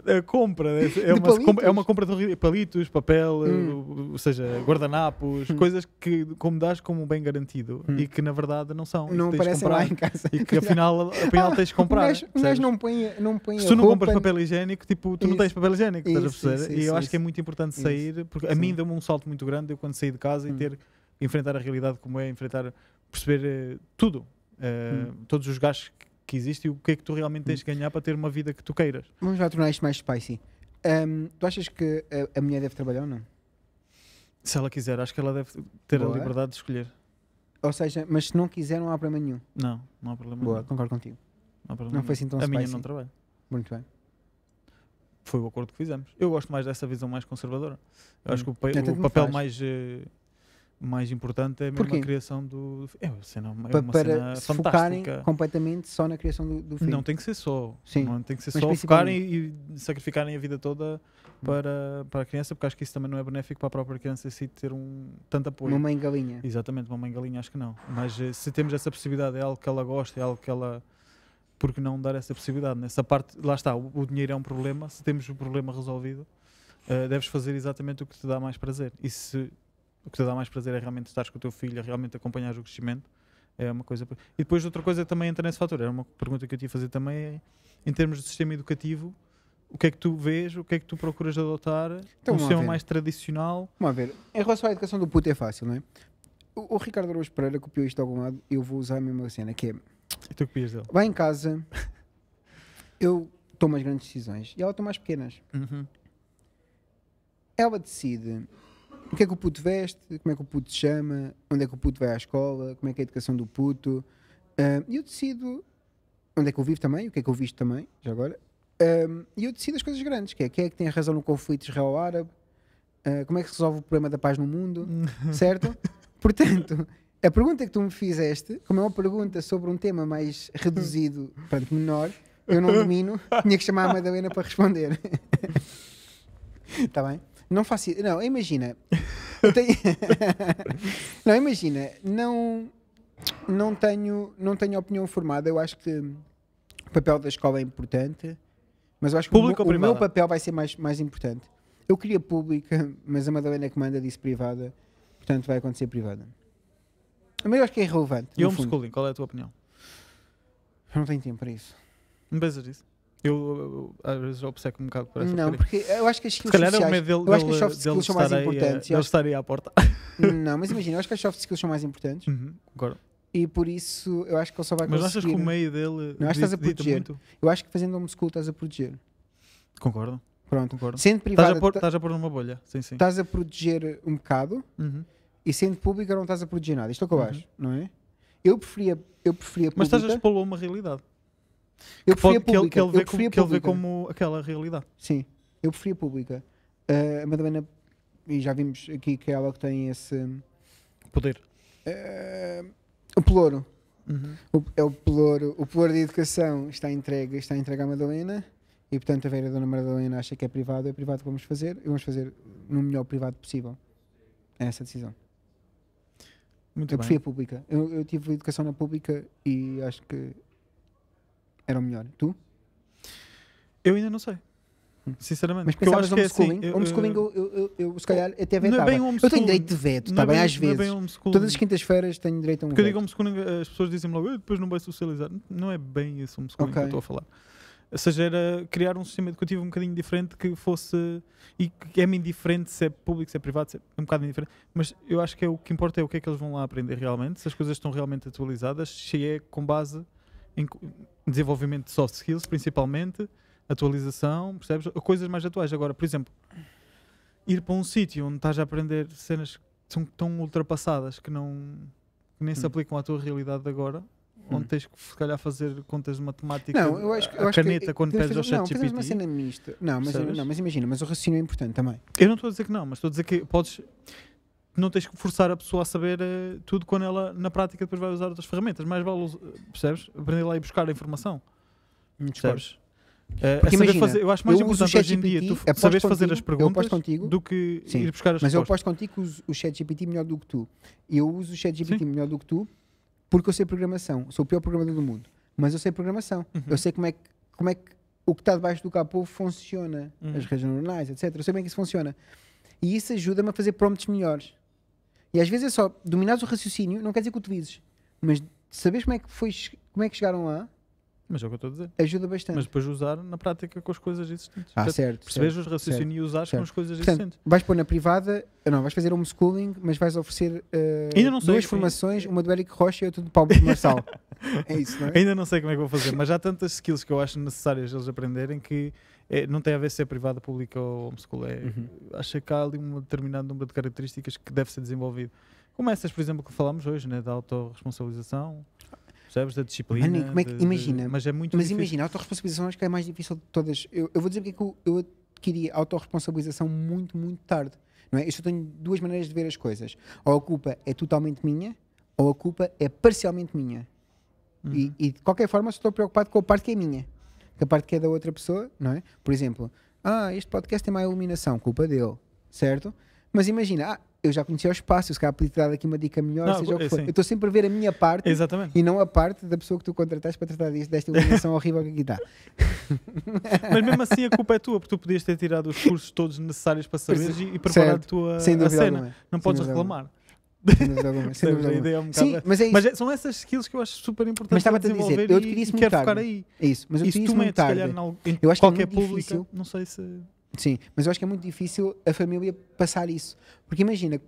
[SPEAKER 2] A compra é, é
[SPEAKER 3] De
[SPEAKER 2] uma,
[SPEAKER 3] palitos?
[SPEAKER 2] é uma compra de palitos, papel,
[SPEAKER 3] Hum.
[SPEAKER 2] eh, ou seja, guardanapos, coisas que como dás como bem garantido
[SPEAKER 3] Hum.
[SPEAKER 2] e que na verdade não são.
[SPEAKER 3] Não aparecem lá em casa.
[SPEAKER 2] E que afinal, <laughs> afinal tens de
[SPEAKER 3] O
[SPEAKER 2] comprar. percebes?
[SPEAKER 3] gajo não põe, não põe
[SPEAKER 2] Se tu não
[SPEAKER 3] roupa,
[SPEAKER 2] compras papel higiênico, tipo, tu não
[SPEAKER 3] Isso.
[SPEAKER 2] tens papel higiênico, estás a
[SPEAKER 3] Isso,
[SPEAKER 2] perceber?
[SPEAKER 3] isso,
[SPEAKER 2] e eu
[SPEAKER 3] isso,
[SPEAKER 2] acho que é
[SPEAKER 3] isso.
[SPEAKER 2] muito importante
[SPEAKER 3] Isso.
[SPEAKER 2] sair, porque a mim deu-me um salto muito grande eu quando saí de casa e
[SPEAKER 3] Hum.
[SPEAKER 2] ter enfrentar a realidade como é, enfrentar, perceber eh, tudo, eh,
[SPEAKER 3] Hum.
[SPEAKER 2] todos os gastos que, existem e o que é que tu realmente tens de ganhar para ter uma vida que tu queiras.
[SPEAKER 3] Vamos lá tornar isto mais spicy. Ahm, tu achas que a, a mulher deve trabalhar ou não?
[SPEAKER 2] Se ela quiser, acho que ela deve ter
[SPEAKER 3] Boa.
[SPEAKER 2] a liberdade de escolher.
[SPEAKER 3] Ou seja, mas se não quiser, não há problema nenhum.
[SPEAKER 2] Não, não há problema.
[SPEAKER 3] Boa,
[SPEAKER 2] nenhum.
[SPEAKER 3] concordo contigo.
[SPEAKER 2] Não, há problema
[SPEAKER 3] Não foi
[SPEAKER 2] nenhum.
[SPEAKER 3] assim tão
[SPEAKER 2] A minha
[SPEAKER 3] spicy.
[SPEAKER 2] não trabalha.
[SPEAKER 3] Muito bem.
[SPEAKER 2] Foi o acordo que fizemos. Eu gosto mais dessa visão mais conservadora. Eu acho
[SPEAKER 3] Hum.
[SPEAKER 2] que o, pa- o papel mais, eh, mais importante é mesmo
[SPEAKER 3] Porquê?
[SPEAKER 2] a criação do. É uma cena, é
[SPEAKER 3] Pa-
[SPEAKER 2] uma
[SPEAKER 3] para
[SPEAKER 2] cena
[SPEAKER 3] se focarem
[SPEAKER 2] fantástica.
[SPEAKER 3] completamente só na criação do, do filho.
[SPEAKER 2] Não tem que ser só.
[SPEAKER 3] Sim,
[SPEAKER 2] Não tem que ser
[SPEAKER 3] mas
[SPEAKER 2] só focarem e sacrificarem a vida toda para, para a criança, porque acho que isso também não é benéfico para a própria criança si ter um, tanto apoio.
[SPEAKER 3] Uma mãe galinha.
[SPEAKER 2] Exatamente, uma mãe galinha acho que não. Mas eh, se temos essa possibilidade, é algo que ela gosta, é algo que ela. Por que não dar essa possibilidade? Nessa parte, lá está, o, o dinheiro é um problema. Se temos o problema resolvido, eh, deves fazer exatamente o que te dá mais prazer. E se o que te dá mais prazer é realmente estar com o teu filho, é realmente acompanhar o crescimento, é uma coisa. E depois outra coisa também entra nesse fator. Era uma pergunta que eu te ia fazer também é, em termos de sistema educativo, o que é que tu vês, o que é que tu procuras adotar?
[SPEAKER 3] Então,
[SPEAKER 2] um sistema mais tradicional?
[SPEAKER 3] Vamos ver. Em relação à educação do puto é fácil, não é? O, o Ricardo Araújo Pereira copiou isto de algum lado eu vou usar a mesma cena, que é
[SPEAKER 2] E tu copias dele?
[SPEAKER 3] lá em casa eu tomo as grandes decisões e ela toma as pequenas.
[SPEAKER 2] Uhum.
[SPEAKER 3] Ela decide o que é que o puto veste, como é que o puto se chama, onde é que o puto vai à escola, como é que é a educação do puto. E eu decido onde é que eu vivo também, o que é que eu visto também, já agora. E eu decido as coisas grandes, que é quem é que tem a razão no conflito israelo-árabe, ah, como é que se resolve o problema da paz no mundo, <laughs> certo? Portanto, a pergunta que tu me fizeste, como é uma pergunta sobre um tema mais reduzido, portanto, menor, eu não <laughs> domino, tinha que chamar a Madalena para responder. Está <laughs> bem? Não faço. Não, imagina. Tenho... <laughs> não, imagina. Não, não, tenho, não tenho opinião formada. Eu acho que o papel da escola é importante, mas eu acho que o,
[SPEAKER 2] Pública
[SPEAKER 3] meu-
[SPEAKER 2] ou
[SPEAKER 3] o meu papel vai ser mais, mais importante. Eu queria pública, mas a Madalena que manda disse privada, portanto vai acontecer privada. Mas eu acho que é irrelevante.
[SPEAKER 2] E homeschooling, qual é a tua opinião?
[SPEAKER 3] Eu não tenho tempo para isso.
[SPEAKER 2] Não pensas isso? Eu, eu, às vezes obceco um bocado por essa
[SPEAKER 3] Não, porque eu acho que as
[SPEAKER 2] Se
[SPEAKER 3] skills
[SPEAKER 2] calhar é o
[SPEAKER 3] sociais,
[SPEAKER 2] medo dele,
[SPEAKER 3] eu acho que as soft skills são mais importantes. eu
[SPEAKER 2] dele
[SPEAKER 3] acho-
[SPEAKER 2] estar aí à porta. <laughs>
[SPEAKER 3] Não, mas imagina, eu acho que as soft skills são mais importantes.
[SPEAKER 2] Uhum, concordo.
[SPEAKER 3] e por isso eu acho que ele só vai
[SPEAKER 2] Mas
[SPEAKER 3] conseguir.
[SPEAKER 2] achas que o meio dele
[SPEAKER 3] Não, acho que estás a proteger. Eu acho que fazendo homeschool estás a proteger.
[SPEAKER 2] Concordo,
[SPEAKER 3] Pronto.
[SPEAKER 2] concordo.
[SPEAKER 3] Sendo privado,
[SPEAKER 2] estás a pôr numa bolha, sim, sim.
[SPEAKER 3] estás a proteger um bocado
[SPEAKER 2] Uhum.
[SPEAKER 3] e sendo pública não estás a proteger nada. Isto é o que eu
[SPEAKER 2] Uhum.
[SPEAKER 3] acho, não é? Eu preferia, eu preferia
[SPEAKER 2] Mas estás a a uma realidade.
[SPEAKER 3] Eu
[SPEAKER 2] que,
[SPEAKER 3] preferia pública.
[SPEAKER 2] que ele vê,
[SPEAKER 3] eu
[SPEAKER 2] como, que ele vê como aquela realidade.
[SPEAKER 3] Sim, eu preferia pública. Ah, a Madalena, e já vimos aqui que é ela que tem esse.
[SPEAKER 2] Poder.
[SPEAKER 3] ah, o pelouro.
[SPEAKER 2] Uhum.
[SPEAKER 3] O, é o pelouro. O pelouro de educação está entregue, está entregue à Madalena. E portanto a Vera Dona Madalena acha que é privado, é privado que vamos fazer e vamos fazer no melhor privado possível. É essa a decisão.
[SPEAKER 2] Muito
[SPEAKER 3] eu
[SPEAKER 2] bem.
[SPEAKER 3] preferia pública. Eu, eu tive educação na pública e acho que era o melhor. Tu?
[SPEAKER 2] Eu ainda não sei.
[SPEAKER 3] Hum.
[SPEAKER 2] Sinceramente.
[SPEAKER 3] Mas pensavas
[SPEAKER 2] acho que é assim.
[SPEAKER 3] homeschooling?
[SPEAKER 2] eu-
[SPEAKER 3] homeschooling
[SPEAKER 2] eu-
[SPEAKER 3] eu, eu, se calhar até
[SPEAKER 2] Não é
[SPEAKER 3] eu
[SPEAKER 2] homeschooling.
[SPEAKER 3] tenho direito de veto, está
[SPEAKER 2] é
[SPEAKER 3] bem,
[SPEAKER 2] bem-
[SPEAKER 3] às
[SPEAKER 2] é
[SPEAKER 3] vezes.
[SPEAKER 2] homeschooling.
[SPEAKER 3] Todas as quintas-feiras tenho direito a um
[SPEAKER 2] Porque eu digo
[SPEAKER 3] veto.
[SPEAKER 2] homeschooling, as pessoas dizem logo, "Ah, depois não vai socializar. Não é bem esse homeschooling que
[SPEAKER 3] Ok.
[SPEAKER 2] eu estou a falar. Ou seja, era criar um sistema educativo um bocadinho diferente que fosse. E que é-me indiferente se é público, se é privado, se é um bocado indiferente. Mas eu acho que é o que importa é o que é que eles vão lá aprender realmente, se as coisas estão realmente atualizadas, se é com base em desenvolvimento de soft skills, principalmente, atualização, percebes? Coisas mais atuais. Agora, por exemplo, ir para um sítio onde estás a aprender cenas que são tão ultrapassadas que não que nem se
[SPEAKER 3] Hum.
[SPEAKER 2] aplicam à tua realidade de agora, onde
[SPEAKER 3] Hum.
[SPEAKER 2] tez que se calhar fazer contas de matemática
[SPEAKER 3] Não, eu acho,
[SPEAKER 2] a
[SPEAKER 3] eu acho
[SPEAKER 2] caneta
[SPEAKER 3] que,
[SPEAKER 2] quando pedes ao chat
[SPEAKER 3] Não, uma
[SPEAKER 2] GPT.
[SPEAKER 3] cena mista. Não mas, não, mas imagina, mas o raciocínio é importante também.
[SPEAKER 2] Eu não estou a dizer que não, mas estou a dizer que podes não tens que forçar a pessoa a saber eh, tudo quando ela na prática depois vai usar outras ferramentas. Mais vale, percebes? Aprender lá e buscar a informação.
[SPEAKER 3] Discordo.
[SPEAKER 2] Percebes? A saber
[SPEAKER 3] imagina,
[SPEAKER 2] fazer, eu acho mais
[SPEAKER 3] eu
[SPEAKER 2] importante hoje em dia tu saberes fazer as
[SPEAKER 3] eu
[SPEAKER 2] perguntas
[SPEAKER 3] contigo,
[SPEAKER 2] do que
[SPEAKER 3] Sim,
[SPEAKER 2] ir buscar as
[SPEAKER 3] Mas eu
[SPEAKER 2] respostas.
[SPEAKER 3] aposto contigo que uso o ChatGPT melhor do que tu. Eu uso o ChatGPT melhor do que tu porque eu sei programação. Sou o pior programador do mundo. Mas eu sei programação.
[SPEAKER 2] Uhum.
[SPEAKER 3] Eu sei como é que, como é que o que está debaixo do capô funciona.
[SPEAKER 2] Uhum.
[SPEAKER 3] As redes neuronais, etc. Eu sei como é que isso funciona. E isso ajuda-me a fazer prompts melhores. E às vezes é só dominares o raciocínio, não quer dizer que utilizes. Mas saberes como é que, foi, como é que chegaram lá,
[SPEAKER 2] Mas é o que eu estou a dizer.
[SPEAKER 3] ajuda bastante.
[SPEAKER 2] Mas depois usar na prática com as coisas existentes.
[SPEAKER 3] ah,
[SPEAKER 2] Portanto,
[SPEAKER 3] certo.
[SPEAKER 2] Percebes
[SPEAKER 3] certo.
[SPEAKER 2] os raciocínios e usares com
[SPEAKER 3] certo.
[SPEAKER 2] as coisas
[SPEAKER 3] Portanto,
[SPEAKER 2] existentes.
[SPEAKER 3] vais pôr na privada, não, vais fazer homeschooling, mas vais oferecer
[SPEAKER 2] Ainda não sei,
[SPEAKER 3] duas
[SPEAKER 2] sim.
[SPEAKER 3] formações, uma do Eric Rocha e outra do Paulo Marçal. <laughs> é isso, não é?
[SPEAKER 2] Ainda não sei como é que vou fazer, mas há tantas skills que eu acho necessárias eles aprenderem que é, não tem a ver se é privada, pública ou homeschool. É,
[SPEAKER 3] Uhum.
[SPEAKER 2] Acho que há ali um determinado número de características que deve ser desenvolvido. Como essas, por exemplo, que falámos hoje, né? da autorresponsabilização, percebes? Da disciplina.
[SPEAKER 3] Mano, como é que-
[SPEAKER 2] de- de-
[SPEAKER 3] imagina,
[SPEAKER 2] mas é muito
[SPEAKER 3] Mas
[SPEAKER 2] difícil.
[SPEAKER 3] imagina, a autorresponsabilização acho que é a mais difícil de todas. Eu, eu vou dizer porque é que eu, eu adquiri a autorresponsabilização muito, muito tarde. Não é? Eu só tenho duas maneiras de ver as coisas. Ou a culpa é totalmente minha, ou a culpa é parcialmente minha.
[SPEAKER 2] Uhum.
[SPEAKER 3] E, e de qualquer forma só estou preocupado com a parte que é minha. Que a parte que é da outra pessoa, não é? Por exemplo, ah, este podcast tem má iluminação, culpa dele, certo? Mas imagina, ah, eu já conhecia o espaço, se calhar podia ter dado aqui uma dica melhor,
[SPEAKER 2] Não,
[SPEAKER 3] seja o que
[SPEAKER 2] é
[SPEAKER 3] for.
[SPEAKER 2] sim.
[SPEAKER 3] Eu estou sempre a ver a minha parte
[SPEAKER 2] Exatamente.
[SPEAKER 3] e não a parte da pessoa que tu contrataste para tratar disto, desta iluminação <laughs> horrível que aqui está.
[SPEAKER 2] Mas mesmo assim a culpa é tua, porque tu podias ter tirado os cursos todos necessários para saberes e, e preparar a tua a cena.
[SPEAKER 3] alguma.
[SPEAKER 2] Não
[SPEAKER 3] Sem
[SPEAKER 2] podes reclamar.
[SPEAKER 3] Alguma. Sem <laughs> dúvida
[SPEAKER 2] é um
[SPEAKER 3] Sim, mas é.
[SPEAKER 2] Mas é- são essas skills que eu acho super importantes
[SPEAKER 3] Mas estava-te
[SPEAKER 2] para
[SPEAKER 3] a dizer, eu adquiri isso muito tarde.
[SPEAKER 2] focar aí.
[SPEAKER 3] É isso, mas eu adquiri isso muito
[SPEAKER 2] metes, se
[SPEAKER 3] tarde. Eu acho que é
[SPEAKER 2] qualquer
[SPEAKER 3] muito
[SPEAKER 2] pública,
[SPEAKER 3] difícil.
[SPEAKER 2] não sei se...
[SPEAKER 3] Sim, mas eu acho que é muito difícil a família passar isso. Porque imagina,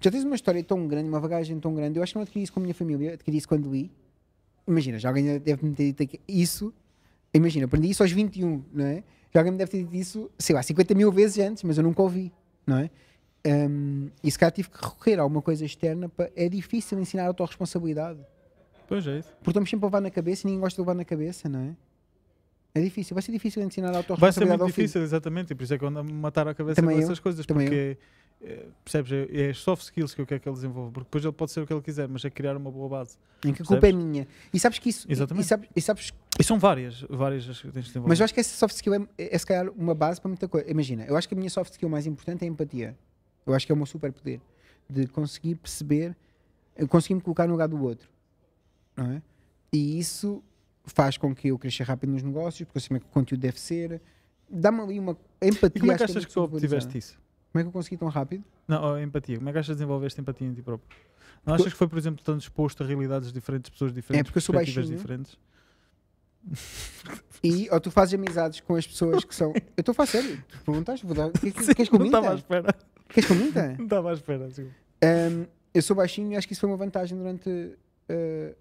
[SPEAKER 3] já tens uma história tão grande, uma bagagem tão grande, eu acho que não adquiri isso com a minha família, adquiri isso quando li. Imagina, já alguém deve me ter dito isso. Imagina, aprendi isso aos 21, não é? Já alguém me deve ter dito isso, sei lá, 50 mil vezes antes, mas eu nunca ouvi, não é? Um, e se calhar tive que recorrer a alguma coisa externa. Para... É difícil ensinar autorresponsabilidade.
[SPEAKER 2] Pois é isso.
[SPEAKER 3] Porque estamos sempre a levar na cabeça e ninguém gosta de levar na cabeça, não é? É difícil, vai ser difícil ensinar a
[SPEAKER 2] Vai ser
[SPEAKER 3] autorresponsabilidade
[SPEAKER 2] muito
[SPEAKER 3] ao filho.
[SPEAKER 2] difícil, exatamente, e por isso é que eu ando a matar a cabeça
[SPEAKER 3] Também
[SPEAKER 2] com
[SPEAKER 3] eu,
[SPEAKER 2] essas coisas,
[SPEAKER 3] também
[SPEAKER 2] porque, eh, percebes, é, é as soft skills que eu quero que ele desenvolva, porque depois ele pode ser o que ele quiser, mas é criar uma boa base.
[SPEAKER 3] Em que a culpa é minha. E sabes que isso.
[SPEAKER 2] Exatamente.
[SPEAKER 3] E sabes, e sabes-
[SPEAKER 2] E são várias, várias as que tens de desenvolver.
[SPEAKER 3] mas eu acho que essa soft skill é, é, se calhar uma base para muita coisa. Imagina, eu acho que a minha soft skill mais importante é a empatia. Eu acho que é o meu superpoder. De conseguir perceber, conseguir me colocar no lugar do outro. Não é? E isso faz com que eu cresça rápido nos negócios, porque eu sei como é que o conteúdo deve ser. Dá-me ali uma empatia.
[SPEAKER 2] e como é que
[SPEAKER 3] acho
[SPEAKER 2] achas
[SPEAKER 3] muito
[SPEAKER 2] que tu obtiveste isso?
[SPEAKER 3] Como é que eu consegui tão rápido?
[SPEAKER 2] Não, empatia. Como é que achas que desenvolveste empatia em ti próprio? Não achas que foi, por exemplo, estando exposto a realidades diferentes, pessoas diferentes,
[SPEAKER 3] porque eu sou
[SPEAKER 2] perspectivas
[SPEAKER 3] baixinho.
[SPEAKER 2] diferentes?
[SPEAKER 3] E ou tu fazes amizades com as pessoas que são. Eu estou a falar sério. Tu perguntaste, vou dar. <laughs> Queres, queres que eu
[SPEAKER 2] não estava à espera.
[SPEAKER 3] Queres que eu minta?
[SPEAKER 2] Não estava à espera. desculpa.
[SPEAKER 3] Um, eu sou baixinho e acho que isso foi uma vantagem durante eh,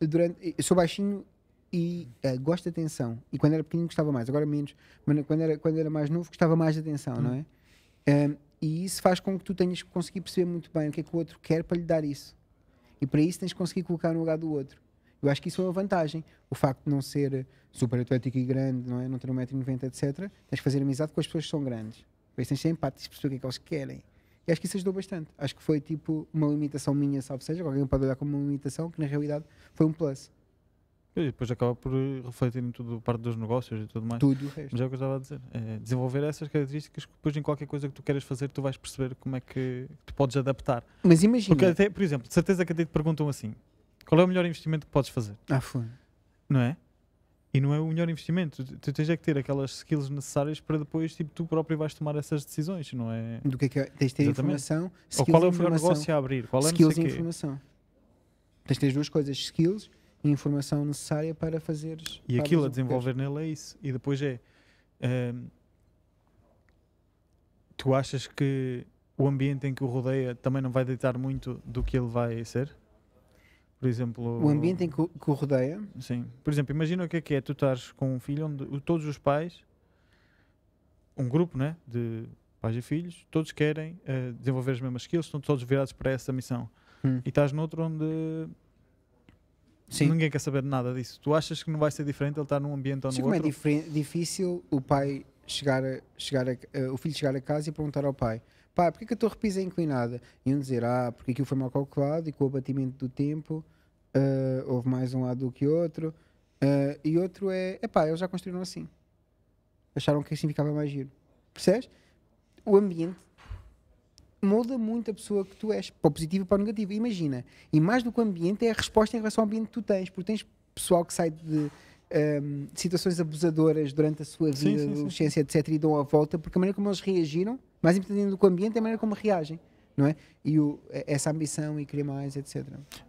[SPEAKER 3] durante, eu sou baixinho e eh, gosto de atenção. E quando era pequenino gostava mais, agora menos. Mas quando era, quando era mais novo gostava mais de atenção, não é? Eh, e isso faz com que tu tenhas que conseguir perceber muito bem o que é que o outro quer para lhe dar isso. E para isso tens que conseguir colocar no lugar do outro. Eu acho que isso é uma vantagem. O facto de não ser super atlético e grande, não, é? não ter 1,90m, etc. Tens que fazer amizade com as pessoas que são grandes. De ser empático, perceber o que é que eles querem. E acho que isso ajudou bastante. Acho que foi tipo uma limitação minha, salvo seja, alguém pode olhar como uma limitação, que na realidade foi um plus.
[SPEAKER 2] E depois acaba por eh, refletir em tudo, parte dos negócios e tudo mais.
[SPEAKER 3] Tudo o resto.
[SPEAKER 2] Mas é o que eu estava a dizer. É desenvolver essas características que depois em qualquer coisa que tu queiras fazer, tu vais perceber como é que tu podes adaptar.
[SPEAKER 3] Mas imagina.
[SPEAKER 2] Porque até, por exemplo, de certeza que até te perguntam assim: qual é o melhor investimento que podes fazer?
[SPEAKER 3] Ah, foi.
[SPEAKER 2] Não é? E não é o melhor investimento. Tu, tu tens é que ter aquelas skills necessárias para depois, tipo, tu próprio vais tomar essas decisões, não é?
[SPEAKER 3] Do que é que é? Tens de ter
[SPEAKER 2] Exatamente.
[SPEAKER 3] informação,
[SPEAKER 2] Ou qual é o melhor negócio a abrir? Qual é
[SPEAKER 3] skills e informação. Tens de ter as duas coisas, skills e informação necessária para fazeres.
[SPEAKER 2] E
[SPEAKER 3] para
[SPEAKER 2] aquilo a desenvolver nele é isso. E depois é. ehm, tu achas que o ambiente em que o rodeia também não vai ditar muito do que ele vai ser? Por exemplo.
[SPEAKER 3] O ambiente em que, o- que o rodeia.
[SPEAKER 2] Sim. Por exemplo, imagina o que é que é tu estás com um filho onde todos os pais, um grupo né, de pais e filhos, todos querem eh, desenvolver as mesmas skills, estão todos virados para essa missão.
[SPEAKER 3] Hum.
[SPEAKER 2] E estás noutro onde
[SPEAKER 3] Sim.
[SPEAKER 2] ninguém quer saber nada disso. Tu achas que não vai ser diferente ele estar num ambiente ou
[SPEAKER 3] Sim,
[SPEAKER 2] no
[SPEAKER 3] como é
[SPEAKER 2] outro?
[SPEAKER 3] difícil o pai chegar a, chegar a, eh, o filho chegar a casa e perguntar ao pai: pai, porquê que a tua repisa é inclinada? Um dizer: ah, porque aquilo foi mal calculado e com o abatimento do tempo eh, houve mais um lado do que outro. Eh, e outro é: epá, eles já construíram assim. Acharam que assim ficava mais giro. Percebes? O ambiente molda muito a pessoa que tu és, para o positivo e para o negativo. Imagina, e mais do que o ambiente é a resposta em relação ao ambiente que tu tens, porque tens pessoal que sai de hum, situações abusadoras durante a sua vida,
[SPEAKER 2] Sim, sim,
[SPEAKER 3] adolescência, etc., e dão a volta, porque a maneira como eles reagiram, mais importante do que o ambiente, é a maneira como reagem, não é? E o- essa ambição e querer mais, etc.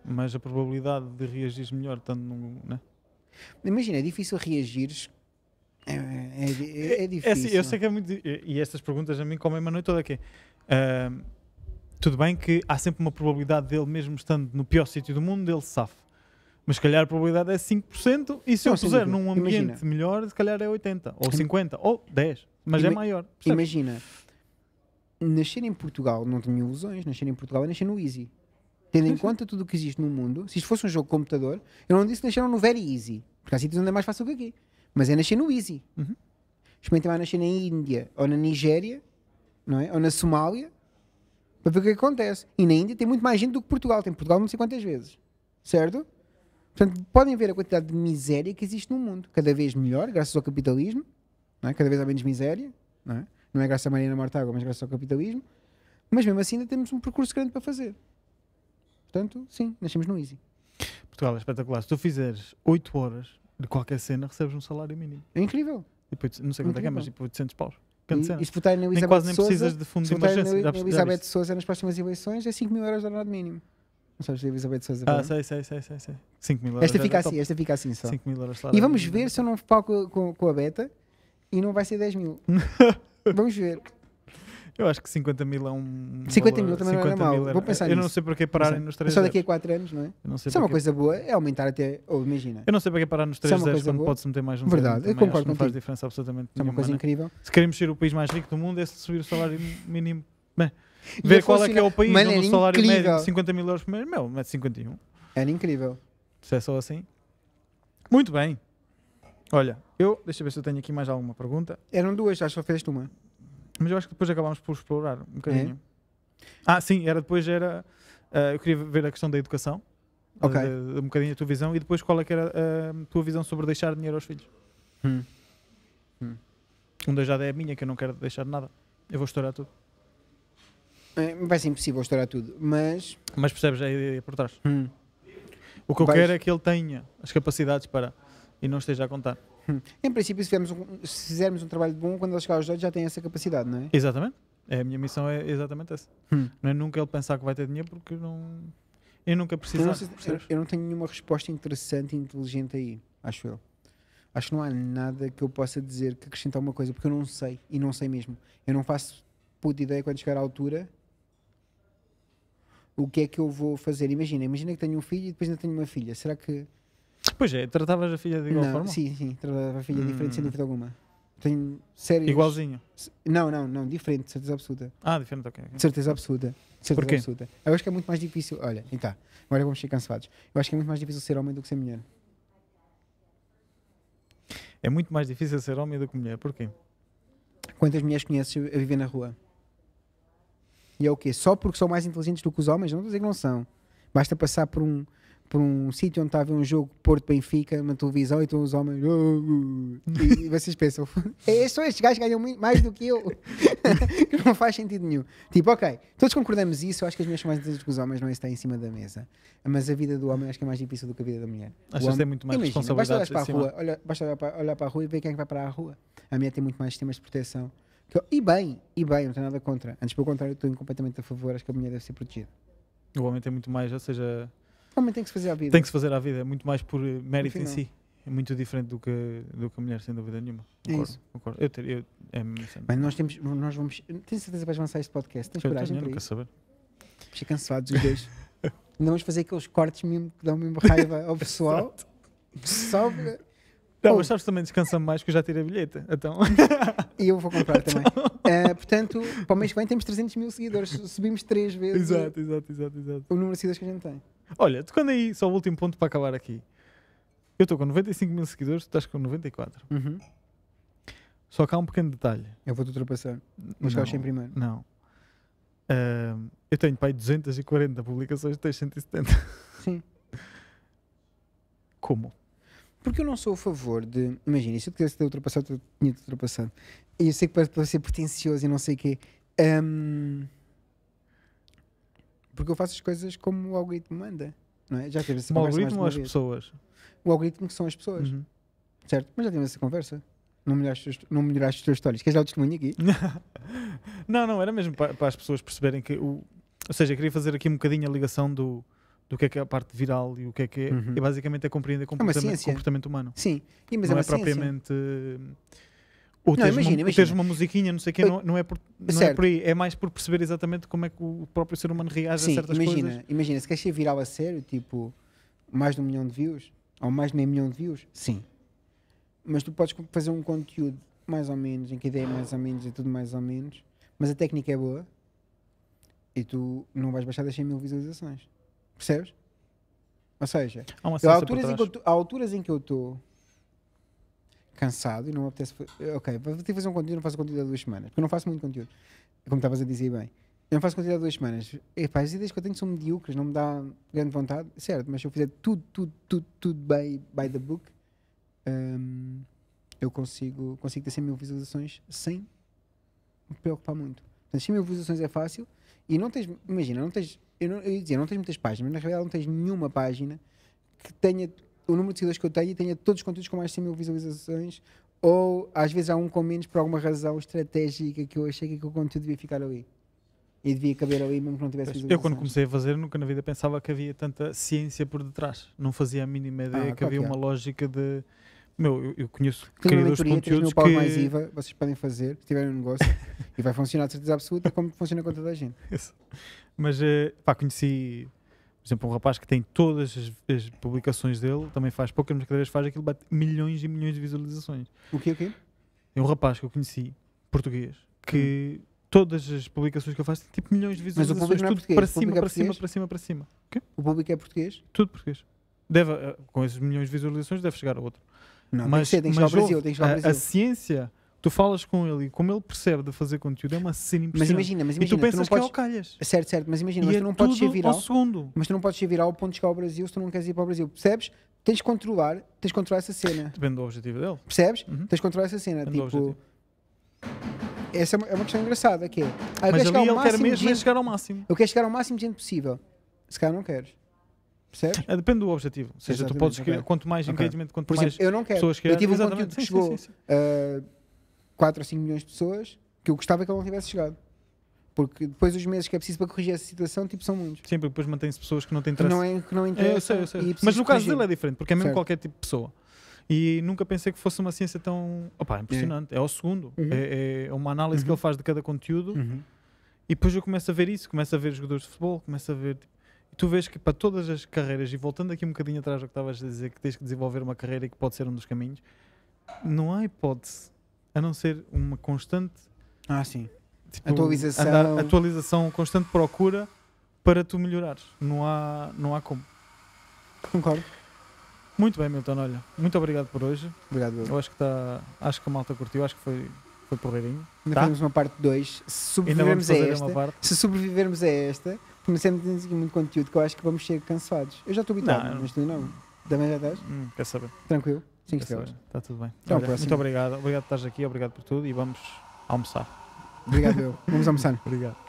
[SPEAKER 2] Mas a probabilidade de reagir melhor estando num. Né?
[SPEAKER 3] Imagina, é difícil reagires. É, é, é, é
[SPEAKER 2] É
[SPEAKER 3] difícil.
[SPEAKER 2] assim, eu sei que é muito. E e estas perguntas a mim comem a noite toda aqui. Ahm, tudo bem que há sempre uma probabilidade dele, mesmo estando no pior sítio do mundo, dele safe. Mas se calhar a probabilidade é 5%, e se
[SPEAKER 3] Não,
[SPEAKER 2] eu puser num ambiente
[SPEAKER 3] Imagina.
[SPEAKER 2] melhor, se calhar é 80%, ou 50%, ou 10%, mas é
[SPEAKER 3] Ima-
[SPEAKER 2] maior. percebes?
[SPEAKER 3] Imagina, nascer em Portugal não tenho ilusões, nascer em Portugal é nascer no Easy. Tendo em conta tudo o que existe no mundo, se isto fosse um jogo de computador, eu não disse que nasceram no Very Easy, porque há sítios onde é mais fácil que aqui. Mas é nascer no Easy.
[SPEAKER 2] Uhum.
[SPEAKER 3] Experimentem lá nascer na Índia, ou na Nigéria, não é? ou na Somália, para ver o que é que acontece. E na Índia tem muito mais gente do que Portugal, tem Portugal não sei quantas vezes. Certo? Portanto, podem ver a quantidade de miséria que existe no mundo. Cada vez melhor, graças ao capitalismo. Não é? Cada vez há menos miséria. Não é? não é graças a Marina Mortágua, mas graças ao capitalismo. Mas mesmo assim ainda temos um percurso grande para fazer. Portanto, sim, nascemos no Easy.
[SPEAKER 2] Portugal é espetacular. Se tu fizeres 8 horas de qualquer cena, recebes um salário mínimo.
[SPEAKER 3] É incrível.
[SPEAKER 2] Oito- não sei quanto é que é, mas tipo 800 paus.
[SPEAKER 3] E, e se votarem na
[SPEAKER 2] Nem
[SPEAKER 3] Elizabeth
[SPEAKER 2] quase nem
[SPEAKER 3] Souza,
[SPEAKER 2] precisas de fundo
[SPEAKER 3] se
[SPEAKER 2] de emergência.
[SPEAKER 3] na, na Elizabeth. Souza nas próximas eleições, é 5 mil euros de ordenado mínimo. Não sabes se a Elizabeth Souza
[SPEAKER 2] Ah, sei, sei, sei, sei. sei. 5 mil euros.
[SPEAKER 3] Esta fica
[SPEAKER 2] top.
[SPEAKER 3] assim, esta fica assim só.
[SPEAKER 2] 5 mil euros
[SPEAKER 3] E vamos ver se eu não falo com, com, com a Beta e não vai ser 10 mil. <laughs> vamos ver.
[SPEAKER 2] Eu acho que 50 mil é um.
[SPEAKER 3] 50
[SPEAKER 2] valor-
[SPEAKER 3] mil também não era
[SPEAKER 2] 50 mil era-
[SPEAKER 3] Vou pensar
[SPEAKER 2] Eu não
[SPEAKER 3] nisso.
[SPEAKER 2] sei para que pararem nos
[SPEAKER 3] é
[SPEAKER 2] 3
[SPEAKER 3] só daqui a 4 anos, não é?
[SPEAKER 2] Eu não sei
[SPEAKER 3] Isso é uma coisa boa, é aumentar até. Ou imagina,
[SPEAKER 2] Eu não sei para que parar nos
[SPEAKER 3] Isso é
[SPEAKER 2] 3
[SPEAKER 3] uma
[SPEAKER 2] zeros
[SPEAKER 3] coisa
[SPEAKER 2] quando pode-se meter mais um
[SPEAKER 3] Verdade, eu concordo
[SPEAKER 2] Não faz diferença absolutamente
[SPEAKER 3] é uma coisa
[SPEAKER 2] né?
[SPEAKER 3] incrível.
[SPEAKER 2] Se queremos ser o país mais rico do mundo, é subir o salário mínimo. Bem, ver qual é que é o país
[SPEAKER 3] Mano,
[SPEAKER 2] onde o salário
[SPEAKER 3] incrível.
[SPEAKER 2] médio de 50 mil euros por mês. Meu, mete 51.
[SPEAKER 3] Era incrível.
[SPEAKER 2] Se é só assim. Muito bem. Olha, eu. Deixa eu ver se eu tenho aqui mais alguma pergunta.
[SPEAKER 3] Eram duas, acho que só fizeste uma.
[SPEAKER 2] Mas eu acho que depois acabámos por explorar um
[SPEAKER 3] É?
[SPEAKER 2] bocadinho. Ah, sim, era depois era. ah, eu queria ver a questão da educação.
[SPEAKER 3] Ok.
[SPEAKER 2] ah, de um bocadinho a tua visão e depois qual é que era a tua visão sobre deixar dinheiro aos filhos.
[SPEAKER 3] Hum. Hum.
[SPEAKER 2] Um das já é a minha, que eu não quero deixar nada. Eu vou estourar tudo.
[SPEAKER 3] É, vai ser impossível estourar tudo, mas.
[SPEAKER 2] Mas percebes a ideia por trás.
[SPEAKER 3] hum,
[SPEAKER 2] O que eu
[SPEAKER 3] Vais-
[SPEAKER 2] quero é que ele tenha as capacidades para e não esteja a contar.
[SPEAKER 3] hum. Em princípio, se fizermos, um, se fizermos um trabalho bom, quando ele chegar aos 18 já tem essa capacidade, não é?
[SPEAKER 2] Exatamente. É, a minha missão é exatamente essa.
[SPEAKER 3] Hum.
[SPEAKER 2] Não é nunca ele pensar que vai ter dinheiro porque não. Eu nunca
[SPEAKER 3] Eu
[SPEAKER 2] precisar.
[SPEAKER 3] não, sei- eu não tenho nenhuma resposta interessante e inteligente aí, acho eu. Acho que não há nada que eu possa dizer que acrescente alguma coisa, porque eu não sei, e não sei mesmo. Eu não faço puta ideia quando chegar à altura o que é que eu vou fazer. Imagina, imagina que tenho um filho e depois ainda tenho uma filha. Será que.
[SPEAKER 2] Pois é, tratavas a filha de igual
[SPEAKER 3] não,
[SPEAKER 2] forma?
[SPEAKER 3] sim, sim, tratava a filha diferente, sem
[SPEAKER 2] Hum.
[SPEAKER 3] dúvida alguma. Tenho sérios.
[SPEAKER 2] Igualzinho.
[SPEAKER 3] Não, não, não, diferente, de certeza absoluta.
[SPEAKER 2] Ah, diferente, ok.
[SPEAKER 3] De certeza absoluta. De certeza
[SPEAKER 2] Porquê?
[SPEAKER 3] absoluta. Eu acho que é muito mais difícil. Olha, então, agora vamos ser cansados. Eu acho que é muito mais difícil ser homem do que ser mulher.
[SPEAKER 2] É muito mais difícil ser homem do que mulher. Porquê?
[SPEAKER 3] Quantas mulheres conheces a viver na rua? E é o quê? Só porque são mais inteligentes do que os homens? Não estou a dizer que não são. Basta passar por um, por um sítio onde está a ver um jogo Porto-Benfica na televisão e estão os homens. "Oh, oh", E, e vocês pensam, <laughs> é, só estes gajos ganham muito mais do que eu. <laughs> que não faz sentido nenhum. Tipo, ok, todos concordamos isso. Eu acho que as mulheres são mais inteligentes que os homens, não é isso está em cima da mesa. Mas a vida do homem acho que é mais difícil do que a vida da mulher. O
[SPEAKER 2] Achas que tem muito mais
[SPEAKER 3] Imagina, basta olhar para a rua, olha, basta olhar para, olhar para a rua e ver quem é que vai para a rua. A mulher tem muito mais sistemas de proteção. Eu- e bem, e bem, não tenho nada contra. Antes, pelo contrário, estou completamente a favor. Acho que a mulher deve ser protegida.
[SPEAKER 2] O homem tem muito mais, ou seja,
[SPEAKER 3] O homem tem que se fazer a vida.
[SPEAKER 2] tem que se fazer à vida, é muito mais por eh, mérito em si. É muito diferente do que, do que a mulher, sem dúvida nenhuma.
[SPEAKER 3] É
[SPEAKER 2] Concordo,
[SPEAKER 3] isso.
[SPEAKER 2] concordo. Eu, ter, eu, é.
[SPEAKER 3] Bem, nós temos, nós vamos. Tens certeza que vais lançar este podcast? Tens
[SPEAKER 2] Eu
[SPEAKER 3] coragem
[SPEAKER 2] tenho,
[SPEAKER 3] para isso?
[SPEAKER 2] saber.
[SPEAKER 3] Fiquei cansados os dois. <laughs> Não vamos fazer aqueles cortes mesmo que dão mesmo raiva ao pessoal. Só.
[SPEAKER 2] Não, mas sabes também descansa mais que eu já tirei a bilheta. Então, <laughs>
[SPEAKER 3] E eu vou comprar também. Ah, portanto, para o mês que vem temos 300 mil seguidores. Subimos três vezes
[SPEAKER 2] exato, exato, exato, exato.
[SPEAKER 3] o número de seguidores que a gente tem.
[SPEAKER 2] Olha, tocando aí, só o último ponto para acabar aqui. Eu estou com 95 mil seguidores, tu estás com 94.
[SPEAKER 3] Uhum.
[SPEAKER 2] Só que há um pequeno detalhe.
[SPEAKER 3] Eu vou-te ultrapassar. Vou chegar aos 100 primeiro.
[SPEAKER 2] Não. Ahm, eu tenho pai 240 publicações, tens 170.
[SPEAKER 3] Sim.
[SPEAKER 2] Como?
[SPEAKER 3] Porque eu não sou a favor de. Imagina, se eu tivesse ter ultrapassado, eu tinha-te ultrapassado. E eu sei que para, para ser pretencioso e não sei o quê. hum, porque eu faço as coisas como o algoritmo manda. Não é? Já teve essa
[SPEAKER 2] O
[SPEAKER 3] conversa de
[SPEAKER 2] algoritmo ou as
[SPEAKER 3] vez.
[SPEAKER 2] pessoas?
[SPEAKER 3] O algoritmo que são as pessoas,
[SPEAKER 2] Uhum.
[SPEAKER 3] certo? Mas já tivemos essa conversa. Não melhoraste, os teus- não melhoraste as tuas histórias. Queres dar o testemunho aqui? <laughs>
[SPEAKER 2] não, não, era mesmo para, para as pessoas perceberem que o. Ou seja, eu queria fazer aqui um bocadinho a ligação do, do que é que é a parte viral e o que é que é.
[SPEAKER 3] Uhum.
[SPEAKER 2] E basicamente é compreender comportamento,
[SPEAKER 3] ciência.
[SPEAKER 2] comportamento humano.
[SPEAKER 3] Sim. E, mas
[SPEAKER 2] não
[SPEAKER 3] é
[SPEAKER 2] é, propriamente. uh, Ou
[SPEAKER 3] Não,
[SPEAKER 2] teres,
[SPEAKER 3] imagina,
[SPEAKER 2] uma,
[SPEAKER 3] imagina.
[SPEAKER 2] teres uma musiquinha, não sei o quê, não, não, é por, não é por aí. É mais por perceber exatamente como é que o próprio ser humano reage a
[SPEAKER 3] Sim,
[SPEAKER 2] certas
[SPEAKER 3] imagina,
[SPEAKER 2] coisas.
[SPEAKER 3] imagina, se queres ser viral a sério, tipo, mais de um milhão de views, ou mais de meio milhão de views, sim. Mas tu podes fazer um conteúdo mais ou menos, em que a ideia é mais ou menos e tudo mais ou menos, mas a técnica é boa e tu não vais baixar das 100 mil visualizações. Percebes? Ou seja,
[SPEAKER 2] Há
[SPEAKER 3] eu, há, alturas em eu há alturas em que eu estou cansado e não me apetece. Ok, vou ter que fazer um conteúdo, não faço conteúdo há duas semanas, porque eu não faço muito conteúdo. Como estavas a dizer bem. Eu não faço conteúdo há duas semanas. Epá, as ideias que eu tenho são medíocres, não me dá grande vontade, certo, mas se eu fizer tudo, tudo, tudo, tudo by, by the book, hum, eu consigo, consigo ter 100 mil visualizações sem me preocupar muito. Portanto, 100 mil visualizações é fácil e não tens, imagina, não tens, eu, não, eu ia dizer, não tens muitas páginas, mas na realidade não tens nenhuma página que tenha o número de seguidores que eu tenho e tenha todos os conteúdos com mais de 100 mil visualizações ou às vezes há um com menos por alguma razão estratégica que eu achei que aquele conteúdo devia ficar ali. E devia caber ali mesmo que não tivesse
[SPEAKER 2] Eu quando comecei a fazer, nunca na vida pensava que havia tanta ciência por detrás. Não fazia a mínima ideia
[SPEAKER 3] Ah,
[SPEAKER 2] que
[SPEAKER 3] claro
[SPEAKER 2] havia
[SPEAKER 3] que há.
[SPEAKER 2] uma lógica de. Meu, eu, eu conheço criadores de
[SPEAKER 3] mentoria, 3 mil
[SPEAKER 2] conteúdos que.
[SPEAKER 3] mais IVA, vocês podem fazer, se tiverem um negócio, <laughs> e vai funcionar de certeza absoluta como funciona com toda a gente.
[SPEAKER 2] Isso. Mas eh, pá, conheci, por exemplo, um rapaz que tem todas as, as publicações dele, também faz poucas, mas cada vez faz aquilo, bate milhões e milhões de visualizações.
[SPEAKER 3] O quê, o quê?
[SPEAKER 2] É um rapaz que eu conheci, português, que todas as publicações que eu faço têm tipo milhões de
[SPEAKER 3] Hum. o
[SPEAKER 2] visualizações,
[SPEAKER 3] público não é
[SPEAKER 2] tudo
[SPEAKER 3] português,
[SPEAKER 2] para
[SPEAKER 3] o
[SPEAKER 2] cima,
[SPEAKER 3] é
[SPEAKER 2] para cima, para cima, para cima.
[SPEAKER 3] O público é português?
[SPEAKER 2] Tudo português. Deve, eh, com esses milhões de visualizações deve chegar a outro.
[SPEAKER 3] Não,
[SPEAKER 2] mas
[SPEAKER 3] tem que ser, tem que chegar ao
[SPEAKER 2] mas
[SPEAKER 3] Brasil, tem que chegar ao
[SPEAKER 2] a, a
[SPEAKER 3] Brasil.
[SPEAKER 2] ciência, tu falas com ele e como ele percebe de fazer conteúdo é uma cena
[SPEAKER 3] Mas
[SPEAKER 2] impressionante.
[SPEAKER 3] imagina, mas
[SPEAKER 2] e tu
[SPEAKER 3] imagina, tu,
[SPEAKER 2] pensas
[SPEAKER 3] não
[SPEAKER 2] que é
[SPEAKER 3] podes...
[SPEAKER 2] ao calhas.
[SPEAKER 3] Certo, certo, mas imagina,
[SPEAKER 2] E
[SPEAKER 3] mas
[SPEAKER 2] é
[SPEAKER 3] tu não podes ser viral.
[SPEAKER 2] ao segundo.
[SPEAKER 3] Mas tu não podes ser viral ao ponto de chegar ao Brasil se tu não queres ir para o Brasil. Percebes? Tens de controlar, tens de controlar essa cena.
[SPEAKER 2] Depende do objetivo dele.
[SPEAKER 3] Percebes?
[SPEAKER 2] Uhum.
[SPEAKER 3] Tens de controlar essa cena.
[SPEAKER 2] Depende
[SPEAKER 3] tipo, essa é uma, é uma questão engraçada, que é... Ah, eu
[SPEAKER 2] Mas ali ele quer mesmo é
[SPEAKER 3] gente-
[SPEAKER 2] chegar ao máximo.
[SPEAKER 3] Eu quero chegar ao máximo de gente possível. Se calhar não queres. Percebes?
[SPEAKER 2] É, depende do objetivo. Ou seja, tu
[SPEAKER 3] Exatamente,
[SPEAKER 2] podes
[SPEAKER 3] ok.
[SPEAKER 2] criar, quanto mais
[SPEAKER 3] Ok.
[SPEAKER 2] engagement, quanto
[SPEAKER 3] Por
[SPEAKER 2] mais
[SPEAKER 3] exemplo, eu não quero.
[SPEAKER 2] pessoas
[SPEAKER 3] Eu tive um
[SPEAKER 2] Exatamente.
[SPEAKER 3] conteúdo que
[SPEAKER 2] Sim,
[SPEAKER 3] chegou
[SPEAKER 2] sim, sim, sim.
[SPEAKER 3] a 4 ou 5 milhões de pessoas que eu gostava que ele não tivesse chegado. Porque depois dos meses que é preciso para corrigir essa situação, tipo, são muitos.
[SPEAKER 2] Sempre depois mantém-se pessoas que não têm
[SPEAKER 3] Que
[SPEAKER 2] interesse.
[SPEAKER 3] não, é, que não
[SPEAKER 2] É,
[SPEAKER 3] interessam
[SPEAKER 2] eu sei, eu sei.
[SPEAKER 3] é
[SPEAKER 2] Mas no caso dele é diferente, porque é mesmo
[SPEAKER 3] Certo.
[SPEAKER 2] qualquer tipo de pessoa. E nunca pensei que fosse uma ciência tão. Opa, impressionante. É, ao segundo.
[SPEAKER 3] Uhum.
[SPEAKER 2] É, é uma análise que
[SPEAKER 3] Uhum.
[SPEAKER 2] ele faz de cada conteúdo
[SPEAKER 3] Uhum.
[SPEAKER 2] e E depois eu começo a ver isso, começo a ver jogadores de futebol, começo a ver. E tu vês que para todas as carreiras, e voltando aqui um bocadinho atrás ao que estavas a dizer, que tens que desenvolver uma carreira e que pode ser um dos caminhos, não há hipótese a não ser uma constante
[SPEAKER 3] Ah, sim.
[SPEAKER 2] tipo,
[SPEAKER 3] Atualização.
[SPEAKER 2] andar- atualização, constante procura para tu melhorares. Não há, não há como.
[SPEAKER 3] Concordo.
[SPEAKER 2] Muito bem, Milton, olha, muito obrigado por hoje.
[SPEAKER 3] Obrigado.
[SPEAKER 2] Eu acho que está. Acho que a malta curtiu, acho que foi, foi porreirinho.
[SPEAKER 3] Ainda
[SPEAKER 2] Tá.
[SPEAKER 3] fazemos uma parte 2. Se sobrevivermos a esta, se sobrevivermos a esta, começamos a ter aqui muito conteúdo que eu acho que vamos ser cansados. Eu já estou habituado,
[SPEAKER 2] Não,
[SPEAKER 3] mas tu não. Também já estás?
[SPEAKER 2] Hum, quer saber?
[SPEAKER 3] Tranquilo? 5
[SPEAKER 2] Quer saber?
[SPEAKER 3] estrelas.
[SPEAKER 2] Está tudo bem.
[SPEAKER 3] À
[SPEAKER 2] Olha, muito obrigado. Obrigado por estares aqui, obrigado por tudo e vamos almoçar.
[SPEAKER 3] Obrigado, Will. Vamos almoçar. <laughs>
[SPEAKER 2] Obrigado.